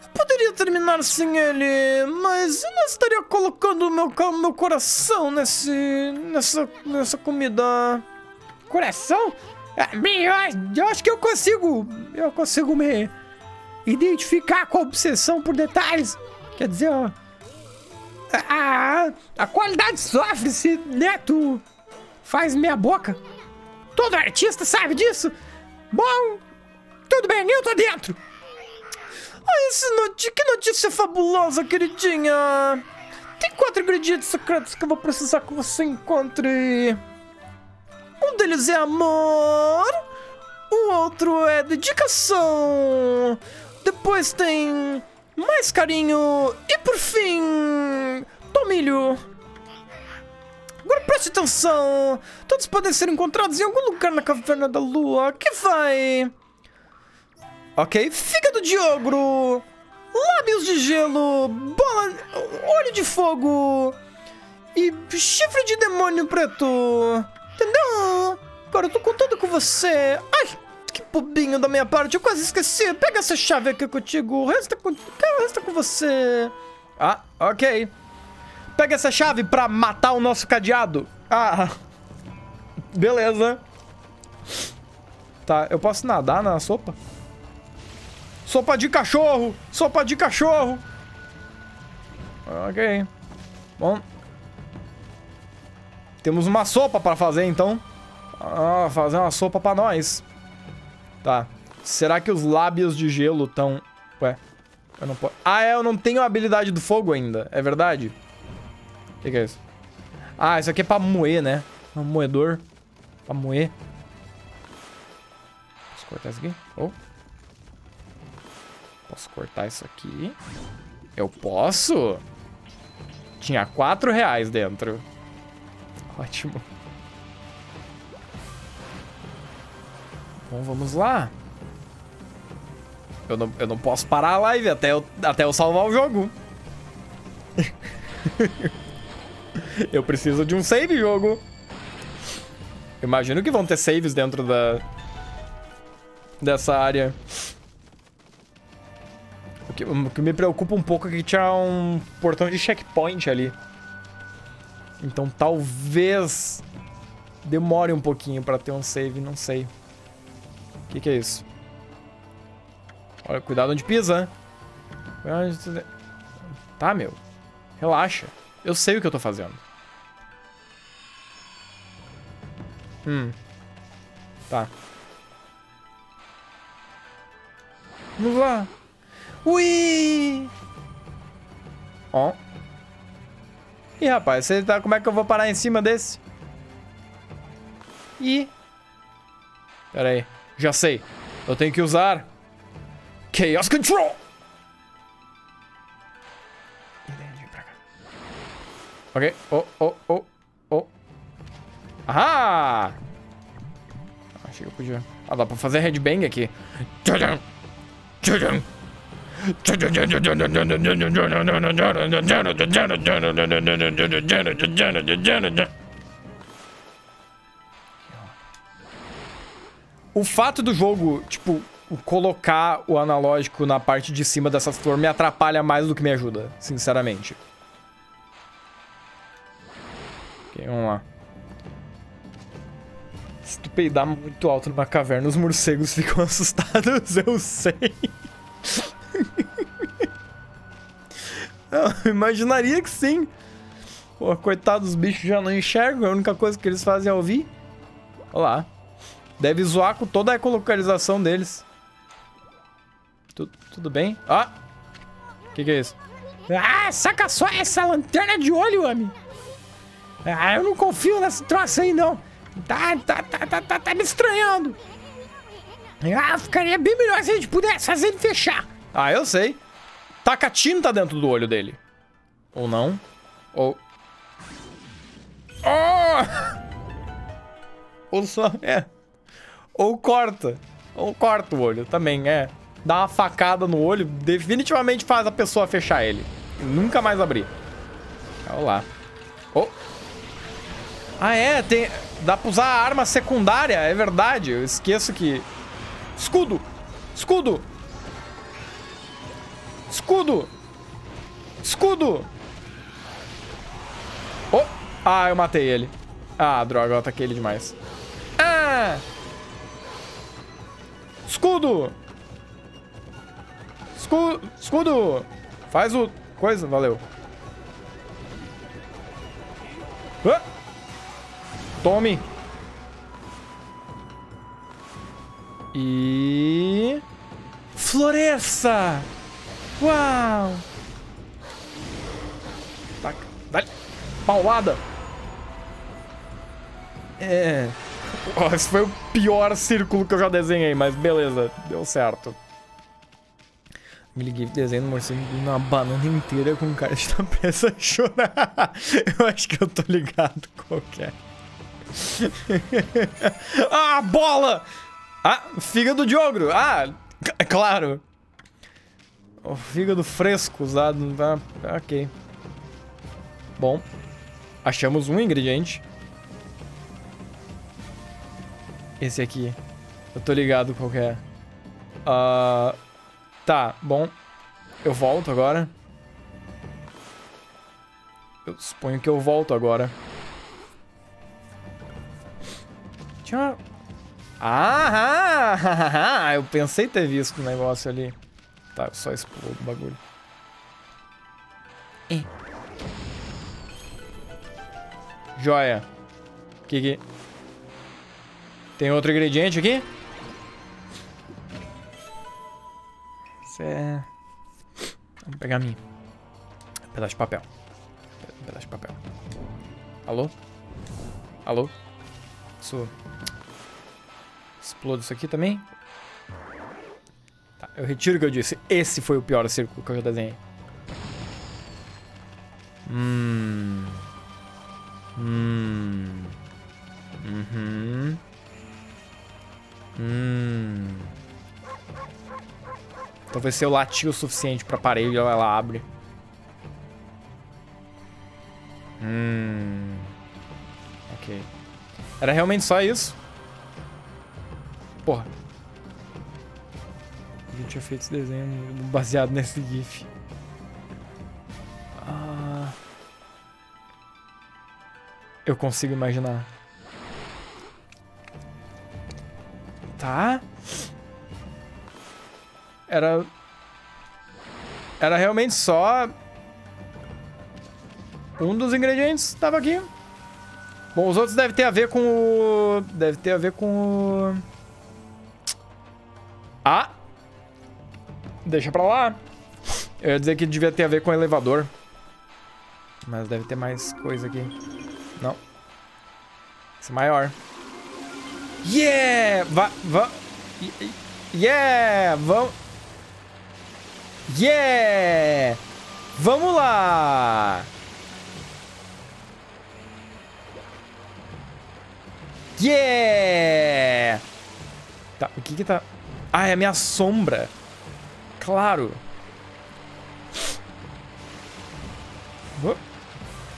Eu poderia terminar sem ele, mas eu não estaria colocando o meu, meu coração nesse, nessa, nessa comida. Coração? Eu acho que eu consigo. Eu consigo me identificar com a obsessão por detalhes. Quer dizer, ó. A, a qualidade sofre-se, né? Tu faz meia boca. Todo artista sabe disso. Bom, tudo bem, eu tô dentro. Esse notícia, que notícia fabulosa, queridinha. Tem quatro ingredientes secretos que eu vou precisar que você encontre. Um deles é amor, o outro é dedicação. Depois tem mais carinho e por fim, Tomilho. Agora preste atenção. Todos podem ser encontrados em algum lugar na caverna da lua. Que vai? Ok, fígado de ogro, lábios de gelo, bola, olho de fogo e chifre de demônio preto. Entendeu? Agora eu tô contando com você. Ai, que bobinho da minha parte, eu quase esqueci. Pega essa chave aqui contigo, o resto é com, o resto é com você. Ah, ok. Pega essa chave pra matar o nosso cadeado. Ah, beleza. Tá, eu posso nadar na sopa? Sopa de cachorro! Sopa de cachorro! Ok. Bom. Temos uma sopa pra fazer, então. Ah, fazer uma sopa pra nós. Tá. Será que os lábios de gelo estão... Ué. Eu não posso... Ah, é, eu não tenho a habilidade do fogo ainda. É verdade? O que, que é isso? Ah, isso aqui é pra moer, né? Um moedor. Pra moer. Posso cortar isso aqui? Oh. Posso cortar isso aqui? Eu posso? Tinha quatro reais dentro. Ótimo. Bom, vamos lá. Eu não, eu não posso parar a live até eu, até eu salvar o jogo. *laughs* eu preciso de um save, jogo. Imagino que vão ter saves dentro da... Dessa área. O que, o que me preocupa um pouco é que tinha um portão de checkpoint ali. Então talvez demore um pouquinho pra ter um save, não sei. O que, que é isso? Olha, cuidado onde pisa. Tá, meu. Relaxa. Eu sei o que eu tô fazendo. Hum. Tá. Vamos lá. Ui! Ó. Ih, rapaz, você tá... como é que eu vou parar em cima desse? Ih. Pera aí. Já sei. Eu tenho que usar... Chaos Control! Ok. Oh, oh, oh, oh. Ahá! Achei que eu podia... Ah, dá pra fazer headbang aqui. Tchadam! Tchadam! O fato do jogo, tipo, colocar o analógico na parte de cima dessa flor me atrapalha mais do que me ajuda, sinceramente. Ok, vamos lá. Se tu peidar muito alto numa caverna, os morcegos *laughs* ficam assustados, eu sei. *laughs* Eu imaginaria que sim. Pô, coitado dos bichos já não enxergam, a única coisa que eles fazem é ouvir. Olha lá. Deve zoar com toda a ecolocalização deles. Tudo, tudo bem? Ah! O que, que é isso? Ah, saca só essa lanterna de olho, homem. Ah, eu não confio nessa troça aí, não. Tá, tá, tá, tá, tá, tá me estranhando. Ah, ficaria bem melhor se a gente pudesse fazer ele fechar. Ah, eu sei. Taca tinta dentro do olho dele. Ou não. Ou... Oh! *laughs* Ou só... É. Ou corta. Ou corta o olho também, é. Dá uma facada no olho, definitivamente faz a pessoa fechar ele. E nunca mais abrir. Olha lá. Oh. Ah, é, tem... Dá pra usar a arma secundária, é verdade. Eu esqueço que... Escudo! Escudo! Escudo! Escudo! Oh! Ah, eu matei ele. Ah, droga, eu ataquei ele demais. Ah! Escudo! Escudo! Escudo! Faz o... Coisa, valeu. Tome! E... Floresça! Uau! Taca. Dá-lhe. Paulada! É... Oh, esse foi o pior círculo que eu já desenhei, mas beleza, deu certo. Me liguei desenho do morcego numa banana inteira com cara de tá prestes a chorar. Eu acho que eu tô ligado qualquer. *laughs* ah, bola! Ah, fígado de ogro. Ah, c- claro. O fígado fresco usado. Tá, ok. Bom, achamos um ingrediente. Esse aqui. Eu tô ligado qual é. Ah, tá, bom. Eu volto agora. Eu suponho que eu volto agora. Tinha uma... Ah, ah, *laughs* eu pensei ter visto o negócio ali. Tá, eu só explodo o bagulho. Eh. Joia. Que que... Tem outro ingrediente aqui? Isso é... Vamos pegar a mim. Um pedaço de papel. Um pedaço de papel. Alô? Alô? Isso... Explodo isso aqui também? Tá, eu retiro o que eu disse. Esse foi o pior círculo que eu já desenhei. Hum... Hum... Uhum... Hum... Talvez se eu latir o suficiente pra parede, ela, abre. Hum... Ok. Era realmente só isso? Porra. Eu tinha feito esse desenho baseado nesse GIF. Ah... Eu consigo imaginar. Tá. Era. Era realmente só. Um dos ingredientes estava aqui. Bom, os outros devem ter a ver com o. Deve ter a ver com o. Ah! Deixa pra lá. Eu ia dizer que devia ter a ver com o elevador. Mas deve ter mais coisa aqui. Não. Esse é maior. Yeah! Va, va, yeah! Vamos... Yeah! Vamos lá! Yeah! Tá, o que que tá... Ah, é a minha sombra. Claro.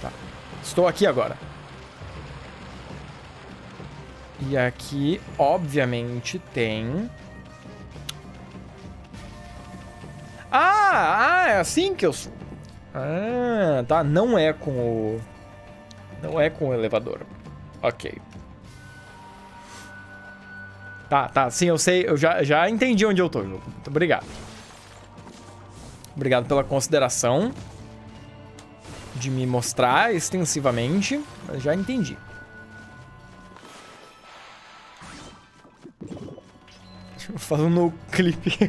Tá. Estou aqui agora. E aqui, obviamente, tem... Ah, ah, é assim que eu sou. Ah, tá. Não é com o... Não é com o elevador. Ok. Tá, tá. Sim, eu sei. Eu já, já entendi onde eu tô, jogo. Muito obrigado. Obrigado pela consideração. De me mostrar extensivamente. Mas já entendi. *laughs* Fazendo no clipe. *laughs*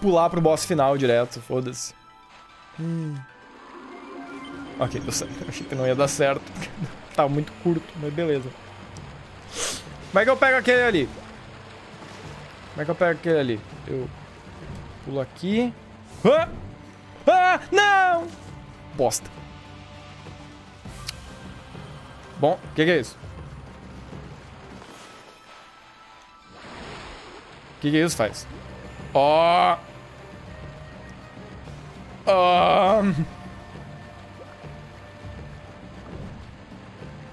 Pular pro boss final direto, foda-se. Hum. Ok, deu certo. *laughs* Achei que não ia dar certo. Tava muito curto, mas beleza. Como é que eu pego aquele ali? Como é que eu pego aquele ali? Eu pulo aqui. Ah! Ah! Não! Bosta. Bom, o que, que é isso? Que, que isso faz? Ó! Ó!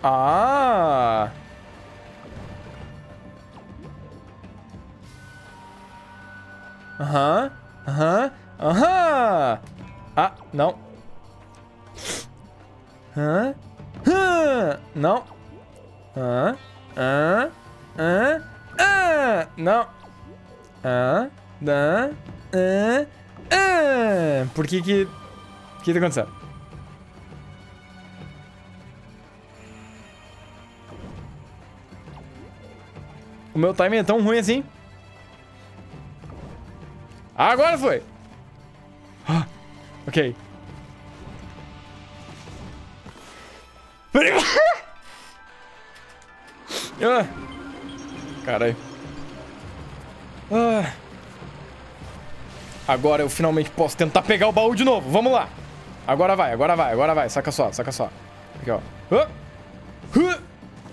Ah! Aham, aham, aham! Ah, não. Hã? Hã? Não. Hã? Hã? Hã? Hã? Não. Hã? Hã? Hã? Hã? Por que que... O que tá acontecendo? O meu timing é tão ruim assim? Agora foi! Ah, ok. *laughs* ah, caralho. Ah, Agora eu finalmente posso tentar pegar o baú de novo. Vamos lá. Agora vai, agora vai, agora vai. Saca só, saca só. Aqui, ó.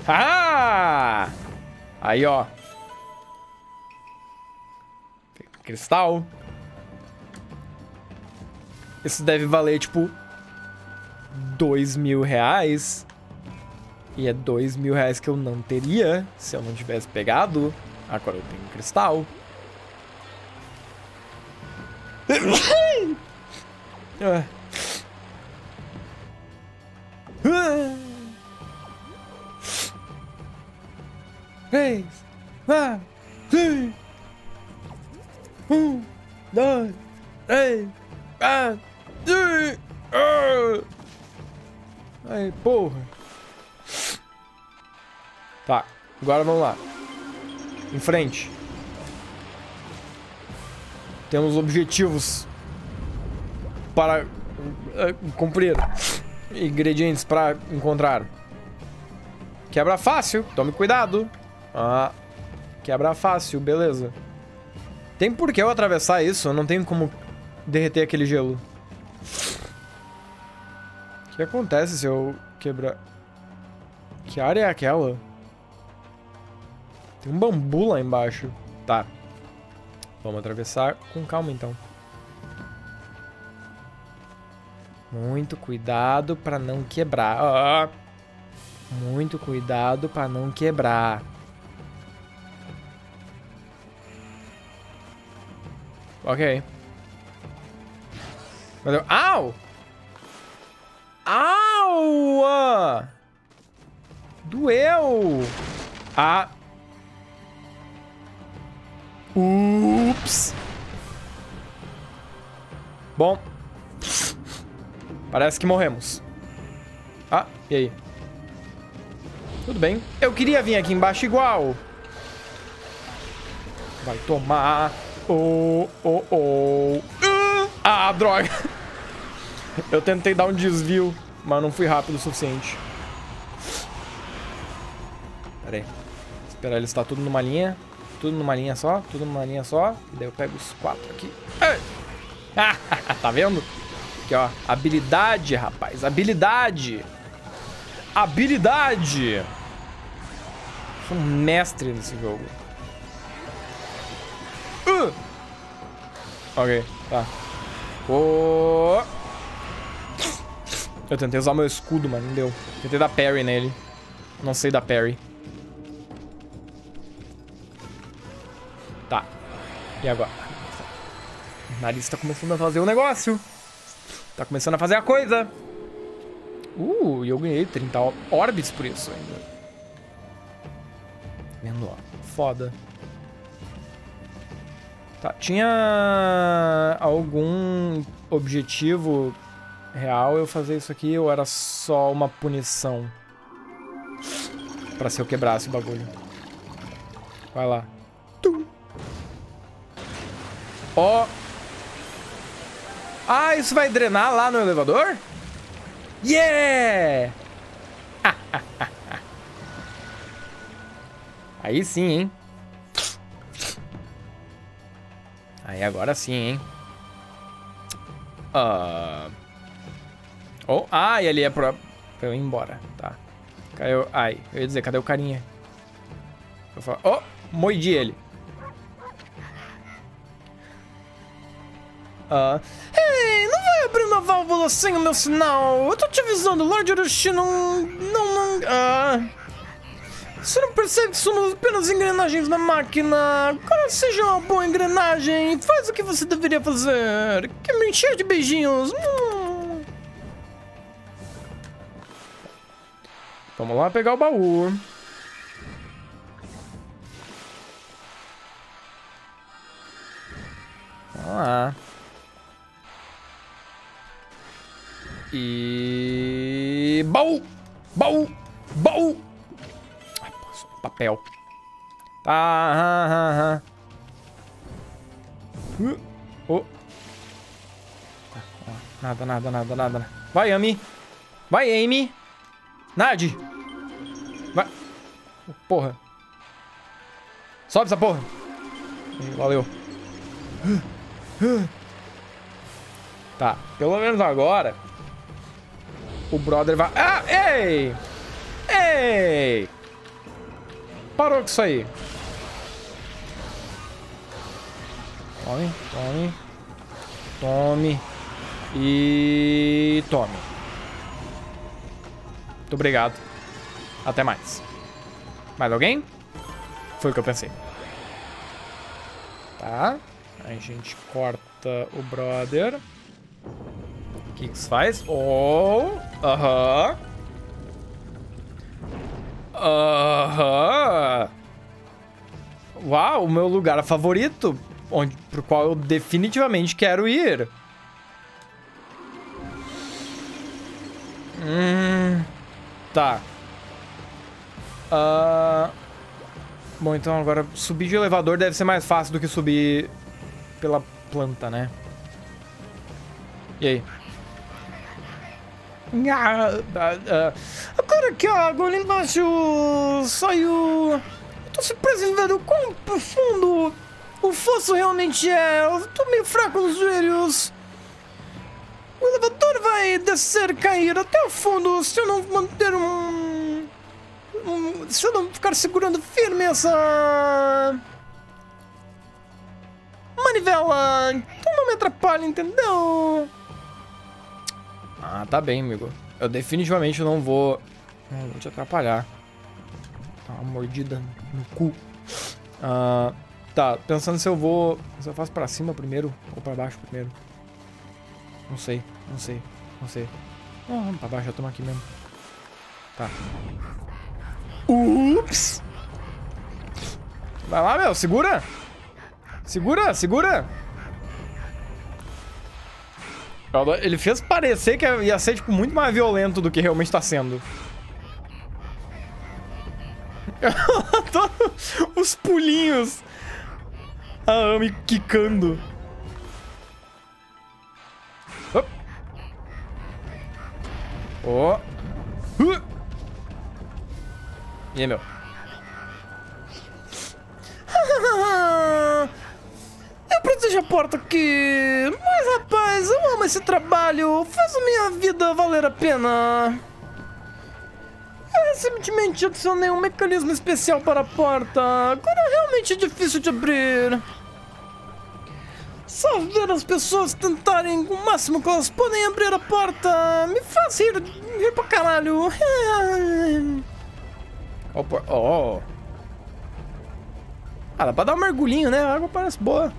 Ah! Aí, ó. Cristal. Isso deve valer, tipo, dois mil reais. E é dois mil reais que eu não teria se eu não tivesse pegado. Agora eu tenho cristal. Ah. Três, quatro, cinco, um, dois, três, quatro, cinco. Aí, porra. Tá, agora vamos lá. Em frente. Temos objetivos para uh, cumprir. Ingredientes para encontrar. Quebra fácil, tome cuidado. Ah, quebra fácil, beleza. Tem por que eu atravessar isso? Eu não tenho como derreter aquele gelo. O que acontece se eu quebrar... Que área é aquela? Tem um bambu lá embaixo. Tá. Vamos atravessar com calma, então. Muito cuidado para não quebrar. Ah. Muito cuidado para não quebrar. Ok. Valeu. Au! Au! Doeu! Ah! Ups! Bom. Parece que morremos. Ah, e aí? Tudo bem. Eu queria vir aqui embaixo igual. Vai tomar. Oh, oh, oh. Ah, droga. *laughs* Eu tentei dar um desvio, mas não fui rápido o suficiente. Pera aí. Esperar ele estar tudo numa linha. Tudo numa linha só. Tudo numa linha só. E daí eu pego os quatro aqui. *laughs* tá vendo? Aqui, ó. Habilidade, rapaz. Habilidade. Habilidade. Sou um mestre nesse jogo. Uh! Ok, tá. Oh! Eu tentei usar meu escudo, mas não deu. Tentei dar parry nele. Não sei dar parry. Tá. E agora? O nariz tá começando a fazer o negócio. Tá começando a fazer a coisa. Uh, e eu ganhei 30 orbes por isso ainda. Vendo, ó. Foda. Tá, tinha algum objetivo real eu fazer isso aqui ou era só uma punição? Pra se eu quebrasse o bagulho. Vai lá. Ó. Oh. Ah, isso vai drenar lá no elevador? Yeah! *laughs* Aí sim, hein? Aí agora sim, hein? Uh... Oh, ah, e ali é pra... pra eu ir embora, tá. O... Ai, eu ia dizer, cadê o carinha? Eu falo... Oh, moidi ele. Ah... Ei, não vai abrir uma válvula sem o meu sinal. Eu tô te avisando, Lord Orochi não... Não, não... Ah... Você não percebe que somos apenas engrenagens na máquina? Agora seja uma boa engrenagem faz o que você deveria fazer. Que me encher de beijinhos. Hum. Vamos lá pegar o baú. Vamos lá. E... Baú! Baú! Baú! papel. Tá, aham, aham. Uh, oh. Nada, nada, nada, nada. Vai, Amy. Vai, Amy. Nad. Vai. Porra. Sobe essa porra. Valeu. *gasps* Tá, pelo menos agora. O brother vai. Ah, ei! Ei! Parou com isso aí. Tome, tome. Tome. E. Tome. Muito obrigado. Até mais. Mais alguém? Foi o que eu pensei. Tá. A gente corta o brother. Que isso faz? Oh! Aham. Aham. Uau, o meu lugar favorito, onde, pro qual eu definitivamente quero ir. Hum, tá. Ah, bom, então agora subir de elevador deve ser mais fácil do que subir pela planta, né? E aí? Ah, agora que a água ali embaixo saiu. Tô surpreso em ver o quão profundo o fosso realmente é. Eu tô meio fraco nos joelhos. O elevador vai descer cair até o fundo se eu não manter um. um se eu não ficar segurando firme essa. manivela. Então não me atrapalha, entendeu? Ah, tá bem, amigo. Eu definitivamente não vou. Não vou te atrapalhar. Tá uma mordida no cu. Ah, tá, pensando se eu vou. Se eu faço pra cima primeiro ou pra baixo primeiro. Não sei, não sei, não sei. Não, vamos pra baixo, eu tomo aqui mesmo. Tá. Ups! Vai lá, meu, segura! Segura, segura! Ele fez parecer que ia ser, tipo, muito mais violento do que realmente tá sendo. *laughs* Os pulinhos. A Ami quicando. Ó. Uh. E aí, meu? *laughs* Eu protejo a porta aqui. Mas, rapaz, eu amo esse trabalho. Faz a minha vida valer a pena. Eu recentemente adicionei um mecanismo especial para a porta. Agora é realmente difícil de abrir. Só ver as pessoas tentarem o máximo que elas podem abrir a porta me faz rir, rir pra caralho. Opa, ó. Ah, dá pra dar um mergulhinho, né? A água parece boa.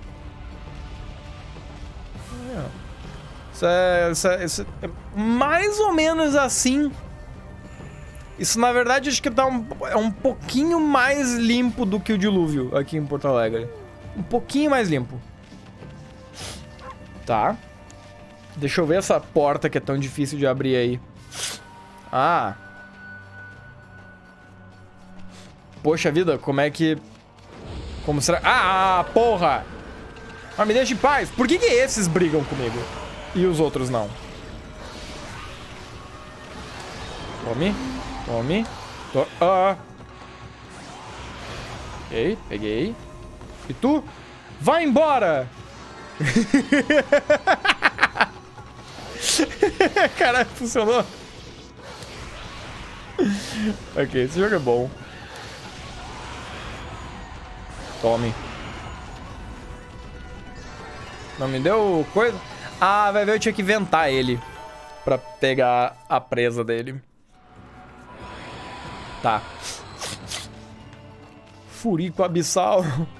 Ó. Isso é, isso é- isso é mais ou menos assim. Isso, na verdade, acho que tá um, é um pouquinho mais limpo do que o dilúvio aqui em Porto Alegre. Um pouquinho mais limpo. Tá. Deixa eu ver essa porta que é tão difícil de abrir aí. Ah. Poxa vida, como é que... Como será... Ah, porra! Ah, me deixa em paz. Por que, que esses brigam comigo? E os outros não? Tome. Tome. To ah. Peguei, peguei. E tu? Vai embora! *laughs* Caralho, funcionou. ok, esse jogo é bom. Tome. Não me deu coisa? Ah, vai ver, eu tinha que inventar ele. Pra pegar a presa dele. Tá. Furico abissal. *laughs*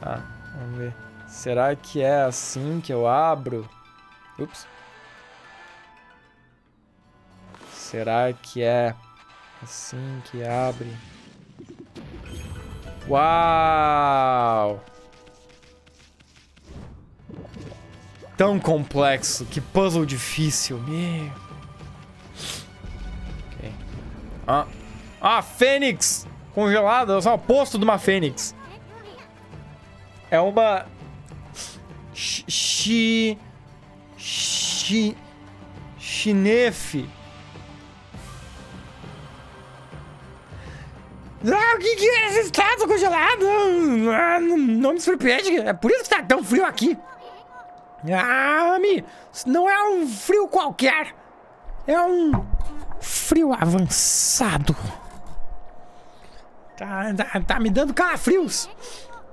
Tá, vamos ver. Será que é assim que eu abro? Ups. Será que é assim que abre? Uau! Tão complexo, que puzzle difícil, meu. Ok. Ah, ah, fênix! Congelada, é o oposto de uma fênix. É uma... Chi... Chi... Chinefe. Ah, o que, que é esse estado congelado? Ah, não me surpreende. É por isso que tá tão frio aqui. Ah, Ami, não é um frio qualquer. É um frio avançado. Tá, tá, tá me dando calafrios.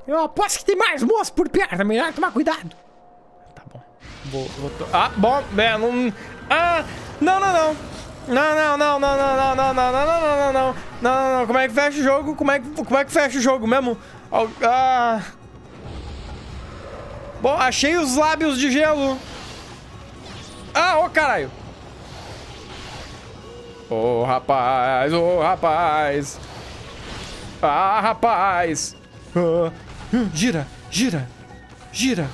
Eu aposto que tem mais moço por perto. É melhor tomar cuidado. Tá bom. Vou, vou to- Ah, bom, é, não. Ah, não, não, não. Não, não, não, não, não, não, não, não, não, não, não, não, não, não, não, como é que fecha o jogo? Como é que, é fecha o jogo mesmo? Ah. Bom, achei os lábios de gelo. Ah, ô caralho. Ô rapaz, ô rapaz. Ah, rapaz. Ah, gira, gira, gira.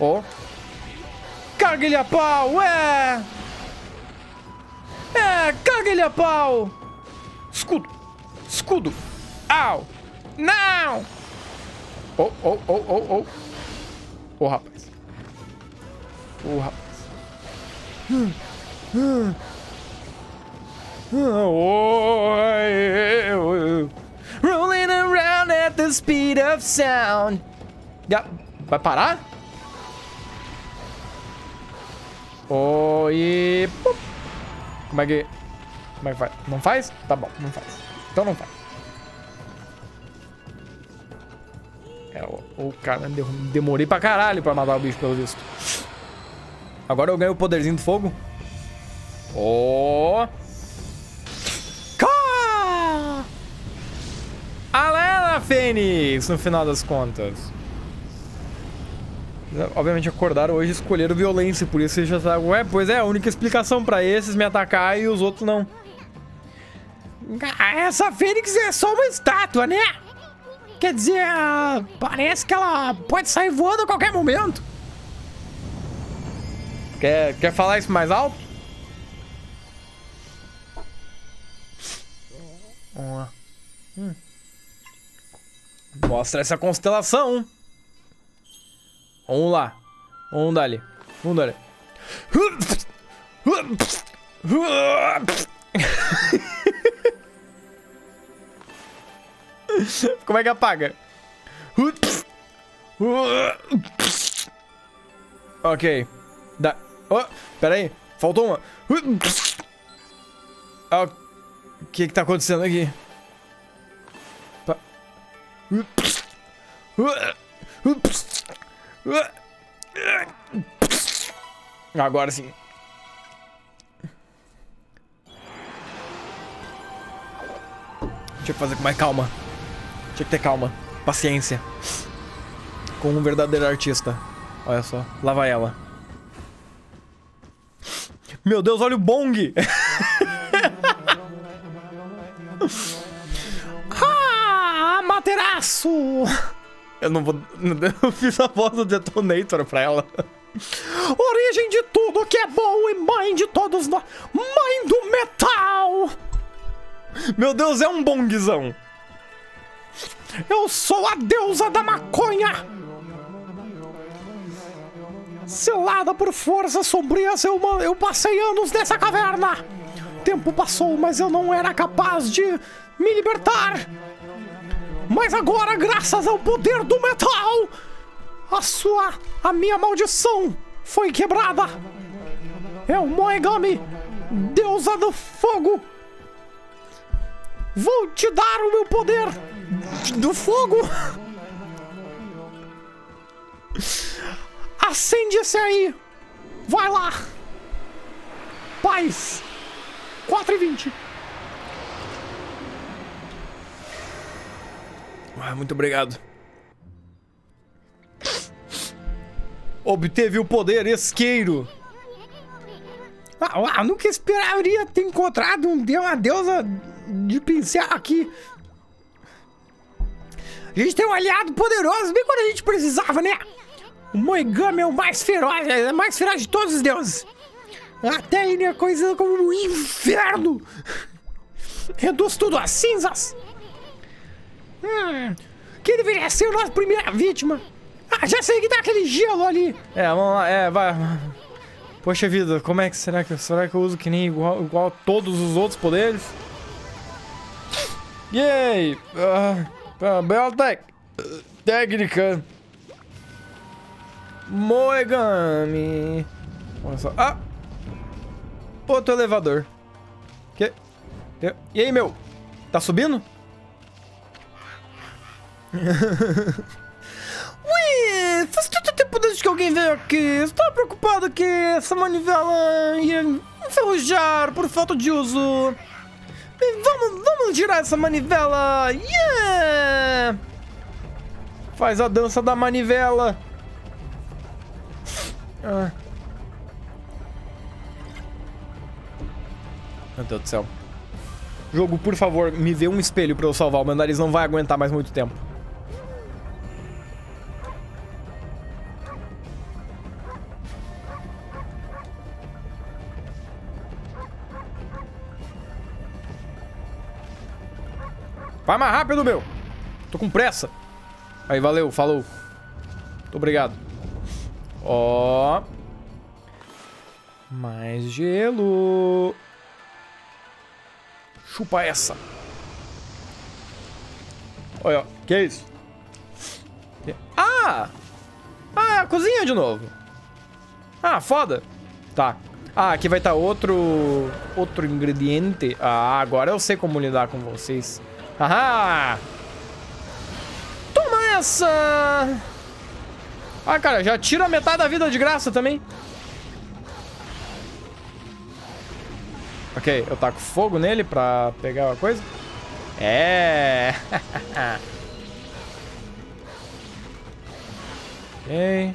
Ó. Carga ele a pau, é! É, carga ele a pau! Escudo! Escudo! Au! Não! Oh, oh, oh, oh, oh! Ô, rapaz. Ô, rapaz. Hum. Oi, oi. Rolling around at the speed of sound. Já- Vai parar? Oi. Como é que. Como é que faz? Não faz? Tá bom, não faz. Então não faz. É, o, o cara demorei pra caralho pra matar o bicho, pelo visto. Agora eu ganho o poderzinho do fogo. Ó. Cá! Alena Fênix, no final das contas. Obviamente acordaram hoje e escolheram violência, por isso eles já tá. Ué, pois é, a única explicação pra esses me atacar e os outros não. Essa Fênix é só uma estátua, né? Quer dizer, ah, parece que ela pode sair voando a qualquer momento. Quer, quer falar isso mais alto? Vamos lá. Hum. Mostra essa constelação. Vamos lá. Vamos dali. Vamos dali. *laughs* *laughs* *laughs* Como é que apaga? Ok. Da... Oh, pera aí. Faltou uma. Ah, o que que tá acontecendo aqui? Agora sim. Tinha que fazer com mais calma. Tinha que ter calma. Paciência. Como um verdadeiro artista. Olha só. Lá vai ela. Meu Deus, olha o bong! *laughs* Ah, Materaço! Eu não vou. *laughs* Eu fiz a voz do Detonator pra ela. Origem de tudo que é bom e mãe de todos nós. Mãe do metal! Meu Deus, é um bongzão! Eu sou a deusa da maconha! Selada por forças sombrias, eu, eu passei anos nessa caverna! Tempo passou, mas eu não era capaz de me libertar! Mas agora, graças ao poder do metal, a sua. a minha maldição foi quebrada! É o Moegami, deusa do fogo! Vou te dar o meu poder do fogo! Acende esse aí! Vai lá! Paz! 4 e 20. Ah, muito obrigado. Obteve o poder esqueiro. Ah, ah, nunca esperaria ter encontrado um uma deusa de pincel aqui. A gente tem um aliado poderoso bem quando a gente precisava, né? O Moegami é o mais feroz, é o mais feroz de todos os deuses. Até ele é coisa como um inferno. Reduz tudo a cinzas. Hum, quem deveria ser a nossa primeira vítima? Ah, já sei que tá aquele gelo ali. É, vamos lá, é, vai. Poxa vida, como é que será que será que eu uso que nem igual, igual a todos os outros poderes? Yay! Ah, bela tec- técnica. Moegami. Olha só. Ah! Outro elevador. Que? E aí, meu? Tá subindo? *laughs* Ui, faz tanto tempo desde que alguém veio aqui. Estava preocupado que essa manivela ia enferrujar por falta de uso. Vamos, vamos girar essa manivela. Yeah! Faz a dança da manivela. Ah. Meu Deus do céu. Jogo, por favor, me dê um espelho pra eu salvar. O meu nariz não vai aguentar mais muito tempo. Vai mais rápido, meu. Tô com pressa. Aí, valeu, falou. Muito obrigado. Ó. Mais gelo. Chupa essa. Olha. Que é isso? Que- Ah! Ah, é cozinha de novo. Ah, foda. Tá. Ah, aqui vai estar outro... Outro ingrediente. Ah, agora eu sei como lidar com vocês. Ahá! Toma essa! Ah, cara, já tira metade da vida de graça também. Ok, eu taco fogo nele pra pegar a coisa. É! *laughs* ok.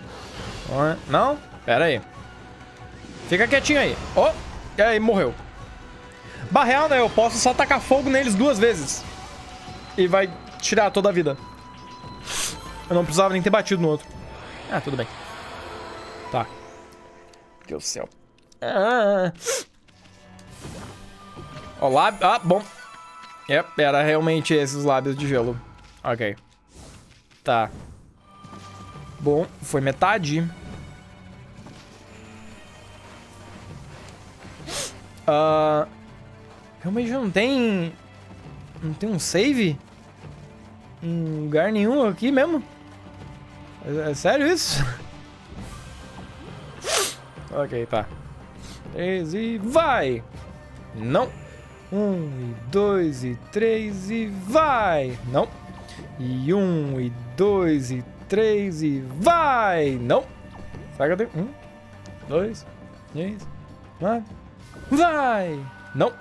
Não? Pera aí. Fica quietinho aí. Ó! e aí, morreu. Barreal, né? Eu posso só tacar fogo neles duas vezes. E vai tirar toda a vida. Eu não precisava nem ter batido no outro. Ah, tudo bem. Tá. Meu Deus do céu. Ah. Ó, lábio... Ah, bom. É, era realmente esses lábios de gelo. Ok. Tá. Bom, foi metade. Ah... Realmente não tem... Não tem um save? Em lugar nenhum aqui mesmo? É, é sério isso? *laughs* ok, tá. Três e vai! Não. Um e dois e três e vai! Não. E um e dois e três e vai! Não. Será que eu tenho? Um, dois, três, quatro. Vai! Não.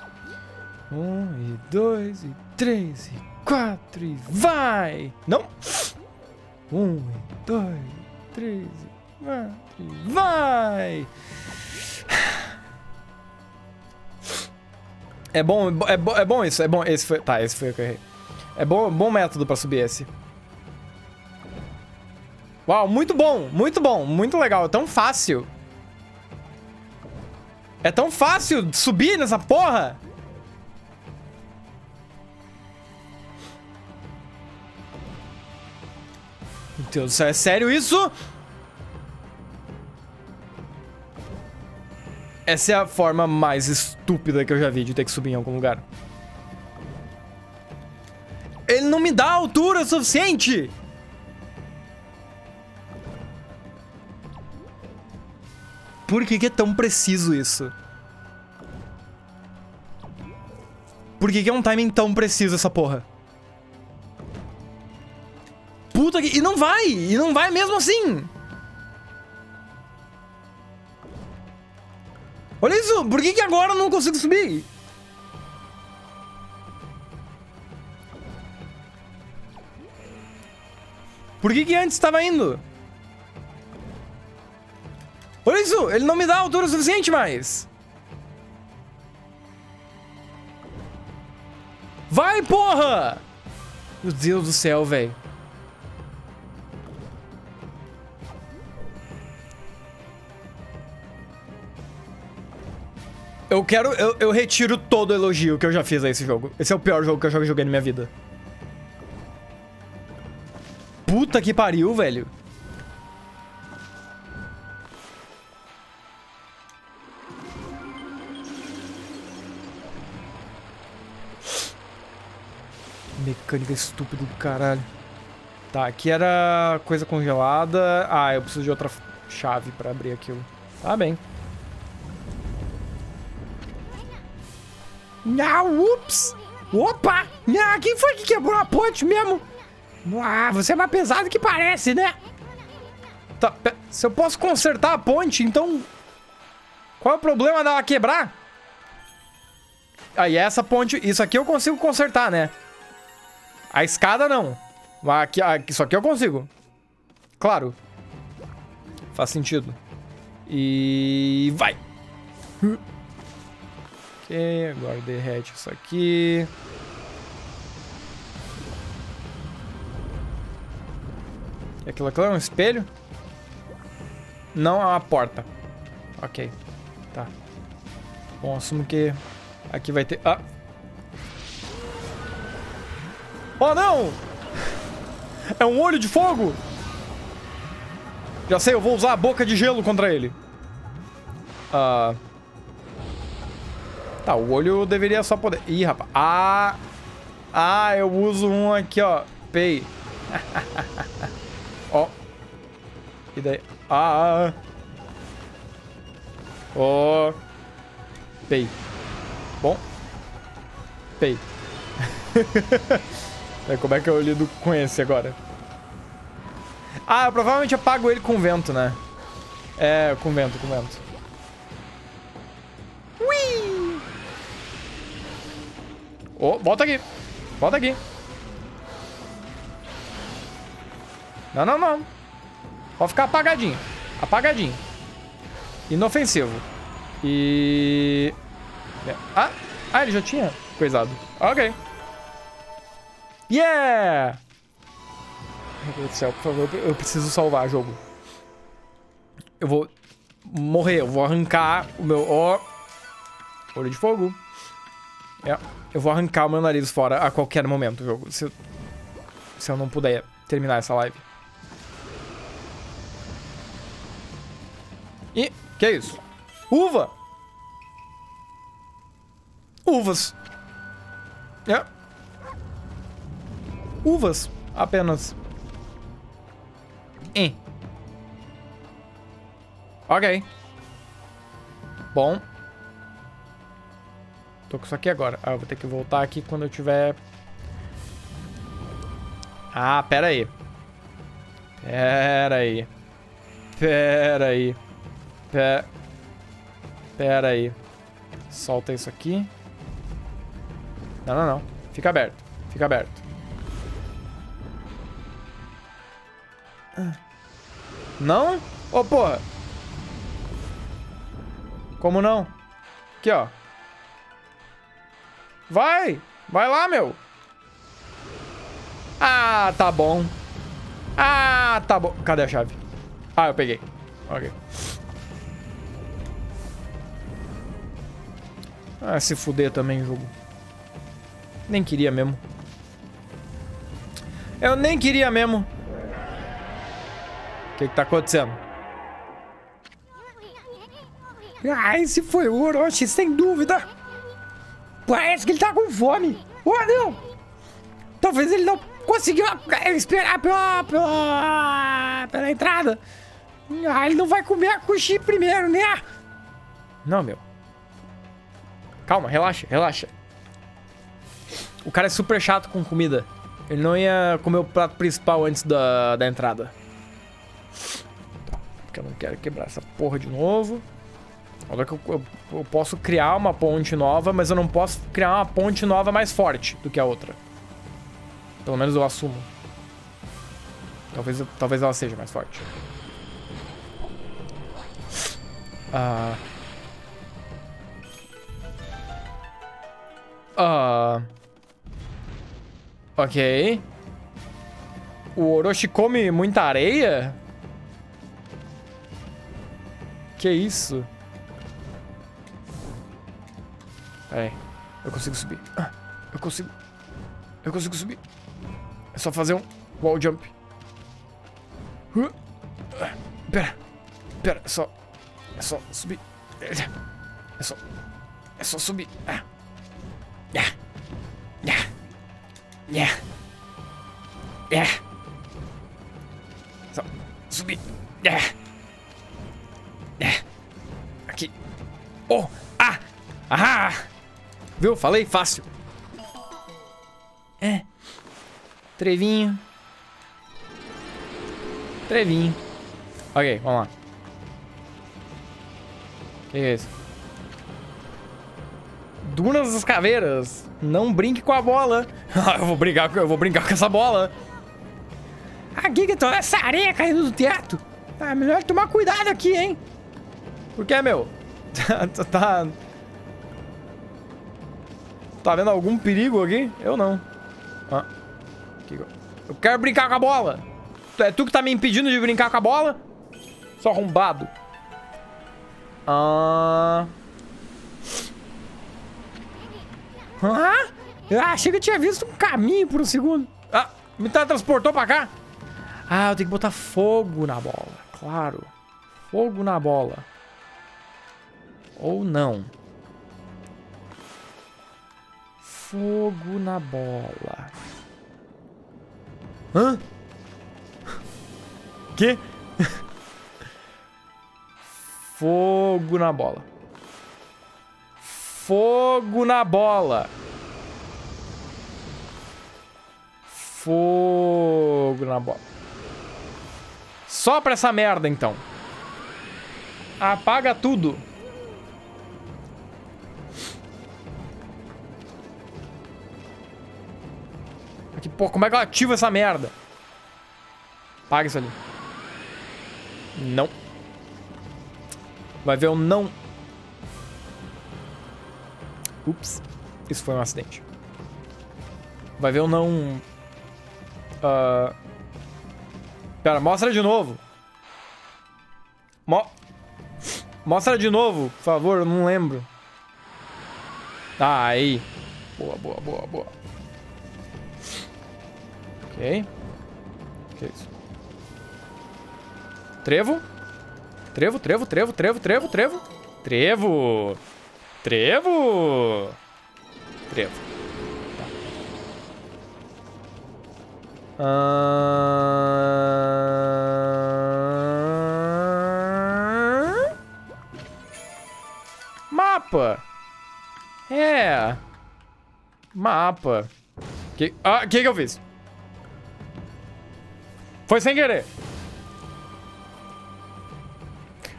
Um e dois e três e quatro e vai! Não. Um dois, três quatro e vai! É bom, é é, bo- é bom isso, é bom. Esse foi, tá, esse foi o que eu errei. É bom, bom método pra subir esse. Uau, muito bom, muito bom, muito legal, é tão fácil. É tão fácil subir nessa porra. Deus do céu, é sério isso? Essa é a forma mais estúpida que eu já vi de ter que subir em algum lugar. Ele não me dá altura suficiente! Por que, que é tão preciso isso? Por que, que é um timing tão preciso essa porra? E não vai! E não vai mesmo assim! Olha isso! Por que, que agora eu não consigo subir? Por que, que antes estava indo? Olha isso! Ele não me dá altura suficiente mais! Vai, porra! Meu Deus do céu, velho. Eu quero. Eu, eu retiro todo o elogio que eu já fiz a esse jogo. Esse é o pior jogo que eu já joguei na minha vida. Puta que pariu, velho. Mecânica estúpida do caralho. Tá, aqui era coisa congelada. Ah, eu preciso de outra chave pra abrir aquilo. Tá bem. Ah, ups! Opa! Ah, quem foi que quebrou a ponte mesmo? Ah, você é mais pesado que parece, né? Tá, se eu posso consertar a ponte, então. Qual é o problema dela quebrar? Aí essa ponte. Isso aqui eu consigo consertar, né? A escada não. Mas aqui, aqui, isso aqui eu consigo. Claro. Faz sentido. E. Vai! Ok, agora derrete isso aqui. E aquilo aqui é um espelho? Não é uma porta. Ok. Tá. Bom, assumo que aqui vai ter. Ah! Oh não! É um olho de fogo! Já sei, eu vou usar a boca de gelo contra ele. Ah. Tá, o olho deveria só poder. Ih, rapaz. Ah! Ah, eu uso um aqui, ó. Pei. *laughs* Ó. E daí? Ah! Ó. Pei. Bom. Pei. *laughs* É, Como é que eu lido com esse agora? Ah, eu provavelmente apago ele com vento, né? É, com vento, com vento. Ô, volta aqui. Volta aqui. Não, não, não. Pode ficar apagadinho. Apagadinho. Inofensivo. E... Ah, ah, ele já tinha coisado. Ok. Yeah! Meu Deus do céu, por favor, eu preciso salvar o jogo. Eu vou morrer, eu vou arrancar o meu... Ó, olho de fogo. É, eu vou arrancar o meu nariz fora a qualquer momento, jogo. Se eu, se eu não puder terminar essa live. Ih, que é isso? Uva! Uvas. É. Uvas, apenas. Hein. Ok. Bom. Tô com isso aqui agora. Ah, eu vou ter que voltar aqui quando eu tiver... Ah, pera aí. Pera aí. Pera aí. Pera... Pera aí. Solta isso aqui. Não, não, não. Fica aberto. Fica aberto. Não? Ô, porra. Como não? Aqui, ó. Vai! Vai lá, meu! Ah, tá bom. Ah, tá bom. Cadê a chave? Ah, eu peguei. Ok. Ah, se fuder também, jogo. Nem queria mesmo. Eu nem queria mesmo. O que que tá acontecendo? Ah, esse foi o Orochi, sem dúvida. Parece que ele tá com fome. Oh, não. Talvez ele não conseguiu esperar pela, pela, pela entrada. Ah, ele não vai comer a Kushi primeiro, né? Não, meu. Calma, relaxa, relaxa. O cara é super chato com comida. Ele não ia comer o prato principal antes da, da entrada. Porque eu não quero quebrar essa porra de novo. Olha que eu, eu- eu posso criar uma ponte nova, mas eu não posso criar uma ponte nova mais forte do que a outra. Pelo menos eu assumo. Talvez, talvez ela seja mais forte. Ah. Ah. Ok. O Orochi come muita areia? Que isso? Pera aí. Eu consigo subir. Ah, eu consigo. Eu consigo subir. É só fazer um wall jump. Ah, pera. Pera, é só... É só subir. É só... É só subir. Ah. Yeah. Yeah. Yeah. Yeah. Só subir. Yeah. Yeah. Aqui. Oh! Ah! Ah! Viu? Falei fácil. É. Trevinho. Trevinho. Ok, vamos lá. Que é isso? Dunas das Caveiras. Não brinque com a bola. Ah, *laughs* eu vou brincar, com- eu vou brincar com essa bola. Aqui que toda essa areia caindo do teto. Ah, melhor tomar cuidado aqui, hein? Por que, meu? *laughs* tá, tá... Tá vendo algum perigo aqui? Eu não. Ah. Eu quero brincar com a bola. É tu que tá me impedindo de brincar com a bola? Só arrombado. Ah... Ah, achei que eu tinha visto um caminho por um segundo. Ah, me transportou pra cá? Ah, eu tenho que botar fogo na bola. Claro. Fogo na bola. Ou não. Fogo na bola. Hã? Que? Fogo na bola. Fogo na bola. Fogo na bola. Só pra essa merda, então. Apaga tudo. Pô, como é que eu ativo essa merda? Apaga isso ali. Não. Vai ver o não. Ups. Isso foi um acidente. Vai ver o não. Ah. Pera, mostra de novo. Mo... Mostra de novo, por favor, eu não lembro. Ah, aí. Boa, boa, boa, boa. Ok. Que isso? Trevo? Trevo, trevo, trevo, trevo, trevo, trevo. Trevo! Trevo! Trevo. Ahn? Mapa. É. Mapa. Que, ah, que que eu fiz? Foi sem querer.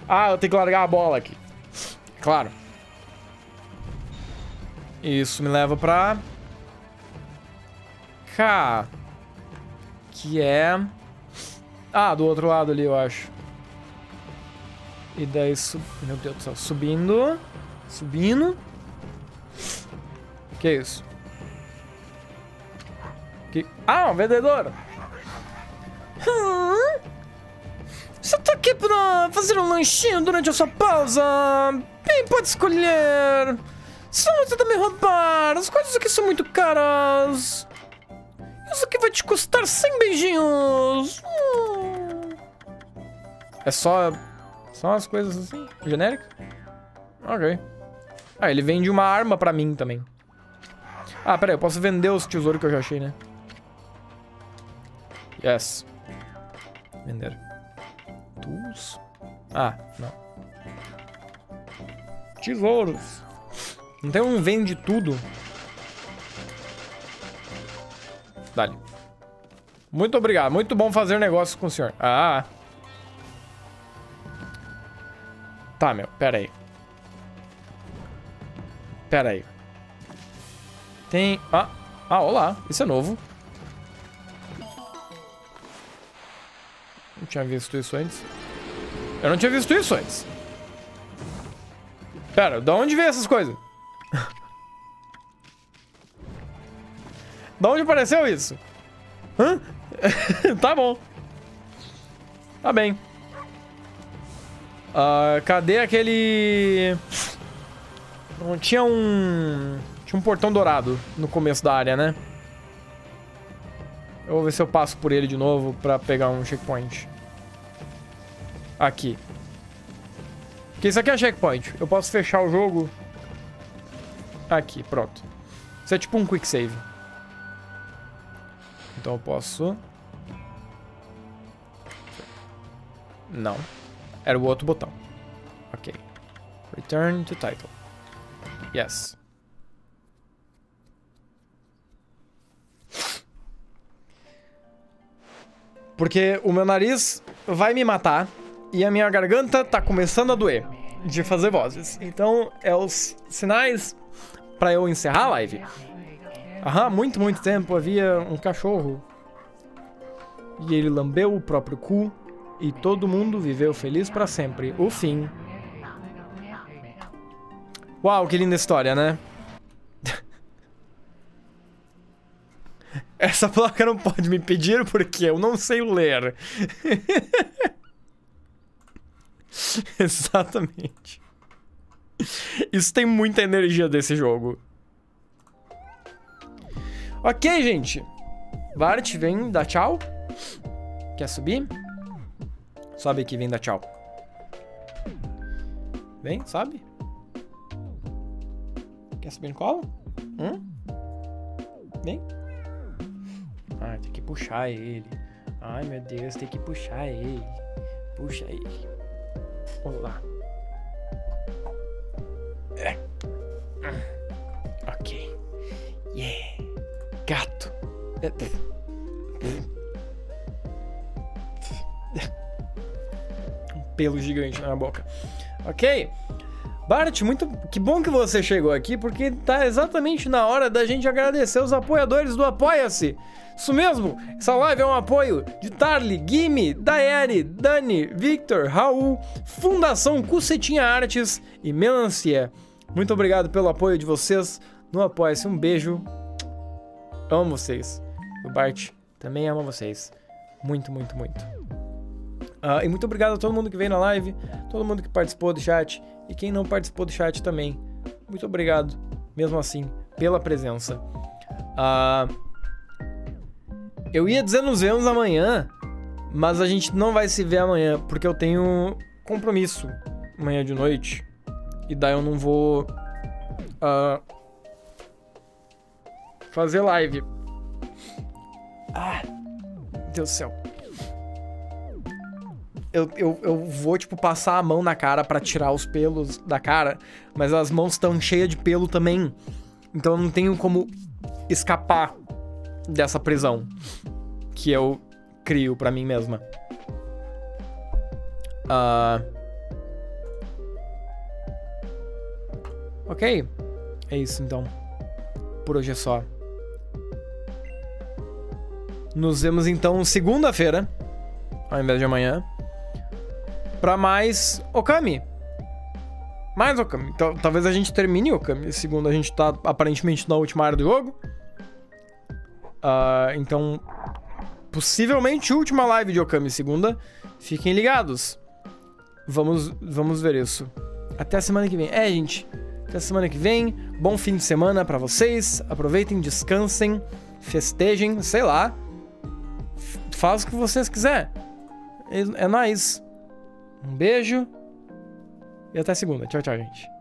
Ah, eu tenho que largar a bola aqui. Claro. Isso me leva pra... Cá. Que é... Ah, do outro lado ali, eu acho. E daí... Sub... Meu Deus do céu. Subindo. Subindo. Que isso? Que... Ah, um vendedor. Você tá aqui pra fazer um lanchinho durante a sua pausa? Bem, pode escolher. Senão você também roubar. As coisas aqui são muito caras. Isso aqui vai te custar 100 beijinhos. Hum. É só... Só umas coisas assim, genéricas? Ok. Ah, ele vende uma arma pra mim também. Ah, peraí, eu posso vender os tesouros que eu já achei, né? Yes. Vender. Tools? Ah, não. Tesouros. Não tem um vende tudo? Dali. Muito obrigado. Muito bom fazer negócio com o senhor. Ah. Tá, meu. Pera aí. Pera aí. Tem... Ah. Ah, olá. Isso é novo. Tinha visto isso antes. Eu não tinha visto isso antes. Pera, da onde veio essas coisas? da onde apareceu isso? Hã? *laughs* tá bom. Tá bem. Ah, cadê aquele... Não tinha um... Tinha um portão dourado no começo da área, né? Eu vou ver se eu passo por ele de novo pra pegar um checkpoint aqui. Porque isso aqui é checkpoint. Eu posso fechar o jogo aqui, pronto. Isso é tipo um quick save. Então eu posso... Não. Era o outro botão. Ok. Return to title. Yes. Porque o meu nariz vai me matar e a minha garganta tá começando a doer de fazer vozes. Então, é os sinais pra eu encerrar a live. Aham, muito, muito tempo havia um cachorro. E ele lambeu o próprio cu e todo mundo viveu feliz pra sempre. O fim. Uau, que linda história, né? *laughs* Essa placa não pode me pedir porque eu não sei ler. *laughs* *laughs* Exatamente. Isso tem muita energia desse jogo. Ok, gente. Bart, vem dar tchau. Quer subir? Sobe aqui, vem dar tchau. Vem, sobe. Quer subir no colo? Hum? Vem. Ah, tem que puxar ele. Ai, meu Deus, tem que puxar ele. Puxa ele. Vamos lá. É. Ok. Yeah. Gato. Um pelo gigante na boca. Ok. Bart, muito que bom que você chegou aqui, porque tá exatamente na hora da gente agradecer os apoiadores do Apoia-se. Isso mesmo, essa live é um apoio de Tarly, Gimme, Daeri, Dani, Victor, Raul, Fundação Cucetinha Artes e Melancia. Muito obrigado pelo apoio de vocês no Apoia-se. Um beijo. Amo vocês. O Bart também ama vocês. Muito, muito, muito. Ah, e muito obrigado a todo mundo que veio na live, todo mundo que participou do chat e quem não participou do chat também. Muito obrigado, mesmo assim, pela presença. Ah, eu ia dizer nos vemos amanhã, mas a gente não vai se ver amanhã, porque eu tenho compromisso amanhã de noite. E daí eu não vou ah, fazer live. Ah, Deus do céu. Eu, eu, eu vou, tipo, passar a mão na cara pra tirar os pelos da cara, mas as mãos estão cheias de pelo também. Então eu não tenho como escapar dessa prisão que eu crio pra mim mesma. Ah. Ok. É isso então. Por hoje é só. Nos vemos então segunda-feira, ao invés de amanhã, pra mais Okami. Mais Okami. Tal- Talvez a gente termine Okami. Segundo, a gente tá aparentemente na última área do jogo. Ah, então, possivelmente última live de Okami segunda. Fiquem ligados. Vamos, vamos ver isso. Até a semana que vem. É, gente. Até a semana que vem. Bom fim de semana pra vocês. Aproveitem, descansem, festejem, sei lá. Faz o que vocês quiserem. É, é nóis. Um beijo. E até segunda. Tchau, tchau, gente.